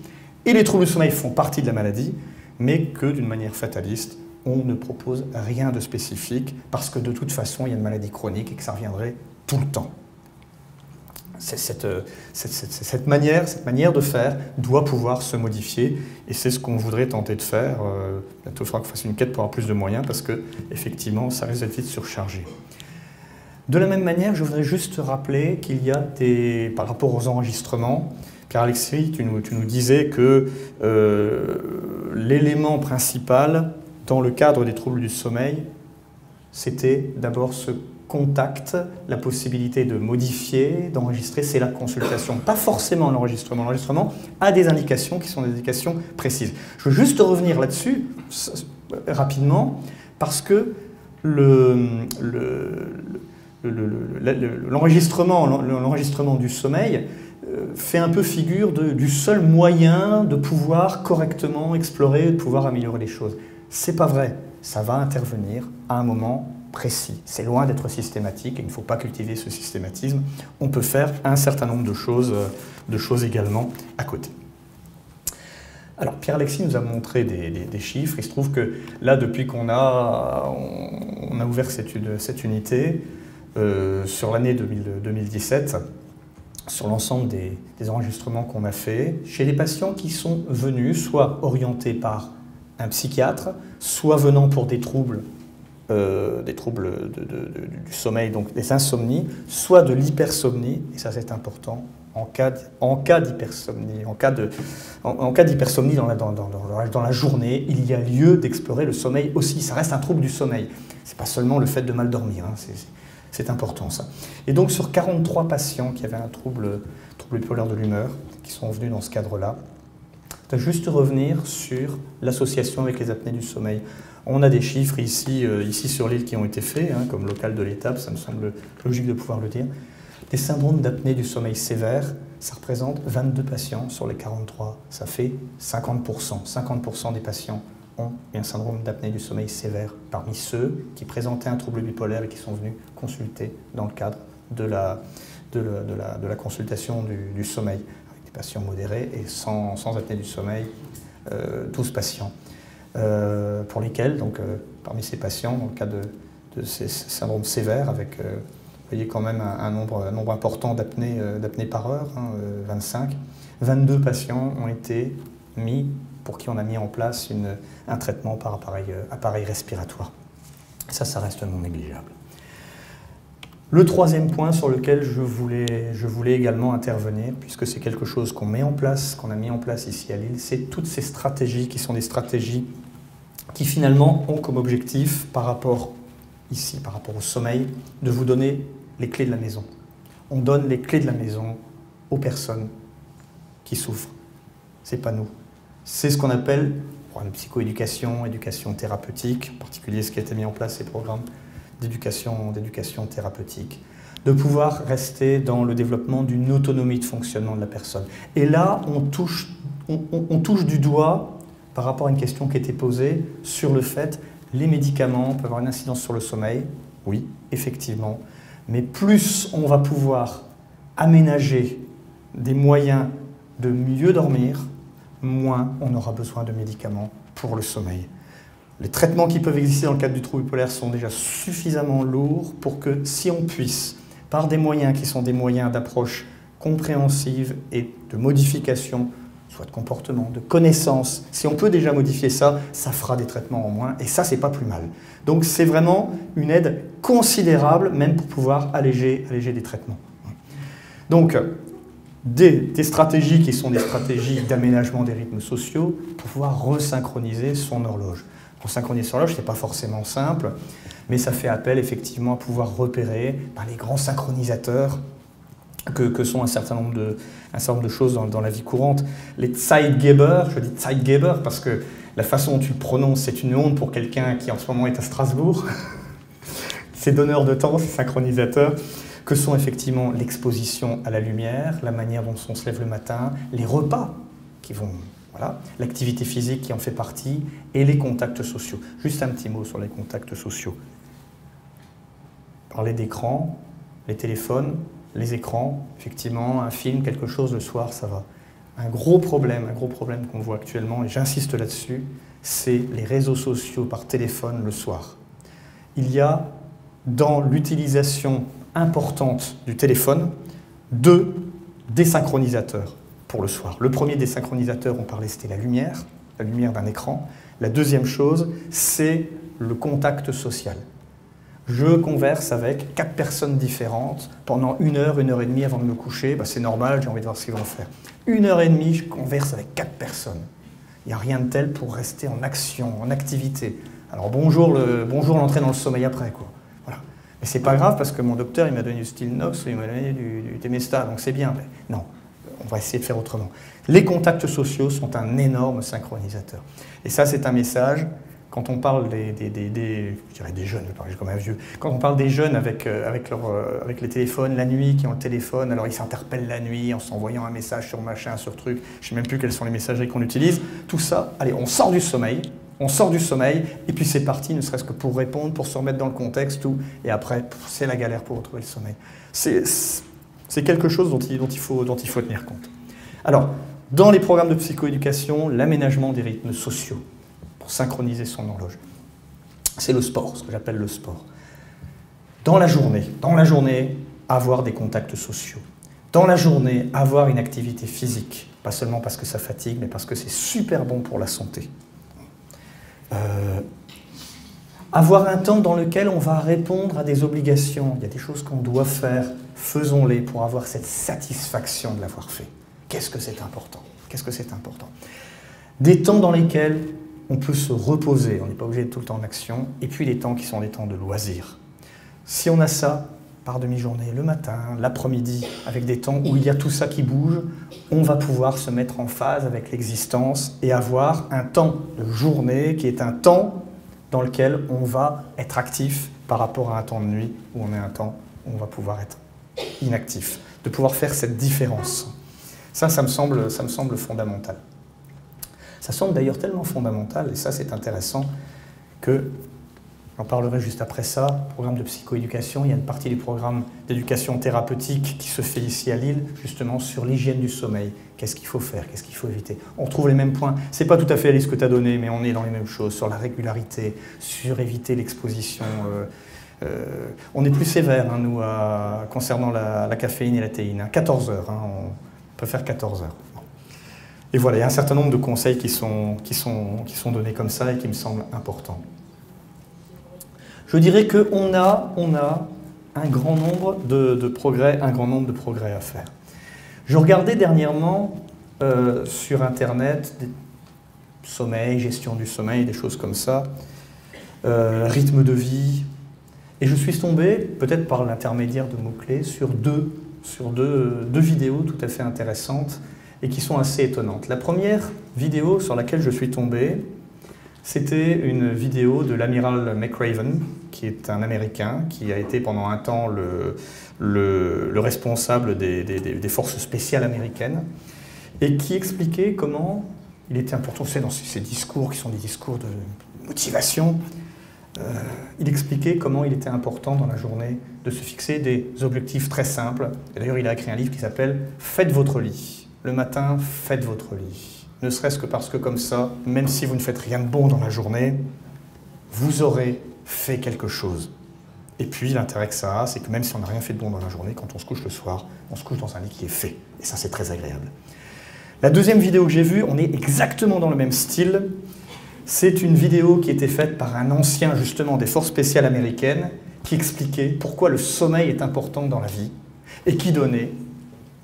et les troubles du sommeil font partie de la maladie, mais que d'une manière fataliste, on ne propose rien de spécifique parce que de toute façon, il y a une maladie chronique et que ça reviendrait tout le temps. Cette, cette, manière, cette manière de faire doit pouvoir se modifier et c'est ce qu'on voudrait tenter de faire. Euh, il faudra qu'on fasse une quête pour avoir plus de moyens parce que, effectivement, ça risque d'être vite surchargé. De la même manière, je voudrais juste rappeler qu'il y a des, par rapport aux enregistrements, tu nous, tu nous, disais que euh, l'élément principal dans le cadre des troubles du sommeil, c'était d'abord ce contact, la possibilité de modifier, d'enregistrer, c'est la consultation, pas forcément l'enregistrement. L'enregistrement a des indications qui sont des indications précises. Je veux juste revenir là-dessus rapidement, parce que l'enregistrement du sommeil euh, fait un peu figure du seul moyen de pouvoir correctement explorer, de pouvoir améliorer les choses. C'est pas vrai. Ça va intervenir à un moment précis. C'est loin d'être systématique et il ne faut pas cultiver ce systématisme. On peut faire un certain nombre de choses, euh, également à côté. Alors Pierre-Alexis nous a montré des, chiffres. Il se trouve que là, depuis qu'on a, ouvert cette, cette unité, euh, sur l'année 2017, sur l'ensemble des, des, enregistrements qu'on a fait, chez les patients qui sont venus, soit orientés par un psychiatre, soit venant pour des troubles, euh, des troubles du sommeil, donc des insomnies, soit de l'hypersomnie, et ça c'est important, en cas, d'hypersomnie, en cas d'hypersomnie dans la, journée, il y a lieu d'explorer le sommeil aussi. Ça reste un trouble du sommeil. C'est pas seulement le fait de mal dormir, hein. c'est important ça. Et donc sur 43 patients qui avaient un trouble, trouble bipolaire de l'humeur, qui sont venus dans ce cadre-là, de juste revenir sur l'association avec les apnées du sommeil. On a des chiffres ici, euh, ici sur l'île qui ont été faits, hein, comme local de l'étape, ça me semble logique de pouvoir le dire. Des syndromes d'apnée du sommeil sévère, ça représente 22 patients sur les 43. Ça fait 50%. 50% des patients ont un syndrome d'apnée du sommeil sévère parmi ceux qui présentaient un trouble bipolaire et qui sont venus consulter dans le cadre de la, consultation du, sommeil patients modérés et sans, apnée du sommeil, 12 euh, patients, pour lesquels, donc, euh, parmi ces patients, dans le cas de, ces syndromes sévères, avec, vous voyez quand même un, nombre, important d'apnées par heure, 25, hein, 22 patients ont été mis, pour qui on a mis en place un traitement par appareil, appareil respiratoire. Ça, ça reste non négligeable. Le troisième point sur lequel je voulais, je voulais également intervenir, puisque c'est quelque chose qu'on met en place, qu'on a mis en place ici à Lille, c'est toutes ces stratégies qui sont des stratégies qui finalement ont comme objectif, par rapport ici, par rapport au sommeil, de vous donner les clés de la maison. On donne les clés de la maison aux personnes qui souffrent. C'est pas nous. C'est ce qu'on appelle, une psychoéducation, éducation thérapeutique, en particulier ce qui a été mis en place, ces programmes d'éducation, d'éducation thérapeutique, de pouvoir rester dans le développement d'une autonomie de fonctionnement de la personne. Et là, on touche, on, touche du doigt par rapport à une question qui été posée sur le fait les médicaments peuvent avoir une incidence sur le sommeil. Oui, effectivement. Mais plus on va pouvoir aménager des moyens de mieux dormir, moins on aura besoin de médicaments pour le sommeil. Les traitements qui peuvent exister dans le cadre du trouble bipolaire sont déjà suffisamment lourds pour que si on puisse, par des moyens qui sont des moyens d'approche compréhensive et de modification, soit de comportement, de connaissance, si on peut déjà modifier ça, ça fera des traitements en moins, et ça, c'est pas plus mal. Donc c'est vraiment une aide considérable, même pour pouvoir alléger, des traitements. Donc, des, stratégies qui sont des stratégies d'aménagement des rythmes sociaux pour pouvoir resynchroniser son horloge. Pour synchroniser sur l'horloge, ce n'est pas forcément simple, mais ça fait appel effectivement à pouvoir repérer par les grands synchronisateurs que, sont un certain nombre de, un certain nombre de choses dans, la vie courante. Les Zeitgeber, je dis Zeitgeber parce que la façon dont tu le prononces, c'est une honte pour quelqu'un qui en ce moment est à Strasbourg. ces donneurs de temps, ces synchronisateurs, que sont effectivement l'exposition à la lumière, la manière dont on se lève le matin, les repas qui vont l'activité physique qui en fait partie et les contacts sociaux. Juste un petit mot sur les contacts sociaux. Parler d'écran, les téléphones, les écrans, effectivement, un film, quelque chose le soir, ça va. un gros problème, un gros problème qu'on voit actuellement, et j'insiste là-dessus, c'est les réseaux sociaux par téléphone le soir. Il y a dans l'utilisation importante du téléphone deux désynchronisateurs pour le soir. Le premier désynchronisateur, on parlait, c'était la lumière, la lumière d'un écran. La deuxième chose, c'est le contact social. Je converse avec quatre personnes différentes pendant une heure, une heure et demie avant de me coucher. Bah, c'est normal, j'ai envie de voir ce qu'ils vont faire. Une heure et demie, je converse avec quatre personnes. Il n'y a rien de tel pour rester en action, en activité. Alors bonjour l'entrée bonjour dans le sommeil après. Quoi. Voilà. Mais c'est pas grave parce que mon docteur il m'a donné du Stilnox il m'a donné du, du Temesta, donc c'est bien. non, on va essayer de faire autrement. Les contacts sociaux sont un énorme synchronisateur. Et ça, c'est un message. Quand on parle des, des, je dirais des jeunes, je comme un vieux, quand on parle des jeunes avec, euh, avec, euh, avec les téléphones la nuit, qui ont le téléphone, alors ils s'interpellent la nuit en s'envoyant un message sur machin, sur truc, je ne sais même plus quelles sont les messageries qu'on utilise, tout ça, allez, on sort du sommeil, on sort du sommeil, et puis c'est parti, ne serait-ce que pour répondre, pour se remettre dans le contexte, tout, et après, c'est la galère pour retrouver le sommeil. C'est quelque chose dont il, dont, il faut, dont il faut tenir compte. Alors, dans les programmes de psychoéducation, l'aménagement des rythmes sociaux synchroniser son horloge. C'est le sport, ce que j'appelle le sport. Dans la journée, dans la journée, avoir des contacts sociaux. Dans la journée, avoir une activité physique, pas seulement parce que ça fatigue, mais parce que c'est super bon pour la santé. Euh, avoir un temps dans lequel on va répondre à des obligations. Il y a des choses qu'on doit faire, faisons-les pour avoir cette satisfaction de l'avoir fait. Qu'est-ce que c'est important? Qu'est-ce que c'est important? Des temps dans lesquels on peut se reposer, on n'est pas obligé d'être tout le temps en action, et puis les temps qui sont des temps de loisirs. Si on a ça par demi-journée, le matin, l'après-midi, avec des temps où il y a tout ça qui bouge, on va pouvoir se mettre en phase avec l'existence et avoir un temps de journée qui est un temps dans lequel on va être actif par rapport à un temps de nuit où on est un temps où on va pouvoir être inactif, de pouvoir faire cette différence. Ça, ça me semble, ça me semble fondamental. Ça semble d'ailleurs tellement fondamental, et ça c'est intéressant, que, j'en parlerai juste après ça, programme de psychoéducation, il y a une partie du programme d'éducation thérapeutique qui se fait ici à Lille, justement sur l'hygiène du sommeil. Qu'est-ce qu'il faut faire? Qu'est-ce qu'il faut éviter? On retrouve les mêmes points. C'est pas tout à fait la liste que tu as donnée, mais on est dans les mêmes choses, sur la régularité, sur éviter l'exposition. Euh, euh, on est plus sévère, hein, nous, concernant la, caféine et la théine. 14 hein. heures. Hein, peut faire 14 heures. Et voilà, il y a un certain nombre de conseils qui sont, qui sont, qui sont donnés comme ça et qui me semblent importants. Je dirais qu'on a, on a un grand nombre de, progrès, un grand nombre de progrès à faire. Je regardais dernièrement euh, sur Internet sommeil, gestion du sommeil, des choses comme ça, euh, rythme de vie, et je suis tombé, peut-être par l'intermédiaire de mots-clés, sur deux sur deux, vidéos tout à fait intéressantes et qui sont assez étonnantes. La première vidéo sur laquelle je suis tombé, c'était une vidéo de l'amiral McRaven, qui est un Américain, qui a été pendant un temps le, le, responsable des, forces spéciales américaines, et qui expliquait comment il était important, c'est dans ces discours qui sont des discours de motivation, euh, il expliquait comment il était important dans la journée de se fixer des objectifs très simples. D'ailleurs, il a écrit un livre qui s'appelle Faites votre lit. Le matin, faites votre lit. Ne serait-ce que parce que comme ça, même si vous ne faites rien de bon dans la journée, vous aurez fait quelque chose. Et puis l'intérêt que ça a, c'est que même si on n'a rien fait de bon dans la journée, quand on se couche le soir, on se couche dans un lit qui est fait. Et ça, c'est très agréable. La deuxième vidéo que j'ai vue, on est exactement dans le même style. C'est une vidéo qui était faite par un ancien justement des forces spéciales américaines qui expliquait pourquoi le sommeil est important dans la vie et qui donnait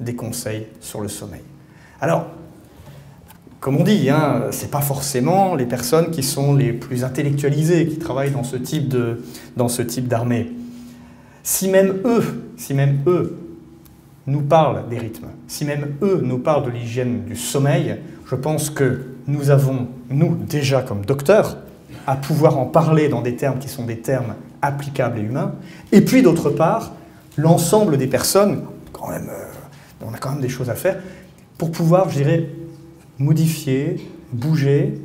des conseils sur le sommeil. Alors, comme on dit, hein, ce n'est pas forcément les personnes qui sont les plus intellectualisées, qui travaillent dans ce type d'armée. Si même eux, si même eux nous parlent des rythmes, si même eux nous parlent de l'hygiène du sommeil, je pense que nous avons, nous, déjà comme docteurs, à pouvoir en parler dans des termes qui sont des termes applicables et humains. Et puis, d'autre part, l'ensemble des personnes, quand même, euh, on a quand même des choses à faire, pour pouvoir, je dirais, modifier, bouger,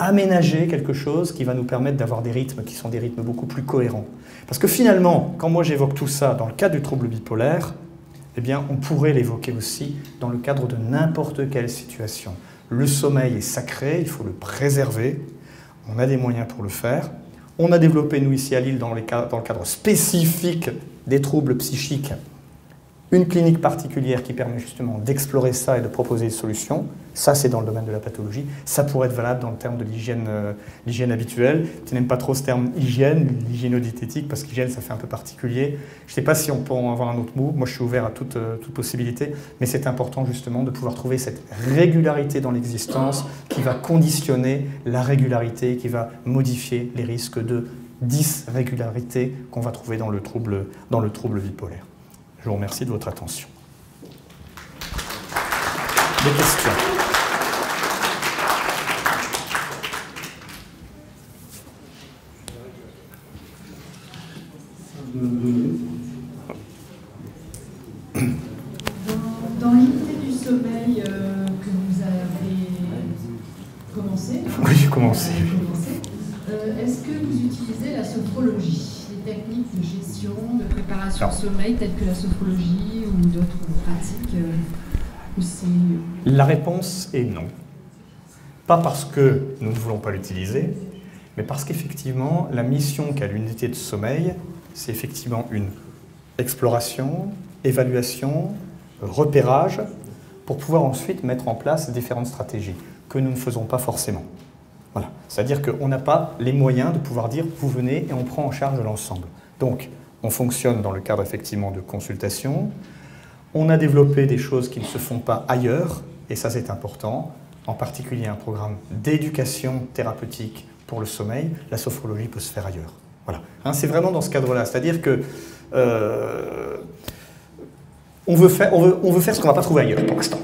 aménager quelque chose qui va nous permettre d'avoir des rythmes qui sont des rythmes beaucoup plus cohérents. Parce que finalement, quand moi j'évoque tout ça dans le cas du trouble bipolaire, eh bien, on pourrait l'évoquer aussi dans le cadre de n'importe quelle situation. Le sommeil est sacré, il faut le préserver. On a des moyens pour le faire. On a développé, nous, ici à Lille, dans, le cadre spécifique des troubles psychiques, une clinique particulière qui permet justement d'explorer ça et de proposer des solutions. Ça, c'est dans le domaine de la pathologie. Ça pourrait être valable dans le terme de l'hygiène euh, habituelle. Tu n'aimes pas trop ce terme hygiène, l'hygiénodiététique, parce qu'hygiène, ça fait un peu particulier. Je ne sais pas si on peut en avoir un autre mot. Moi, je suis ouvert à toute, euh, toute possibilité. Mais c'est important, justement, de pouvoir trouver cette régularité dans l'existence qui va conditionner la régularité, qui va modifier les risques de dysrégularité qu'on va trouver dans le trouble bipolaire. Je vous remercie de votre attention. Des questions Dans, l'unité du sommeil euh, que vous avez commencé, oui, j'ai commencé. Euh, est-ce que vous utilisez la sophrologie? Techniques de gestion, de préparation sommeil, telles que la sophrologie ou d'autres pratiques euh, La réponse est non. Pas parce que nous ne voulons pas l'utiliser, mais parce qu'effectivement, la mission qu'a l'unité de sommeil, c'est effectivement une exploration, évaluation, repérage, pour pouvoir ensuite mettre en place différentes stratégies que nous ne faisons pas forcément. C'est-à-dire qu'on n'a pas les moyens de pouvoir dire vous venez et on prend en charge l'ensemble. Donc, on fonctionne dans le cadre effectivement de consultation. On a développé des choses qui ne se font pas ailleurs, et ça c'est important, en particulier un programme d'éducation thérapeutique pour le sommeil. La sophrologie peut se faire ailleurs. Voilà. Hein, c'est vraiment dans ce cadre-là. C'est-à-dire que euh, veut faire, on, veut, on veut faire ce qu'on ne va pas trouver ailleurs pour l'instant.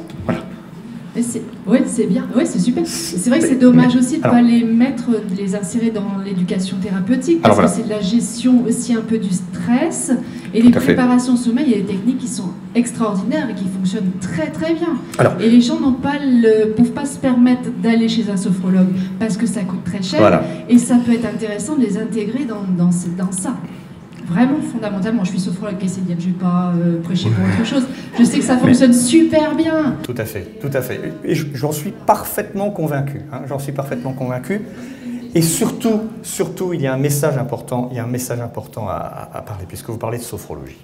Oui, c'est bien. Ouais, c'est super. C'est vrai que c'est dommage aussi de ne pas les mettre, de les insérer dans l'éducation thérapeutique, parce que c'est de la gestion aussi un peu du stress. Et les préparations sommeil, il y a des techniques qui sont extraordinaires et qui fonctionnent très très bien. et les gens ne peuvent pas se permettre d'aller chez un sophrologue parce que ça coûte très cher. Et ça peut être intéressant de les intégrer dans, dans, dans ça vraiment fondamentalement, je suis sophrologue caissidienne, je ne vais pas euh, prêcher pour autre chose. Je sais que ça fonctionne super bien. Tout à fait, tout à fait. Et j'en suis parfaitement convaincu. Hein, j'en suis parfaitement convaincu. Et surtout, surtout, il y a un message important, il y a un message important à, à parler, puisque vous parlez de sophrologie.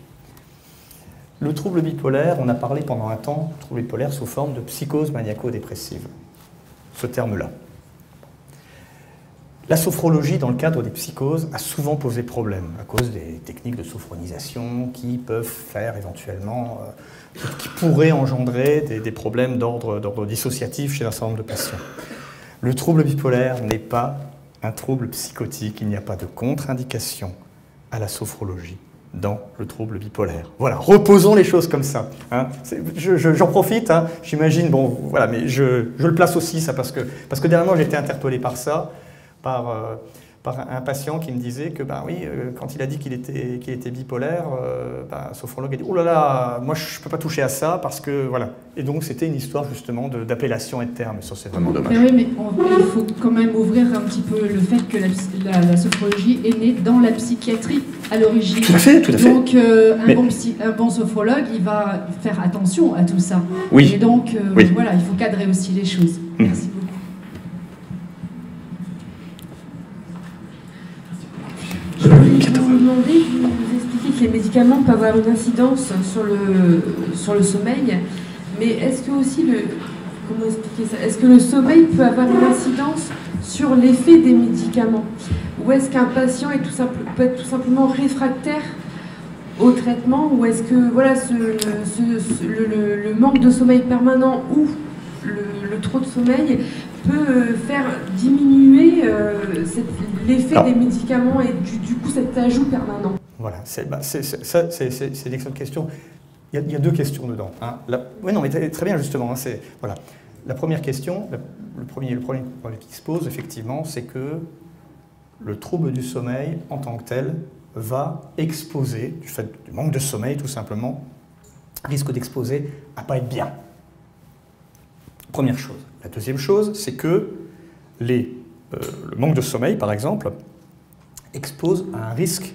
Le trouble bipolaire, on a parlé pendant un temps, trouble bipolaire sous forme de psychose maniaco-dépressive. Ce terme-là. La sophrologie, dans le cadre des psychoses, a souvent posé problème à cause des techniques de sophronisation qui peuvent faire éventuellement, euh, qui pourraient engendrer des, problèmes d'ordre dissociatif chez un certain nombre de patients. Le trouble bipolaire n'est pas un trouble psychotique, il n'y a pas de contre-indication à la sophrologie dans le trouble bipolaire. Voilà, reposons les choses comme ça. Hein. J'en profite, hein. j'imagine, bon, voilà, mais je, le place aussi, ça, parce que, parce que dernièrement j'ai été interpellé par ça par, euh, par un patient qui me disait que, ben oui, euh, quand il a dit qu'il était, qu'il était bipolaire, euh, ben, un sophrologue a dit, oh là là, moi je ne peux pas toucher à ça parce que, voilà. Et donc c'était une histoire justement d'appellation et de terme, ça c'est vraiment dommage. Mais oui, mais il faut quand même ouvrir un petit peu le fait que la, sophrologie est née dans la psychiatrie à l'origine. Tout à fait, tout à fait. Donc un, bon un, bon sophrologue, il va faire attention à tout ça. Oui. Et donc, voilà, il faut cadrer aussi les choses. Mmh. Merci beaucoup. Je voulais vous demander, vous expliquez que les médicaments peuvent avoir une incidence sur le, sur le sommeil, mais est-ce que aussi le. Comment expliquer ça? Est-ce que le sommeil peut avoir une incidence sur l'effet des médicaments? Ou est-ce qu'un patient est tout simple, peut être tout simplement réfractaire au traitement? Ou est-ce que voilà, ce, le, manque de sommeil permanent ou le, trop de sommeil peut faire diminuer euh, l'effet des médicaments et du, coup cet ajout permanent Voilà, c'est bah, une excellente question. Il y, a, deux questions dedans. Hein. non, mais très bien justement. Hein, voilà. La première question, le premier, le premier qui se pose effectivement, c'est que le trouble du sommeil en tant que tel va exposer, du fait du manque de sommeil tout simplement, risque d'exposer à pas être bien. Première chose. La deuxième chose, c'est que euh, le manque de sommeil, par exemple, expose à un risque,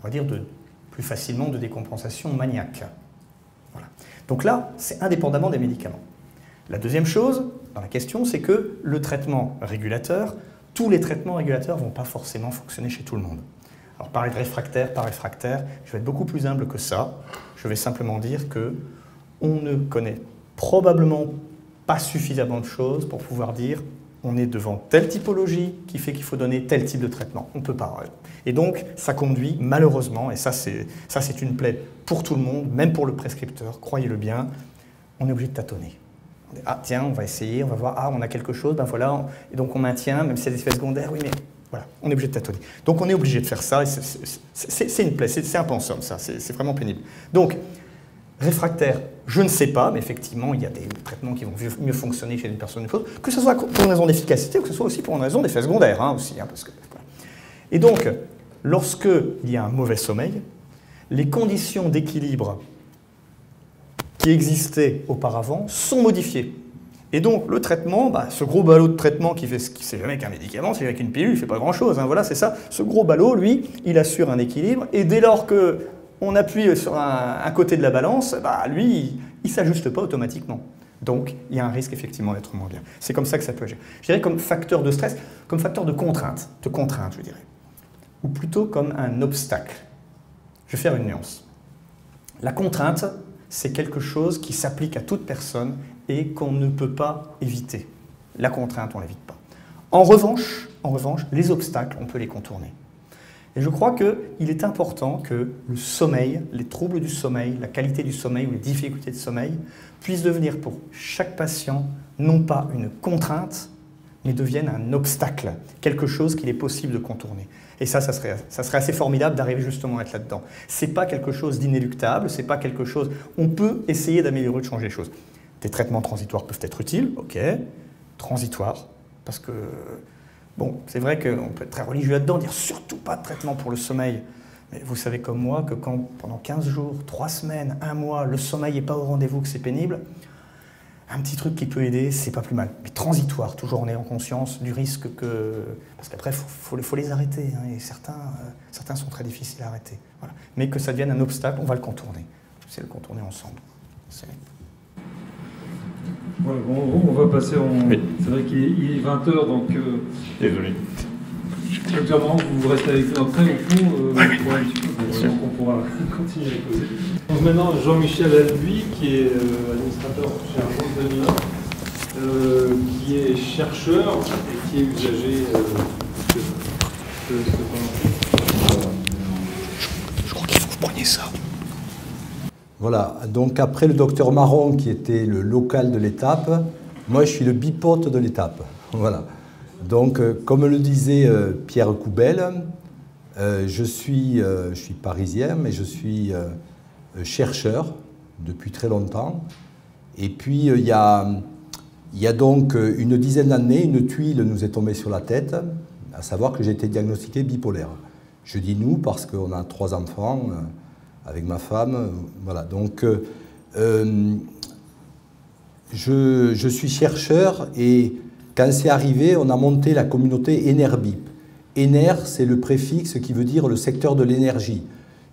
on va dire, de plus facilement de décompensation maniaque. Donc là, c'est indépendamment des médicaments. La deuxième chose dans la question, c'est que le traitement régulateur, tous les traitements régulateurs ne vont pas forcément fonctionner chez tout le monde. Alors parler de réfractaire par réfractaire, je vais être beaucoup plus humble que ça. Je vais simplement dire que on ne connaît probablement pas suffisamment de choses pour pouvoir dire on est devant telle typologie qui fait qu'il faut donner tel type de traitement. On ne peut pas. Et donc, ça conduit malheureusement, et ça c'est une plaie pour tout le monde, même pour le prescripteur, croyez-le bien, on est obligé de tâtonner. Ah tiens, on va essayer, on va voir, ah on a quelque chose, ben voilà, et donc on maintient, même si a des effets secondaires, oui mais voilà, on est obligé de tâtonner. Donc on est obligé de faire ça, c'est une plaie, c'est impensable ça, c'est vraiment pénible. Donc, réfractaire, je ne sais pas, mais effectivement, il y a des traitements qui vont mieux fonctionner chez une personne chose, que ce soit pour une raison d'efficacité ou que ce soit aussi pour une raison d'effet secondaire. Hein, aussi, hein, Et donc, lorsqu'il y a un mauvais sommeil, les conditions d'équilibre qui existaient auparavant sont modifiées. Et donc, le traitement, bah, ce gros ballot de traitement qui fait, c'est jamais qu'un médicament, c'est avec une pilule, il fait pas grand-chose. Hein, voilà, c'est ça. Ce gros ballot, lui, il assure un équilibre. Et dès lors que on appuie sur un, côté de la balance, bah, lui, il ne s'ajuste pas automatiquement. Donc, il y a un risque effectivement d'être moins bien. C'est comme ça que ça peut agir. Je dirais comme facteur de stress, comme facteur de contrainte, de contrainte, je dirais. Ou plutôt comme un obstacle. Je vais faire une nuance. La contrainte, c'est quelque chose qui s'applique à toute personne et qu'on ne peut pas éviter. La contrainte, on ne l'évite pas. En revanche, en revanche, les obstacles, on peut les contourner. Et je crois qu'il est important que le sommeil, les troubles du sommeil, la qualité du sommeil ou les difficultés de sommeil puissent devenir pour chaque patient non pas une contrainte, mais deviennent un obstacle, quelque chose qu'il est possible de contourner. Et ça, ça serait, ça assez formidable d'arriver justement à être là-dedans. C'est pas quelque chose d'inéluctable, c'est pas quelque chose. On peut essayer d'améliorer, de changer les choses. Des traitements transitoires peuvent être utiles, ok. Transitoires, parce que Bon, c'est vrai qu'on peut être très religieux là-dedans, dire surtout pas de traitement pour le sommeil. Mais vous savez comme moi que quand pendant 15 jours, 3 semaines, 1 mois, le sommeil n'est pas au rendez-vous, que c'est pénible, un petit truc qui peut aider, c'est pas plus mal. Mais transitoire, toujours en ayant conscience du risque que. Parce qu'après, il faut, les arrêter. Hein, et certains, euh, certains sont très difficiles à arrêter. Voilà. Mais que ça devienne un obstacle, on va le contourner. C'est le contourner ensemble on va passer en. C'est vrai qu'il est 20h, donc. Euh... Désolé. Docteur vous restez avec nous après, au fond, euh, oui, oui. Donc on pourra continuer à poser. Donc maintenant, Jean-Michel Albuy, qui est euh, administrateur chez Argent euh, qui est chercheur et qui est usager euh, de, de, de, Je crois qu'il faut que vous preniez ça. Voilà, donc après le docteur Marron qui était le local de l'étape, moi je suis le bipote de l'étape. Voilà. Donc euh, comme le disait euh, Pierre Coubel, euh, je, suis, je suis parisien mais je suis chercheur depuis très longtemps. Et puis il y a, il y a donc une dizaine d'années, une tuile nous est tombée sur la tête, à savoir que j'ai été diagnostiqué bipolaire. Je dis nous parce qu'on a trois enfants avec ma femme. Voilà, donc euh, euh, je, suis chercheur et quand c'est arrivé, on a monté la communauté Enerbip. Ener, c'est le préfixe qui veut dire le secteur de l'énergie.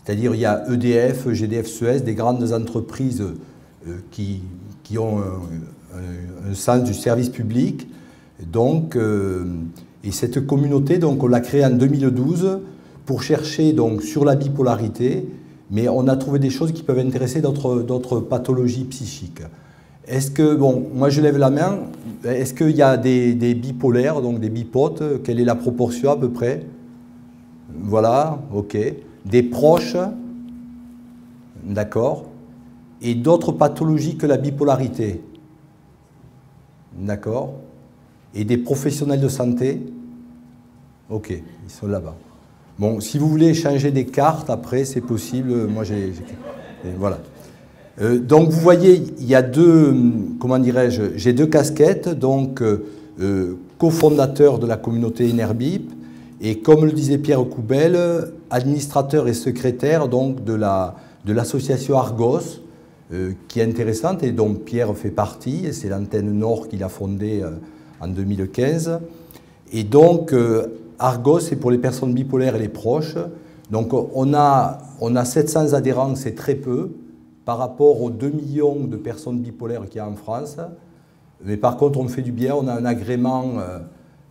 C'est-à-dire il y a EDF, GDF, Suez, des grandes entreprises euh, qui, qui, ont un, sens du service public. Donc, et cette communauté, donc, on l'a créée en 2012 pour chercher donc, sur la bipolarité mais on a trouvé des choses qui peuvent intéresser d'autres pathologies psychiques. Est-ce que, bon, moi je lève la main, est-ce qu'il y a des, bipolaires, donc des bipotes Quelle est la proportion à peu près? Voilà, ok. Des proches, d'accord. Et d'autres pathologies que la bipolarité, d'accord. Et des professionnels de santé, ok, ils sont là-bas. Bon, si vous voulez changer des cartes, après, c'est possible. Moi, j'ai. Voilà. Euh, donc, vous voyez, il y a deux. Comment dirais-je J'ai deux casquettes. Donc, euh, euh, cofondateur de la communauté Enerbip. Et comme le disait Pierre Coubel, administrateur et secrétaire donc, de l'association Argos, qui est intéressante et dont Pierre fait partie. C'est l'antenne Nord qu'il a fondée en 2015. Et donc, Argos, c'est pour les personnes bipolaires et les proches. Donc on a, on a 700 adhérents, c'est très peu. par rapport aux 2 millions de personnes bipolaires qu'il y a en France. Mais par contre, on fait du bien, on a un agrément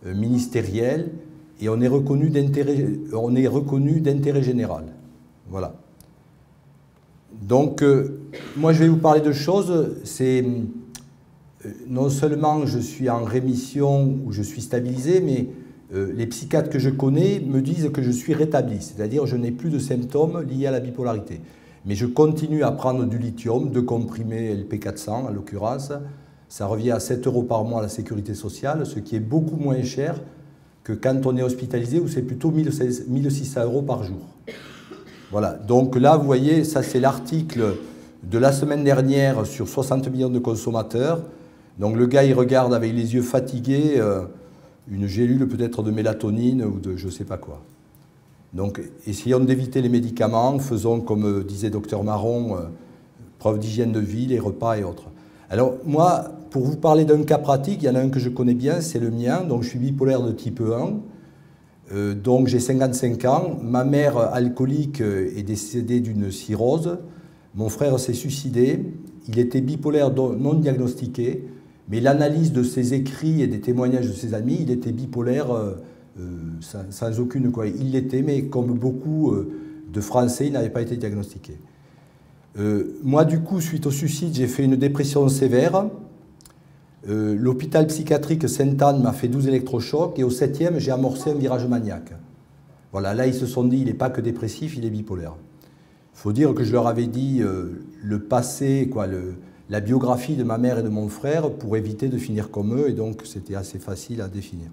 ministériel et on est reconnu d'intérêt général. Voilà. Donc, moi, je vais vous parler de choses. C'est non seulement je suis en rémission ou je suis stabilisé, mais euh, les psychiatres que je connais me disent que je suis rétabli, c'est-à-dire je n'ai plus de symptômes liés à la bipolarité. Mais je continue à prendre du lithium, de comprimés LP400 en l'occurrence. Ça revient à 7 euros par mois à la sécurité sociale, ce qui est beaucoup moins cher que quand on est hospitalisé, où c'est plutôt 1600 euros par jour. Voilà, donc là, vous voyez, ça c'est l'article de la semaine dernière sur 60 millions de consommateurs. Donc le gars, il regarde avec les yeux fatigués euh, une gélule peut-être de mélatonine ou de je ne sais pas quoi. Donc essayons d'éviter les médicaments, faisons comme euh, disait docteur Marron, euh, preuve d'hygiène de vie, les repas et autres. Alors moi, pour vous parler d'un cas pratique, il y en a un que je connais bien, c'est le mien, donc je suis bipolaire de type 1, donc j'ai 55 ans, ma mère alcoolique est décédée d'une cirrhose, mon frère s'est suicidé, il était bipolaire non diagnostiqué, mais l'analyse de ses écrits et des témoignages de ses amis, il était bipolaire euh, euh, sans, aucune quoi. Il l'était, mais comme beaucoup euh, de Français, il n'avait pas été diagnostiqué. moi, du coup, suite au suicide, j'ai fait une dépression sévère. L'hôpital psychiatrique Sainte-Anne m'a fait 12 électrochocs et au 7e, j'ai amorcé un virage maniaque. Voilà, là, ils se sont dit, il n'est pas que dépressif, il est bipolaire. Il faut dire que je leur avais dit le passé, quoi, le, la biographie de ma mère et de mon frère pour éviter de finir comme eux, et donc c'était assez facile à définir.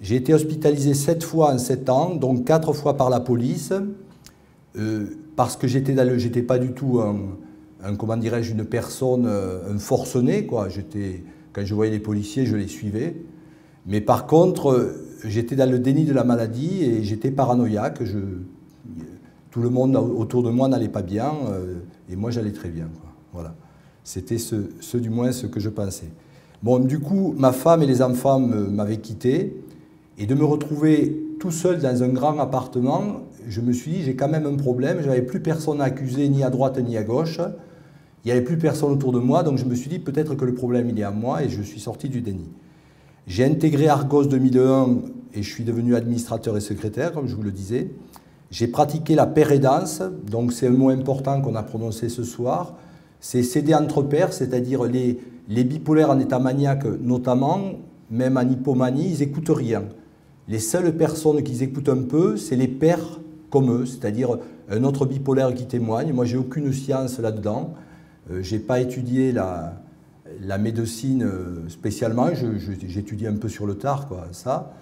J'ai été hospitalisé sept fois en sept ans, donc quatre fois par la police, euh, parce que j'étais pas du tout un, comment dirais-je, une personne, euh, un forcené, quoi. Quand je voyais les policiers, je les suivais. Mais par contre, euh, j'étais dans le déni de la maladie et j'étais paranoïaque. Tout le monde autour de moi n'allait pas bien et moi j'allais très bien. Voilà. C'était ce, du moins ce que je pensais. Bon, du coup, ma femme et les enfants m'avaient quitté, et de me retrouver tout seul dans un grand appartement, je me suis dit, j'ai quand même un problème, je n'avais plus personne à accuser, ni à droite ni à gauche, il n'y avait plus personne autour de moi, donc je me suis dit, peut-être que le problème, il est à moi, et je suis sorti du déni. J'ai intégré Argos 2001, et je suis devenu administrateur et secrétaire, comme je vous le disais. J'ai pratiqué la pérédance, donc c'est un mot important qu'on a prononcé ce soir, c'est céder entre pairs, c'est-à-dire les, les bipolaires en état maniaque notamment, même en hypomanie, ils n'écoutent rien. Les seules personnes qui écoutent un peu, c'est les pères comme eux, c'est-à-dire un autre bipolaire qui témoigne. Moi, j'ai aucune science là-dedans. Euh, je n'ai pas étudié la, la médecine euh, spécialement. J'étudie un peu sur le tard, quoi, ça.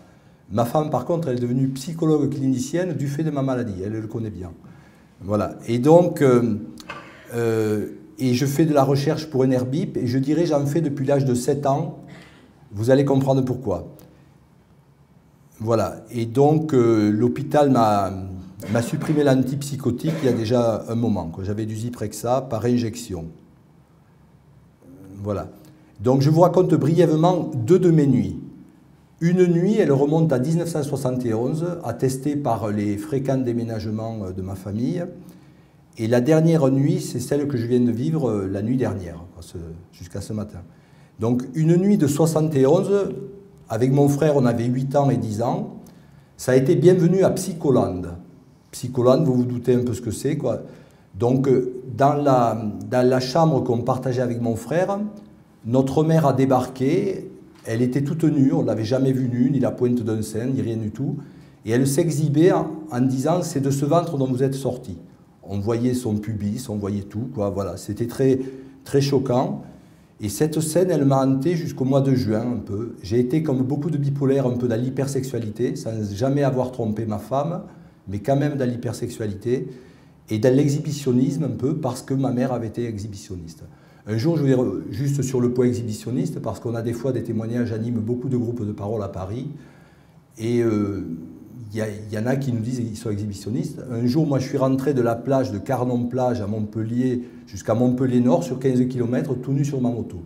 Ma femme, par contre, elle est devenue psychologue clinicienne du fait de ma maladie. Elle, le connaît bien. Voilà. Et donc, euh, et je fais de la recherche pour NRBIP, et je dirais j'en fais depuis l'âge de 7 ans. Vous allez comprendre pourquoi. Voilà. Et donc, euh, l'hôpital m'a supprimé l'antipsychotique il y a déjà un moment. J'avais du Zyprexa par injection. Voilà. Donc, je vous raconte brièvement deux de mes nuits. Une nuit, elle remonte à 1971, attestée par les fréquents déménagements de ma famille. Et la dernière nuit, c'est celle que je viens de vivre euh, la nuit dernière, jusqu'à ce matin. Donc une nuit de 71, avec mon frère, on avait 8 ans et 10 ans. Ça a été bienvenu à Psycholand. Psycholand, vous vous doutez un peu ce que c'est. quoi. Donc euh, dans la, chambre qu'on partageait avec mon frère, notre mère a débarqué. Elle était toute nue, on ne l'avait jamais vue nue, ni la pointe d'un sein, ni rien du tout. Et elle s'exhibait en, en disant, c'est de ce ventre dont vous êtes sorti on voyait son pubis, on voyait tout, voilà, c'était très, très choquant. Et cette scène, elle m'a hanté jusqu'au mois de juin un peu. J'ai été comme beaucoup de bipolaires, un peu dans l'hypersexualité, sans jamais avoir trompé ma femme, mais quand même dans l'hypersexualité, et dans l'exhibitionnisme un peu, parce que ma mère avait été exhibitionniste. Un jour, je vais juste sur le point exhibitionniste, parce qu'on a des fois des témoignages, j'anime beaucoup de groupes de parole à Paris, et euh, il y, en a qui nous disent qu'ils sont exhibitionnistes. Un jour, moi, je suis rentré de la plage de Carnon-Plage à Montpellier jusqu'à Montpellier-Nord sur 15 km, tout nu sur ma moto.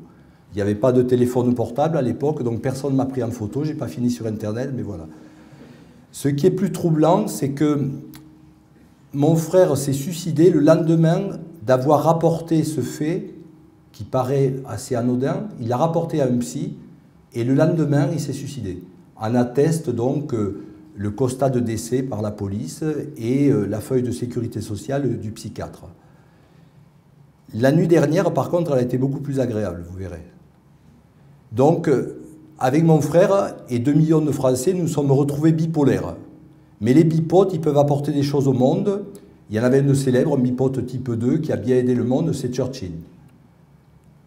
Il n'y avait pas de téléphone portable à l'époque, donc personne ne m'a pris en photo. Je n'ai pas fini sur Internet, mais voilà. Ce qui est plus troublant, c'est que mon frère s'est suicidé le lendemain d'avoir rapporté ce fait qui paraît assez anodin, il l'a rapporté à un psy et le lendemain, il s'est suicidé. En atteste donc euh, le constat de décès par la police et euh, la feuille de sécurité sociale du psychiatre. La nuit dernière, par contre, elle a été beaucoup plus agréable, vous verrez. Donc, euh, avec mon frère et 2 millions de Français, nous sommes retrouvés bipolaires. Mais les bipotes, ils peuvent apporter des choses au monde. Il y en avait un célèbre, un bipote type 2, qui a bien aidé le monde, c'est Churchill.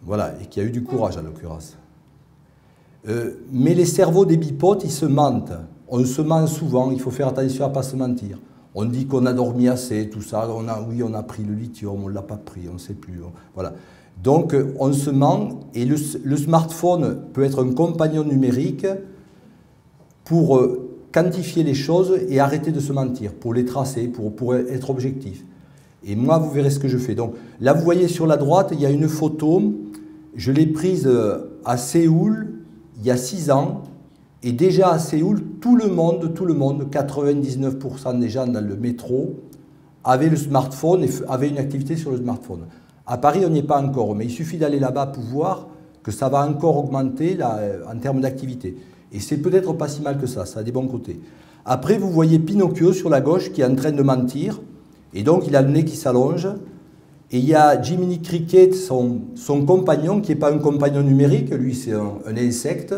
Voilà, et qui a eu du courage en l'occurrence. Euh, mais les cerveaux des bipotes, ils se mentent. On se ment souvent, il faut faire attention à ne pas se mentir. On dit qu'on a dormi assez, tout ça. On a, oui, on a pris le lithium, on ne l'a pas pris, on ne sait plus. voilà. Donc, euh, on se ment et le, smartphone peut être un compagnon numérique pour euh, quantifier les choses et arrêter de se mentir, pour les tracer, pour, pour être objectif. Et moi, vous verrez ce que je fais. Donc, là, vous voyez sur la droite, il y a une photo. Je l'ai prise à Séoul il y a six ans, et déjà à Séoul, tout le monde, tout le monde, 99% des gens dans le métro avaient le smartphone et avaient une activité sur le smartphone. À Paris, on n'y est pas encore, mais il suffit d'aller là-bas pour voir que ça va encore augmenter euh, en termes d'activité. Et c'est peut-être pas si mal que ça, ça a des bons côtés. Après, vous voyez Pinocchio sur la gauche qui est en train de mentir, et donc il a le nez qui s'allonge, et il y a Jiminy Cricket, son, son compagnon, qui n'est pas un compagnon numérique, lui c'est un, insecte,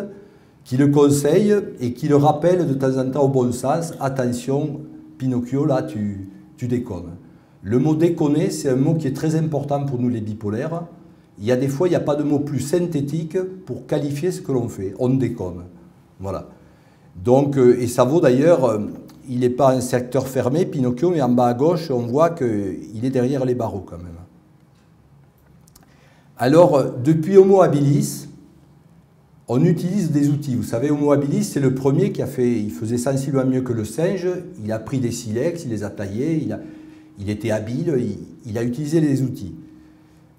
qui le conseille et qui le rappelle de temps en temps au bon sens, attention, Pinocchio, là tu, déconnes. Le mot déconner, c'est un mot qui est très important pour nous les bipolaires. Il y a des fois, il n'y a pas de mot plus synthétique pour qualifier ce que l'on fait. On déconne. Voilà. Donc, euh, et ça vaut d'ailleurs, euh, il n'est pas un secteur fermé, Pinocchio, mais en bas à gauche, on voit qu'il est derrière les barreaux quand même. Alors, depuis Homo habilis, on utilise des outils. Vous savez, Homo habilis, c'est le premier qui a fait, il faisait sensiblement mieux que le singe, il a pris des silex, il les a taillés, il, a, il était habile, il, a utilisé les outils.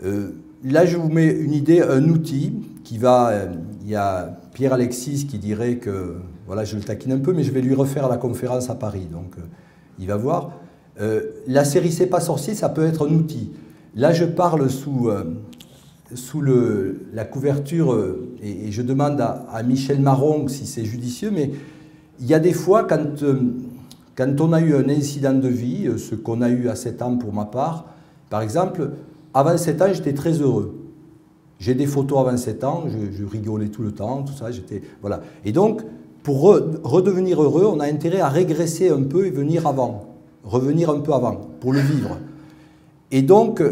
Euh, là, je vous mets une idée, un outil qui va, euh, il y a Pierre Alexis qui dirait que, voilà, je le taquine un peu, mais je vais lui refaire la conférence à Paris, donc euh, il va voir. la série C'est pas sorcier, ça peut être un outil. Là, je parle sous, sous le, la couverture, euh, et, je demande à, Michel Marron si c'est judicieux, mais il y a des fois, quand, euh, quand on a eu un incident de vie, euh, ce qu'on a eu à 7 ans pour ma part, par exemple, avant 7 ans, j'étais très heureux. J'ai des photos avant 7 ans, je, rigolais tout le temps, tout ça, j'étais... Voilà. Et donc, pour redevenir heureux, on a intérêt à régresser un peu et venir avant, revenir un peu avant, pour le vivre. Et donc,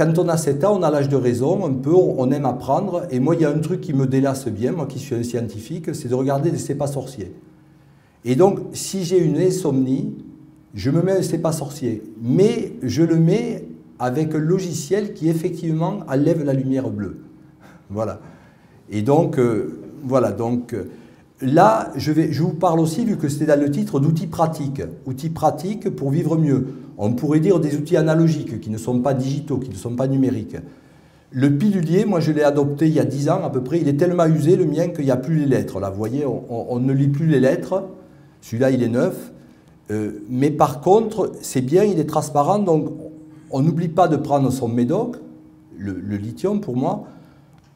quand on a 7 ans, on a l'âge de raison, un peu, on aime apprendre. Et moi, il y a un truc qui me délasse bien, moi qui suis un scientifique, c'est de regarder des C'est pas sorciers. Et donc, si j'ai une insomnie, je me mets un C'est pas sorcier. Mais je le mets avec un logiciel qui effectivement enlève la lumière bleue. Voilà. Et donc, euh, voilà. Donc, euh, là, je, vous parle aussi, vu que c'était dans le titre, d'outils pratiques. Outils pratiques pour vivre mieux. On pourrait dire des outils analogiques qui ne sont pas digitaux, qui ne sont pas numériques. Le pilulier, moi je l'ai adopté il y a 10 ans à peu près, il est tellement usé le mien qu'il n'y a plus les lettres. Là, vous voyez, on, ne lit plus les lettres. Celui-là, il est neuf. Euh, mais par contre, c'est bien, il est transparent, donc on n'oublie pas de prendre son médoc, le lithium pour moi.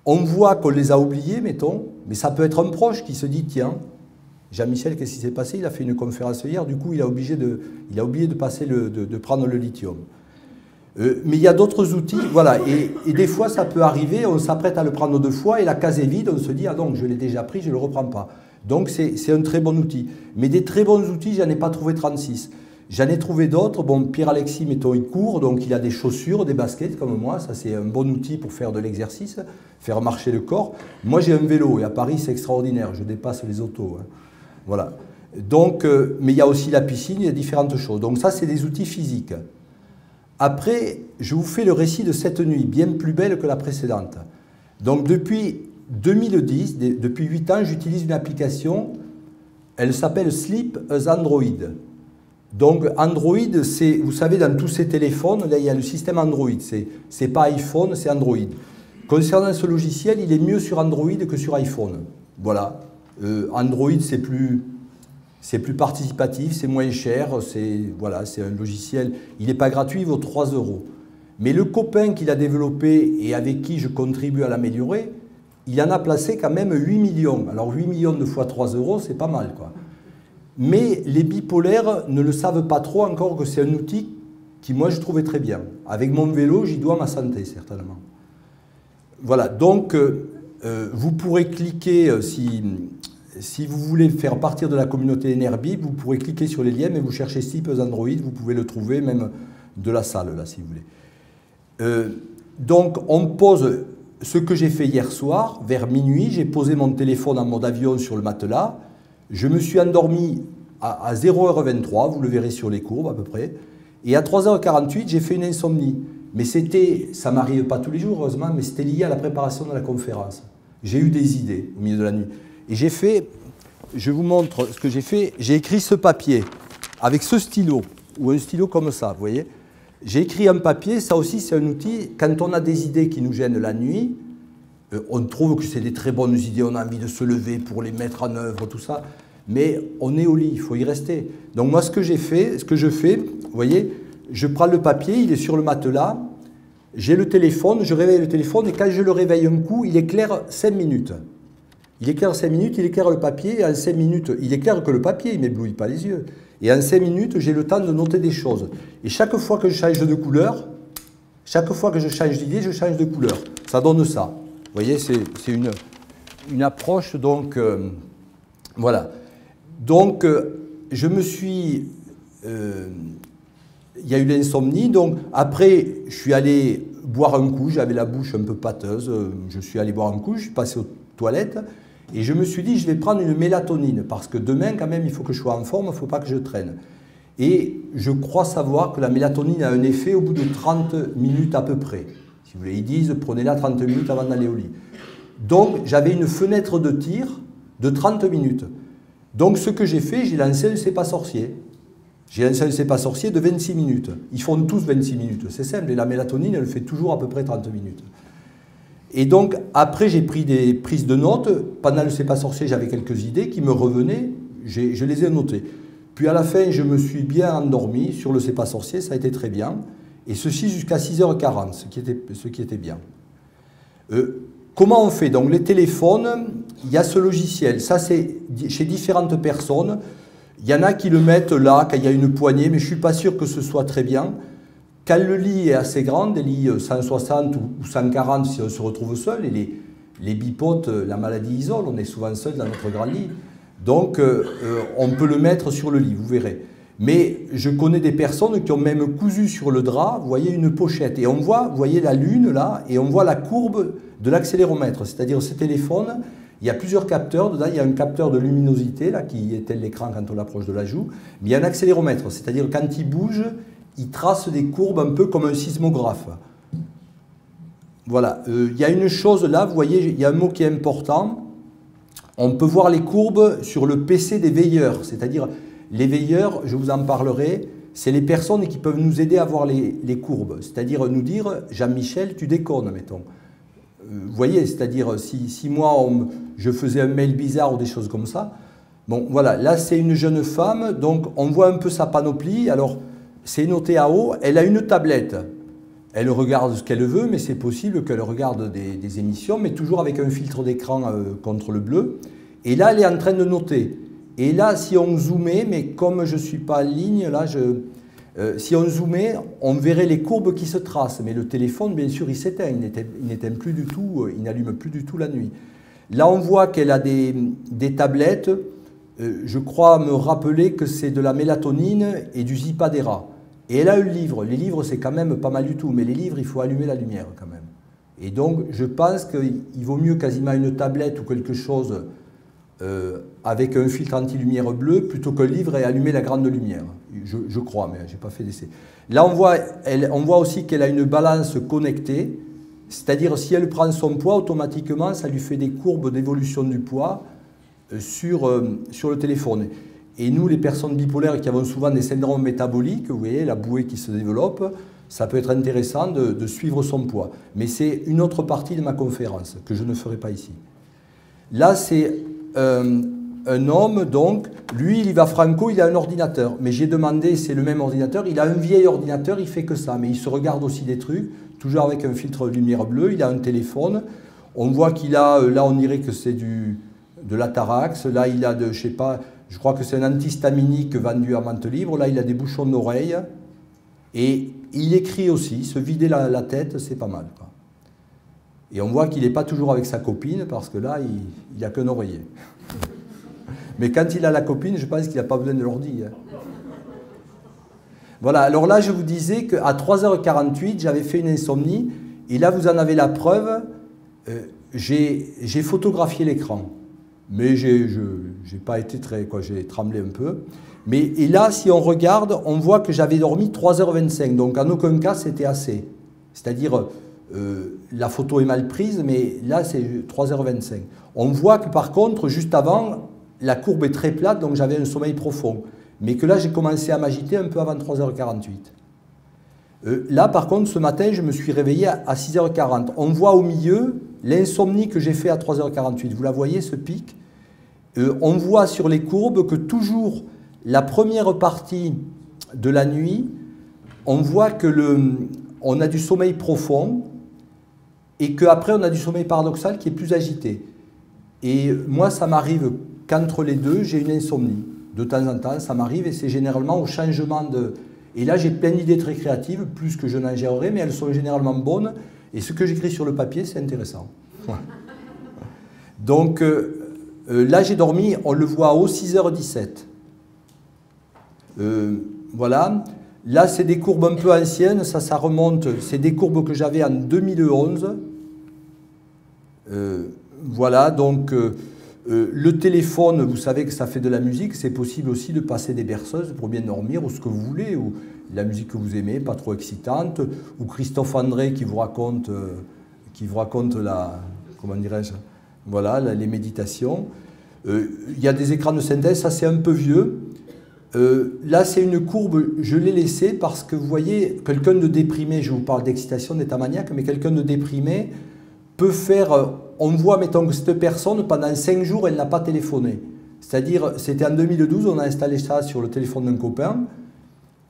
On voit qu'on les a oubliés, mettons, mais ça peut être un proche qui se dit, tiens, Jean-Michel, qu'est-ce qui s'est passé? Il a fait une conférence hier, du coup, il a, obligé de, oublié de, passer de, prendre le lithium. Euh, mais il y a d'autres outils, voilà, et, des fois ça peut arriver, on s'apprête à le prendre deux fois et la case est vide, on se dit, ah donc je l'ai déjà pris, je ne le reprends pas. Donc c'est un très bon outil. Mais des très bons outils, j'en ai pas trouvé 36. J'en ai trouvé d'autres. Bon, Pierre-Alexis, mettons, il court, donc il a des chaussures, des baskets comme moi. Ça, c'est un bon outil pour faire de l'exercice, faire marcher le corps. Moi, j'ai un vélo et à Paris, c'est extraordinaire. Je dépasse les autos. Hein. Voilà. Donc, euh, mais il y a aussi la piscine, il y a différentes choses. Donc ça, c'est des outils physiques. Après, je vous fais le récit de cette nuit, bien plus belle que la précédente. Donc depuis 2010, depuis 8 ans, j'utilise une application, elle s'appelle Sleep as Android. Donc Android, c'est, vous savez, dans tous ces téléphones, il y a le système Android. C'est, c'est pas iPhone, c'est Android. Concernant ce logiciel, il est mieux sur Android que sur iPhone. Voilà. Euh, Android, c'est plus, c'est plus participatif, c'est moins cher, c'est voilà, c'est un logiciel. Il n'est pas gratuit, il vaut 3 euros. Mais le copain qu'il a développé et avec qui je contribue à l'améliorer, il en a placé quand même 8 millions. Alors 8 millions de fois 3 euros, c'est pas mal. Quoi. Mais les bipolaires ne le savent pas trop encore que c'est un outil qui, moi, je trouvais très bien. Avec mon vélo, j'y dois ma santé, certainement. Voilà, donc, euh, euh, vous pourrez cliquer, euh, si, si vous voulez faire partir de la communauté NRB, vous pourrez cliquer sur les liens, mais vous cherchez Sipes Android, vous pouvez le trouver même de la salle, là, si vous voulez. donc, on pose ce que j'ai fait hier soir, vers minuit, j'ai posé mon téléphone en mode avion sur le matelas, je me suis endormi à, à 0h23, vous le verrez sur les courbes à peu près, et à 3h48, j'ai fait une insomnie. Mais c'était, ça m'arrive pas tous les jours heureusement, mais c'était lié à la préparation de la conférence. J'ai eu des idées au milieu de la nuit. Et j'ai fait, je vous montre ce que j'ai fait, j'ai écrit ce papier avec ce stylo, ou un stylo comme ça, vous voyez. J'ai écrit un papier, ça aussi c'est un outil, quand on a des idées qui nous gênent la nuit, on trouve que c'est des très bonnes idées, on a envie de se lever pour les mettre en œuvre, tout ça, mais on est au lit, il faut y rester. Donc moi ce que j'ai fait, ce que je fais, vous voyez, je prends le papier, il est sur le matelas, j'ai le téléphone, je réveille le téléphone et quand je le réveille un coup, il éclaire 5 minutes. Il éclaire 5 minutes, il éclaire le papier, et en 5 minutes, il éclaire que le papier, il ne m'éblouit pas les yeux. Et en 5 minutes, j'ai le temps de noter des choses. Et chaque fois que je change de couleur, chaque fois que je change d'idée, je change de couleur. Ça donne ça. Vous voyez, c'est une, approche, donc, euh, voilà. Donc, euh, je me suis... Euh, il y a eu l'insomnie, donc après, je suis allé boire un coup, j'avais la bouche un peu pâteuse, je suis allé boire un coup, je suis passé aux toilettes, et je me suis dit, je vais prendre une mélatonine, parce que demain, quand même, il faut que je sois en forme, il ne faut pas que je traîne. Et je crois savoir que la mélatonine a un effet au bout de 30 minutes à peu près. Vous ils disent, prenez-la 30 minutes avant d'aller au lit. Donc, j'avais une fenêtre de tir de 30 minutes. Donc, ce que j'ai fait, j'ai lancé le C'est pas sorcier. J'ai lancé le C'est pas sorcier de 26 minutes. Ils font tous 26 minutes. C'est simple. Et la mélatonine, elle fait toujours à peu près 30 minutes. Et donc, après, j'ai pris des prises de notes. Pendant le C'est pas sorcier, j'avais quelques idées qui me revenaient. Je les ai notées. Puis à la fin, je me suis bien endormi sur le C'est pas sorcier. Ça a été très bien. Et ceci jusqu'à 6h40, ce qui était, ce qui était bien. Euh, comment on fait? Donc, les téléphones, il y a ce logiciel. Ça, c'est chez différentes personnes. Il y en a qui le mettent là, quand il y a une poignée, mais je ne suis pas sûr que ce soit très bien. Quand le lit est assez grand, des lits 160 ou 140 si on se retrouve seul, et les, bipotes, la maladie isole, on est souvent seul dans notre grand lit. Donc euh, euh, on peut le mettre sur le lit, vous verrez. Mais je connais des personnes qui ont même cousu sur le drap, vous voyez, une pochette. Et on voit, vous voyez la lune là, et on voit la courbe de l'accéléromètre. C'est-à-dire ce téléphone, il y a plusieurs capteurs. Dedans, il y a un capteur de luminosité, là, qui éteint l'écran quand on l'approche de la joue. Mais il y a un accéléromètre. C'est-à-dire quand il bouge, il trace des courbes un peu comme un sismographe. Voilà. Euh, il y a une chose là, vous voyez, il y a un mot qui est important. On peut voir les courbes sur le PC des veilleurs. C'est-à-dire, les veilleurs, je vous en parlerai, c'est les personnes qui peuvent nous aider à voir les, courbes. C'est-à-dire nous dire, Jean-Michel, tu déconnes, mettons. Euh, vous voyez, c'est-à-dire si, si moi je faisais un mail bizarre ou des choses comme ça, bon voilà, là c'est une jeune femme, donc on voit un peu sa panoplie, alors c'est noté à haut, elle a une tablette, elle regarde ce qu'elle veut, mais c'est possible qu'elle regarde des, émissions, mais toujours avec un filtre d'écran euh, contre le bleu, et là elle est en train de noter. Et là, si on zoomait, mais comme je ne suis pas en ligne, là, je, euh, si on zoomait, on verrait les courbes qui se tracent, mais le téléphone, bien sûr, il s'éteint, il n'éteint plus du tout, euh, il n'allume plus du tout la nuit. Là, on voit qu'elle a des, tablettes, euh, je crois me rappeler que c'est de la mélatonine et du zipadera. Et elle a un livre. Les livres, c'est quand même pas mal du tout, mais les livres, il faut allumer la lumière quand même. Et donc, je pense qu'il vaut mieux quasiment une tablette ou quelque chose euh, avec un filtre anti-lumière bleu plutôt qu'un livre et allumer la grande lumière. Je, crois, mais je n'ai pas fait d'essai. Là, on voit, on voit aussi qu'elle a une balance connectée, c'est-à-dire si elle prend son poids, automatiquement, ça lui fait des courbes d'évolution du poids euh, sur, euh, sur le téléphone. Et nous, les personnes bipolaires qui avons souvent des syndromes métaboliques, vous voyez, la bouée qui se développe, ça peut être intéressant de, de suivre son poids. Mais c'est une autre partie de ma conférence que je ne ferai pas ici. Là, c'est euh, un homme, donc, lui, il y va franco, il a un ordinateur. Mais j'ai demandé, c'est le même ordinateur, il a un vieil ordinateur, il fait que ça. Mais il se regarde aussi des trucs, toujours avec un filtre lumière bleue, il a un téléphone. On voit qu'il a, euh, là on dirait que c'est du, de l'atarax, là il a de, je sais pas, je crois que c'est un antihistaminique vendu à Mante Libre, là il a des bouchons d'oreille. Et il écrit aussi, se vider la, tête, c'est pas mal. Et on voit qu'il n'est pas toujours avec sa copine, parce que là, il n'a qu'un oreiller. Mais quand il a la copine, je pense qu'il n'a pas besoin de l'ordi. Hein. Voilà, alors là, je vous disais qu'à 3h48, j'avais fait une insomnie, et là, vous en avez la preuve. Euh, j'ai photographié l'écran, mais je n'ai pas été très... J'ai tremblé un peu. Mais, et là, si on regarde, on voit que j'avais dormi 3h25, donc en aucun cas, c'était assez. C'est-à-dire, euh, la photo est mal prise, mais là, c'est 3h25. On voit que par contre, juste avant, la courbe est très plate, donc j'avais un sommeil profond. Mais que là, j'ai commencé à m'agiter un peu avant 3h48. Euh, là, par contre, ce matin, je me suis réveillé à 6h40. On voit au milieu l'insomnie que j'ai fait à 3h48. Vous la voyez, ce pic? Euh, On voit sur les courbes que toujours la première partie de la nuit, on voit que le, on a du sommeil profond et qu'après on a du sommeil paradoxal qui est plus agité. Et moi, ça m'arrive qu'entre les deux, j'ai une insomnie. De temps en temps, ça m'arrive et c'est généralement au changement de... Et là, j'ai plein d'idées très créatives, plus que je n'en gérerai, mais elles sont généralement bonnes. Et ce que j'écris sur le papier, c'est intéressant. Donc euh, euh, là, j'ai dormi, on le voit au 6h17. Euh, voilà. Là, c'est des courbes un peu anciennes, ça, ça remonte, c'est des courbes que j'avais en 2011. voilà, donc euh, le téléphone, vous savez que ça fait de la musique, c'est possible aussi de passer des berceuses pour bien dormir, ou ce que vous voulez, ou la musique que vous aimez, pas trop excitante, ou Christophe André qui vous raconte, euh, qui vous raconte la, comment dirais-je, voilà, les méditations. Euh, il y a des écrans de synthèse, ça c'est un peu vieux. Là, c'est une courbe, je l'ai laissée parce que vous voyez, quelqu'un de déprimé, je vous parle d'excitation, d'état maniaque, mais quelqu'un de déprimé peut faire on voit, mettons, que cette personne, pendant 5 jours, elle n'a pas téléphoné. C'est-à-dire, c'était en 2012, on a installé ça sur le téléphone d'un copain,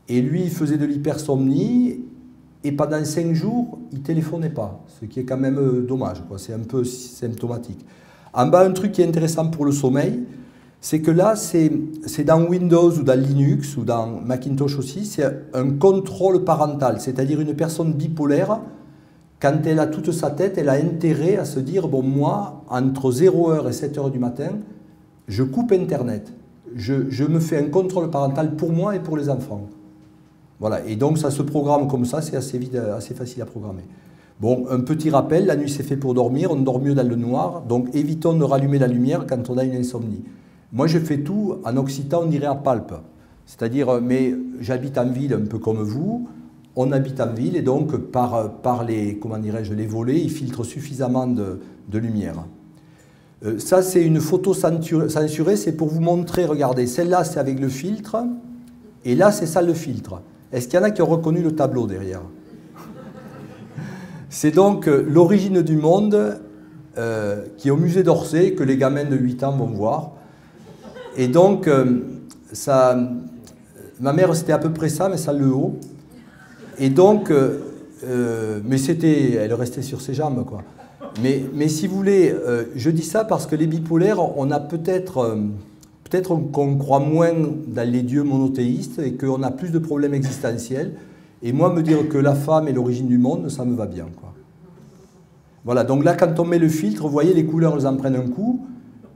et lui, il faisait de l'hypersomnie, et pendant 5 jours, il téléphonait pas, ce qui est quand même euh, dommage, c'est un peu symptomatique. En bas, un truc qui est intéressant pour le sommeil, c'est que là, c'est dans Windows ou dans Linux ou dans Macintosh aussi, c'est un contrôle parental, c'est-à-dire une personne bipolaire quand elle a toute sa tête, elle a intérêt à se dire, bon, moi, entre 0h et 7h du matin, je coupe Internet. Je, me fais un contrôle parental pour moi et pour les enfants. Voilà, et donc ça se programme comme ça, c'est assez, assez facile à programmer. Bon, un petit rappel, la nuit c'est fait pour dormir, on dort mieux dans le noir, donc évitons de rallumer la lumière quand on a une insomnie. Moi je fais tout, en occitan on dirait à palpe. C'est-à-dire, mais j'habite en ville un peu comme vous, on habite en ville et donc par, par les, comment dirais-je, les volets, il filtre suffisamment de, lumière. Euh, ça, c'est une photo censurée, c'est pour vous montrer, regardez, celle-là, c'est avec le filtre, et là, c'est ça le filtre. Est-ce qu'il y en a qui ont reconnu le tableau derrière? C'est donc euh, l'origine du monde euh, qui est au musée d'Orsay, que les gamins de 8 ans vont voir. Et donc, ça, ma mère, c'était à peu près ça, mais ça le haut. Et donc, euh, euh, mais c'était, elle restait sur ses jambes, quoi. Mais, mais si vous voulez, euh, je dis ça parce que les bipolaires, on a peut-être, peut-être qu'on croit moins dans les dieux monothéistes et qu'on a plus de problèmes existentiels. Et moi, me dire que la femme est l'origine du monde, ça me va bien, quoi. Voilà, donc là, quand on met le filtre, vous voyez, les couleurs, elles en prennent un coup.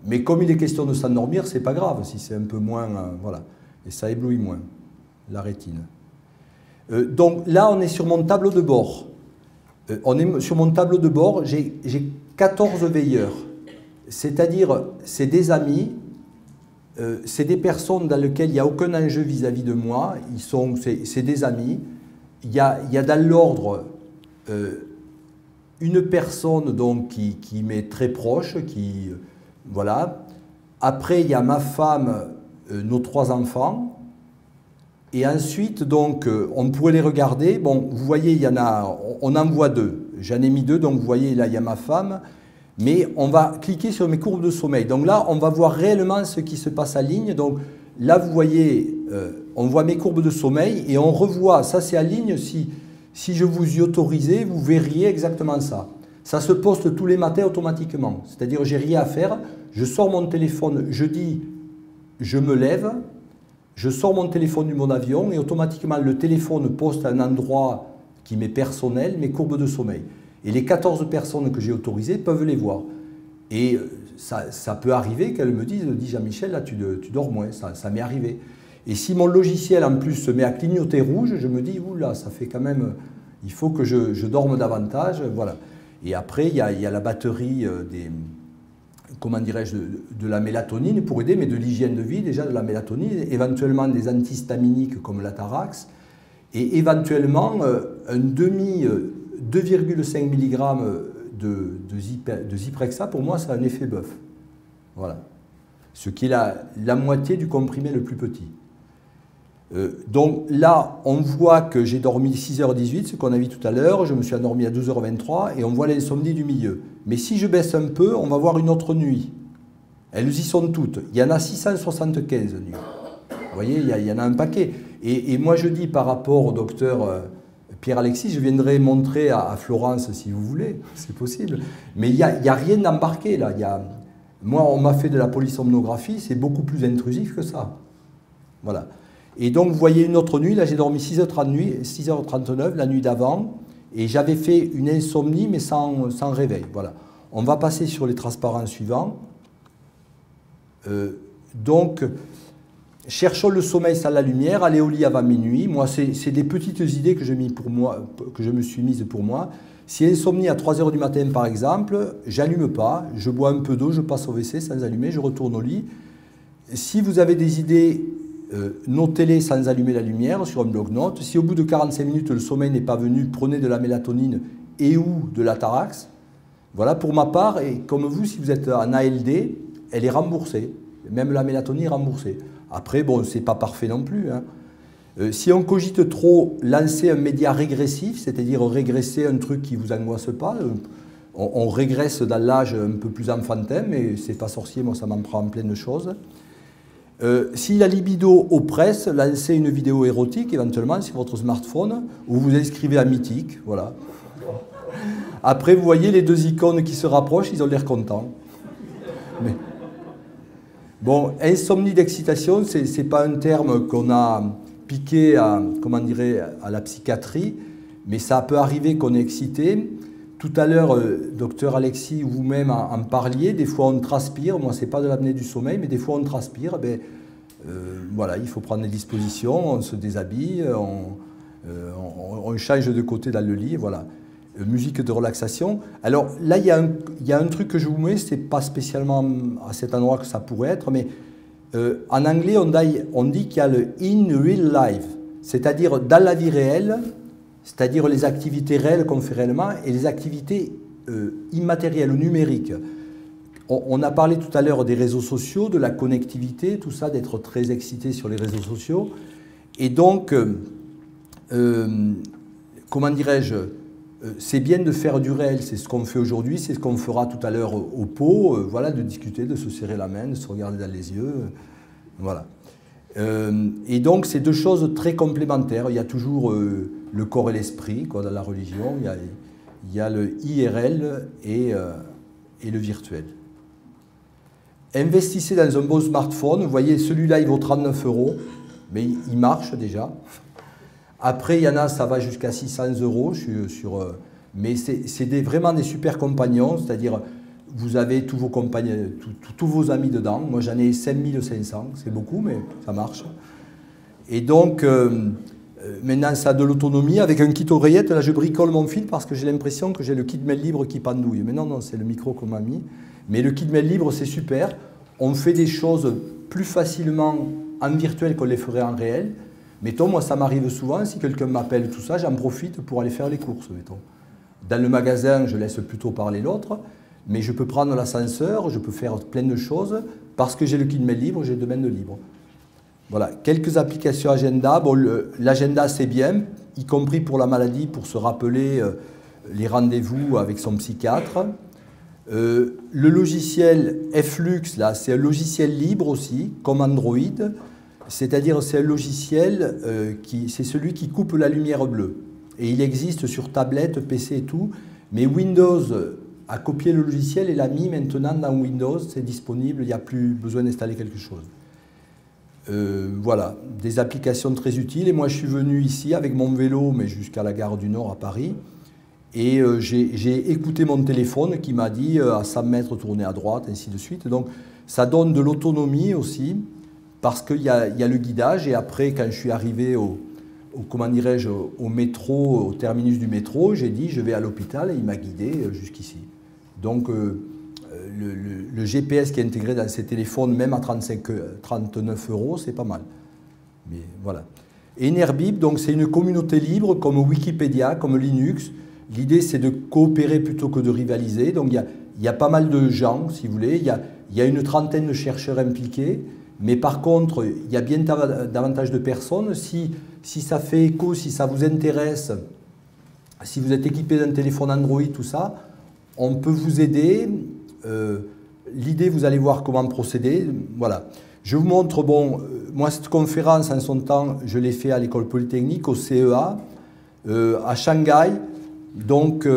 Mais comme il est question de s'endormir, c'est pas grave si c'est un peu moins, voilà. Et ça éblouit moins la rétine. Euh, donc là, on est sur mon tableau de bord. Euh, on est sur mon tableau de bord, j'ai 14 veilleurs. C'est-à-dire, c'est des amis, euh, c'est des personnes dans lesquelles il n'y a aucun enjeu vis-à-vis de moi, c'est des amis. Il y a, y a dans l'ordre une personne donc, qui, qui m'est très proche, qui, voilà. Après, il y a ma femme, nos trois enfants, et ensuite, donc, euh, on pourrait les regarder. Bon, vous voyez, il y en a, on en voit deux. J'en ai mis deux, donc vous voyez, là, il y a ma femme. mais on va cliquer sur mes courbes de sommeil. Donc là, on va voir réellement ce qui se passe à ligne. Donc là, vous voyez, euh, on voit mes courbes de sommeil et on revoit, ça c'est à ligne, si, si je vous y autorisais, vous verriez exactement ça. Ça se poste tous les matins automatiquement. C'est-à-dire, j'ai rien à faire, je sors mon téléphone, je dis, je me lève, je sors mon téléphone du mon avion et automatiquement le téléphone poste à un endroit qui m'est personnel mes courbes de sommeil. Et les 14 personnes que j'ai autorisées peuvent les voir. Et euh, ça, peut arriver qu'elles me disent, dis Jean-Michel, là tu, dors moins, ça, m'est arrivé. Et si mon logiciel en plus se met à clignoter rouge, je me dis, oula, ça fait quand même, il faut que je, dorme davantage, voilà. Et après, il y a, la batterie euh, des, comment dirais-je, de, la mélatonine pour aider, mais de l'hygiène de vie déjà, de la mélatonine, éventuellement des antihistaminiques comme la Tarax, et éventuellement euh, un demi, 2,5 mg de, de, Zyprexa, pour moi, ça a un effet bœuf. Voilà. Ce qui est la moitié du comprimé le plus petit. Euh, donc là, on voit que j'ai dormi 6h18, ce qu'on a vu tout à l'heure, je me suis endormi à 12h23 et on voit l'insomnie du milieu. Mais si je baisse un peu, on va voir une autre nuit. Elles y sont toutes. Il y en a 675 nuits. Vous voyez, il y, en a un paquet. Et, moi, je dis par rapport au docteur euh, Pierre-Alexis, je viendrai montrer à, Florence si vous voulez, c'est possible. Mais il n'y a, rien d'embarqué là. A, moi, on m'a fait de la polysomnographie, c'est beaucoup plus intrusif que ça. Voilà. Et donc, vous voyez une autre nuit, là j'ai dormi 6h39, 6h39 la nuit d'avant, et j'avais fait une insomnie, mais sans, réveil. Voilà. On va passer sur les transparents suivants. Euh, donc, Cherchons le sommeil sans la lumière, allez au lit avant minuit. Moi, c'est des petites idées que je, mis pour moi, que je me suis mise pour moi. Si insomnie à 3 heures du matin, par exemple, j'allume pas, je bois un peu d'eau, je passe au WC sans allumer, je retourne au lit. Si vous avez des idées, euh, notez-les sans allumer la lumière sur un bloc-notes. Si au bout de 45 minutes le sommeil n'est pas venu, prenez de la mélatonine et ou de la tarax. Voilà pour ma part, et comme vous, si vous êtes en ALD, elle est remboursée. Même la mélatonine est remboursée. Après, bon, c'est pas parfait non plus. Hein. Euh, si on cogite trop, lancer un média régressif, c'est-à-dire régresser un truc qui vous angoisse pas, euh, on, régresse dans l'âge un peu plus enfantin, mais c'est pas sorcier, moi ça m'en prend plein de choses. Euh, si la libido oppresse, lancez une vidéo érotique éventuellement sur votre smartphone, ou vous inscrivez à Mythique, voilà. Après, vous voyez les deux icônes qui se rapprochent, ils ont l'air contents. Bon, insomnie d'excitation, ce n'est pas un terme qu'on a piqué à la psychiatrie, mais ça peut arriver qu'on est excité. Tout à l'heure, euh, docteur Alexis, vous-même en, parliez, des fois on transpire, moi c'est pas de l'apnée du sommeil, mais des fois on transpire, ben, euh, voilà, il faut prendre des dispositions, on se déshabille, on, euh, change de côté dans le lit, voilà. Musique de relaxation. Alors là, il y, a un, truc que je vous mets, c'est pas spécialement à cet endroit que ça pourrait être, mais en anglais, on dit, qu'il y a le in real life, c'est-à-dire dans la vie réelle, c'est-à-dire les activités réelles qu'on fait réellement et les activités euh, immatérielles ou numériques. On, a parlé tout à l'heure des réseaux sociaux, de la connectivité, tout ça, d'être très excité sur les réseaux sociaux. Et donc, comment dirais-je, euh, c'est bien de faire du réel, c'est ce qu'on fait aujourd'hui, c'est ce qu'on fera tout à l'heure au pot, euh, voilà, de discuter, de se serrer la main, de se regarder dans les yeux, euh, voilà. et donc c'est deux choses très complémentaires. Il y a toujours le corps et l'esprit, dans la religion. Il y a, le IRL et, et, le virtuel. Investissez dans un bon smartphone. Vous voyez, celui-là, il vaut 39 euros, mais il marche déjà. Après, il y en a, ça va jusqu'à 600 euros. sur, euh, mais c'est vraiment des super compagnons, c'est-à-dire vous avez tous vos compagnons, tous vos amis dedans. Moi, j'en ai 5500, c'est beaucoup, mais ça marche. Et donc, euh, euh, maintenant, ça a de l'autonomie. Avec un kit oreillette, là, je bricole mon fil parce que j'ai l'impression que j'ai le kit mail libre qui pendouille. Mais non, non, c'est le micro qu'on m'a mis. Mais le kit mail libre, c'est super. On fait des choses plus facilement en virtuel qu'on les ferait en réel. Mettons, moi, ça m'arrive souvent, si quelqu'un m'appelle, tout ça, j'en profite pour aller faire les courses. Dans le magasin, je laisse plutôt parler l'autre, mais je peux prendre l'ascenseur, je peux faire plein de choses, parce que j'ai le kit mail libre, j'ai le domaine libre. Voilà, quelques applications agenda. Bon, l'agenda, c'est bien, y compris pour la maladie, pour se rappeler euh, les rendez-vous avec son psychiatre. le logiciel Flux, là, c'est un logiciel libre aussi, comme Android. C'est-à-dire, c'est un logiciel qui, c'est celui qui coupe la lumière bleue. Et il existe sur tablette, PC et tout. Mais Windows a copié le logiciel et l'a mis maintenant dans Windows. C'est disponible, il n'y a plus besoin d'installer quelque chose. Euh, voilà, des applications très utiles. Et moi, je suis venu ici avec mon vélo, mais jusqu'à la gare du Nord à Paris. Et euh, j'ai écouté mon téléphone qui m'a dit euh, à 100 mètres tourner à droite, ainsi de suite. Donc, ça donne de l'autonomie aussi, parce qu'il y, y, a le guidage. Et après, quand je suis arrivé au, comment dirais-je, au métro, au terminus du métro, j'ai dit je vais à l'hôpital et il m'a guidé jusqu'ici. Donc, le, GPS qui est intégré dans ces téléphones, même à 35, 39 euros, c'est pas mal. Mais voilà. Enerbib, donc c'est une communauté libre comme Wikipédia, comme Linux. L'idée, c'est de coopérer plutôt que de rivaliser. Donc il y a, pas mal de gens, si vous voulez. Il y a, une trentaine de chercheurs impliqués. Mais par contre, il y a bien davantage de personnes. Si ça fait écho, si ça vous intéresse, si vous êtes équipé d'un téléphone Android, tout ça, on peut vous aider. Euh, l'idée, vous allez voir comment procéder. Voilà. Je vous montre, bon, euh, moi, cette conférence, en son temps, je l'ai fait à l'école polytechnique, au CEA, euh, à Shanghai, donc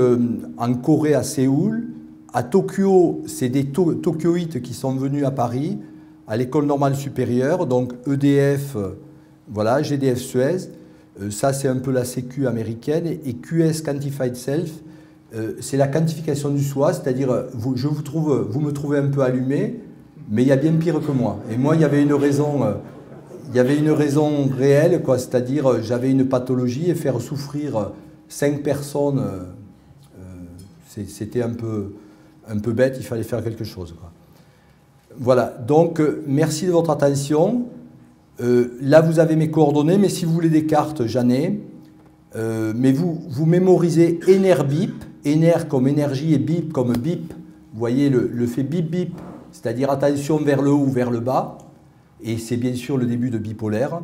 en Corée, à Séoul. À Tokyo, c'est des Tokyoïtes qui sont venus à Paris, à l'école normale supérieure, donc EDF, voilà, GDF Suez. ça, c'est un peu la sécu américaine. Et QS Quantified Self, euh, c'est la quantification du soi, c'est-à-dire euh, vous, je vous trouve, vous me trouvez un peu allumé, mais il y a bien pire que moi. Et moi, il y avait une raison, euh, il y avait une raison réelle, quoi, c'est-à-dire j'avais une pathologie et faire souffrir cinq personnes, c'était un peu, un peu bête. Il fallait faire quelque chose. Voilà. Donc, merci de votre attention. là, vous avez mes coordonnées, mais si vous voulez des cartes, j'en ai. Mais vous, vous mémorisez Enerbip, Éner comme énergie et bip comme bip. Vous voyez le, fait bip bip, c'est-à-dire attention vers le haut ou vers le bas. Et c'est bien sûr le début de bipolaire.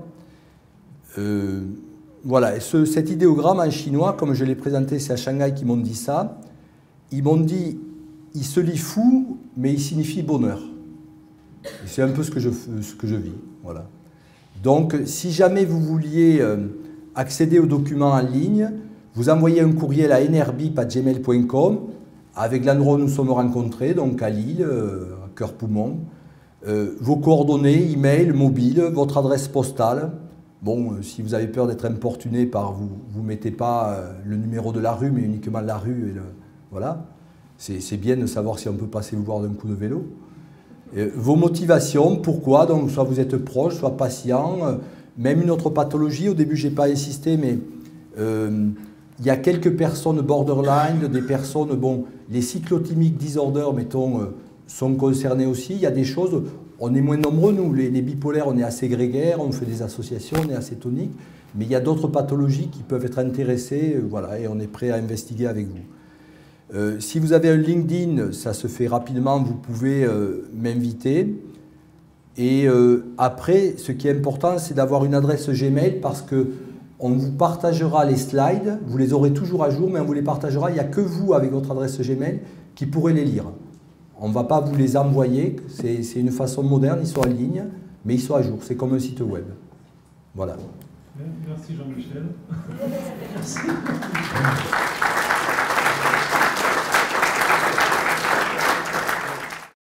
Euh, voilà, ce, cet idéogramme en chinois, comme je l'ai présenté, c'est à Shanghai qui m'ont dit ça. Ils m'ont dit, il se lit fou, mais il signifie bonheur. C'est un peu ce que je, ce que je vis. Voilà. Donc, si jamais vous vouliez euh, accéder aux documents en ligne, vous envoyez un courriel à enerbip.gmail.com avec l'endroit où nous sommes rencontrés, donc à Lille, euh, à Cœur-Poumon. Euh, vos coordonnées, email, mobile, votre adresse postale. Bon, euh, si vous avez peur d'être importuné par vous, vous mettez pas le numéro de la rue, mais uniquement la rue. Et le, voilà. C'est bien de savoir si on peut passer vous voir d'un coup de vélo. vos motivations, pourquoi? Donc, soit vous êtes proche, soit patient. Même une autre pathologie, au début, je n'ai pas insisté, mais il y a quelques personnes borderline, des personnes, bon, les cyclotimiques disorder, mettons, euh, sont concernés aussi. Il y a des choses, on est moins nombreux, nous, les, bipolaires, on est assez grégaires, on fait des associations, on est assez toniques, mais il y a d'autres pathologies qui peuvent être intéressées, euh, voilà, et on est prêt à investiguer avec vous. Euh, si vous avez un LinkedIn, ça se fait rapidement, vous pouvez m'inviter. Et après, ce qui est important, c'est d'avoir une adresse Gmail parce que on vous partagera les slides, vous les aurez toujours à jour, mais on vous les partagera. Il n'y a que vous, avec votre adresse Gmail, qui pourrez les lire. On ne va pas vous les envoyer, c'est une façon moderne, ils sont en ligne, mais ils sont à jour. C'est comme un site web. Voilà. Merci Jean-Michel. Merci.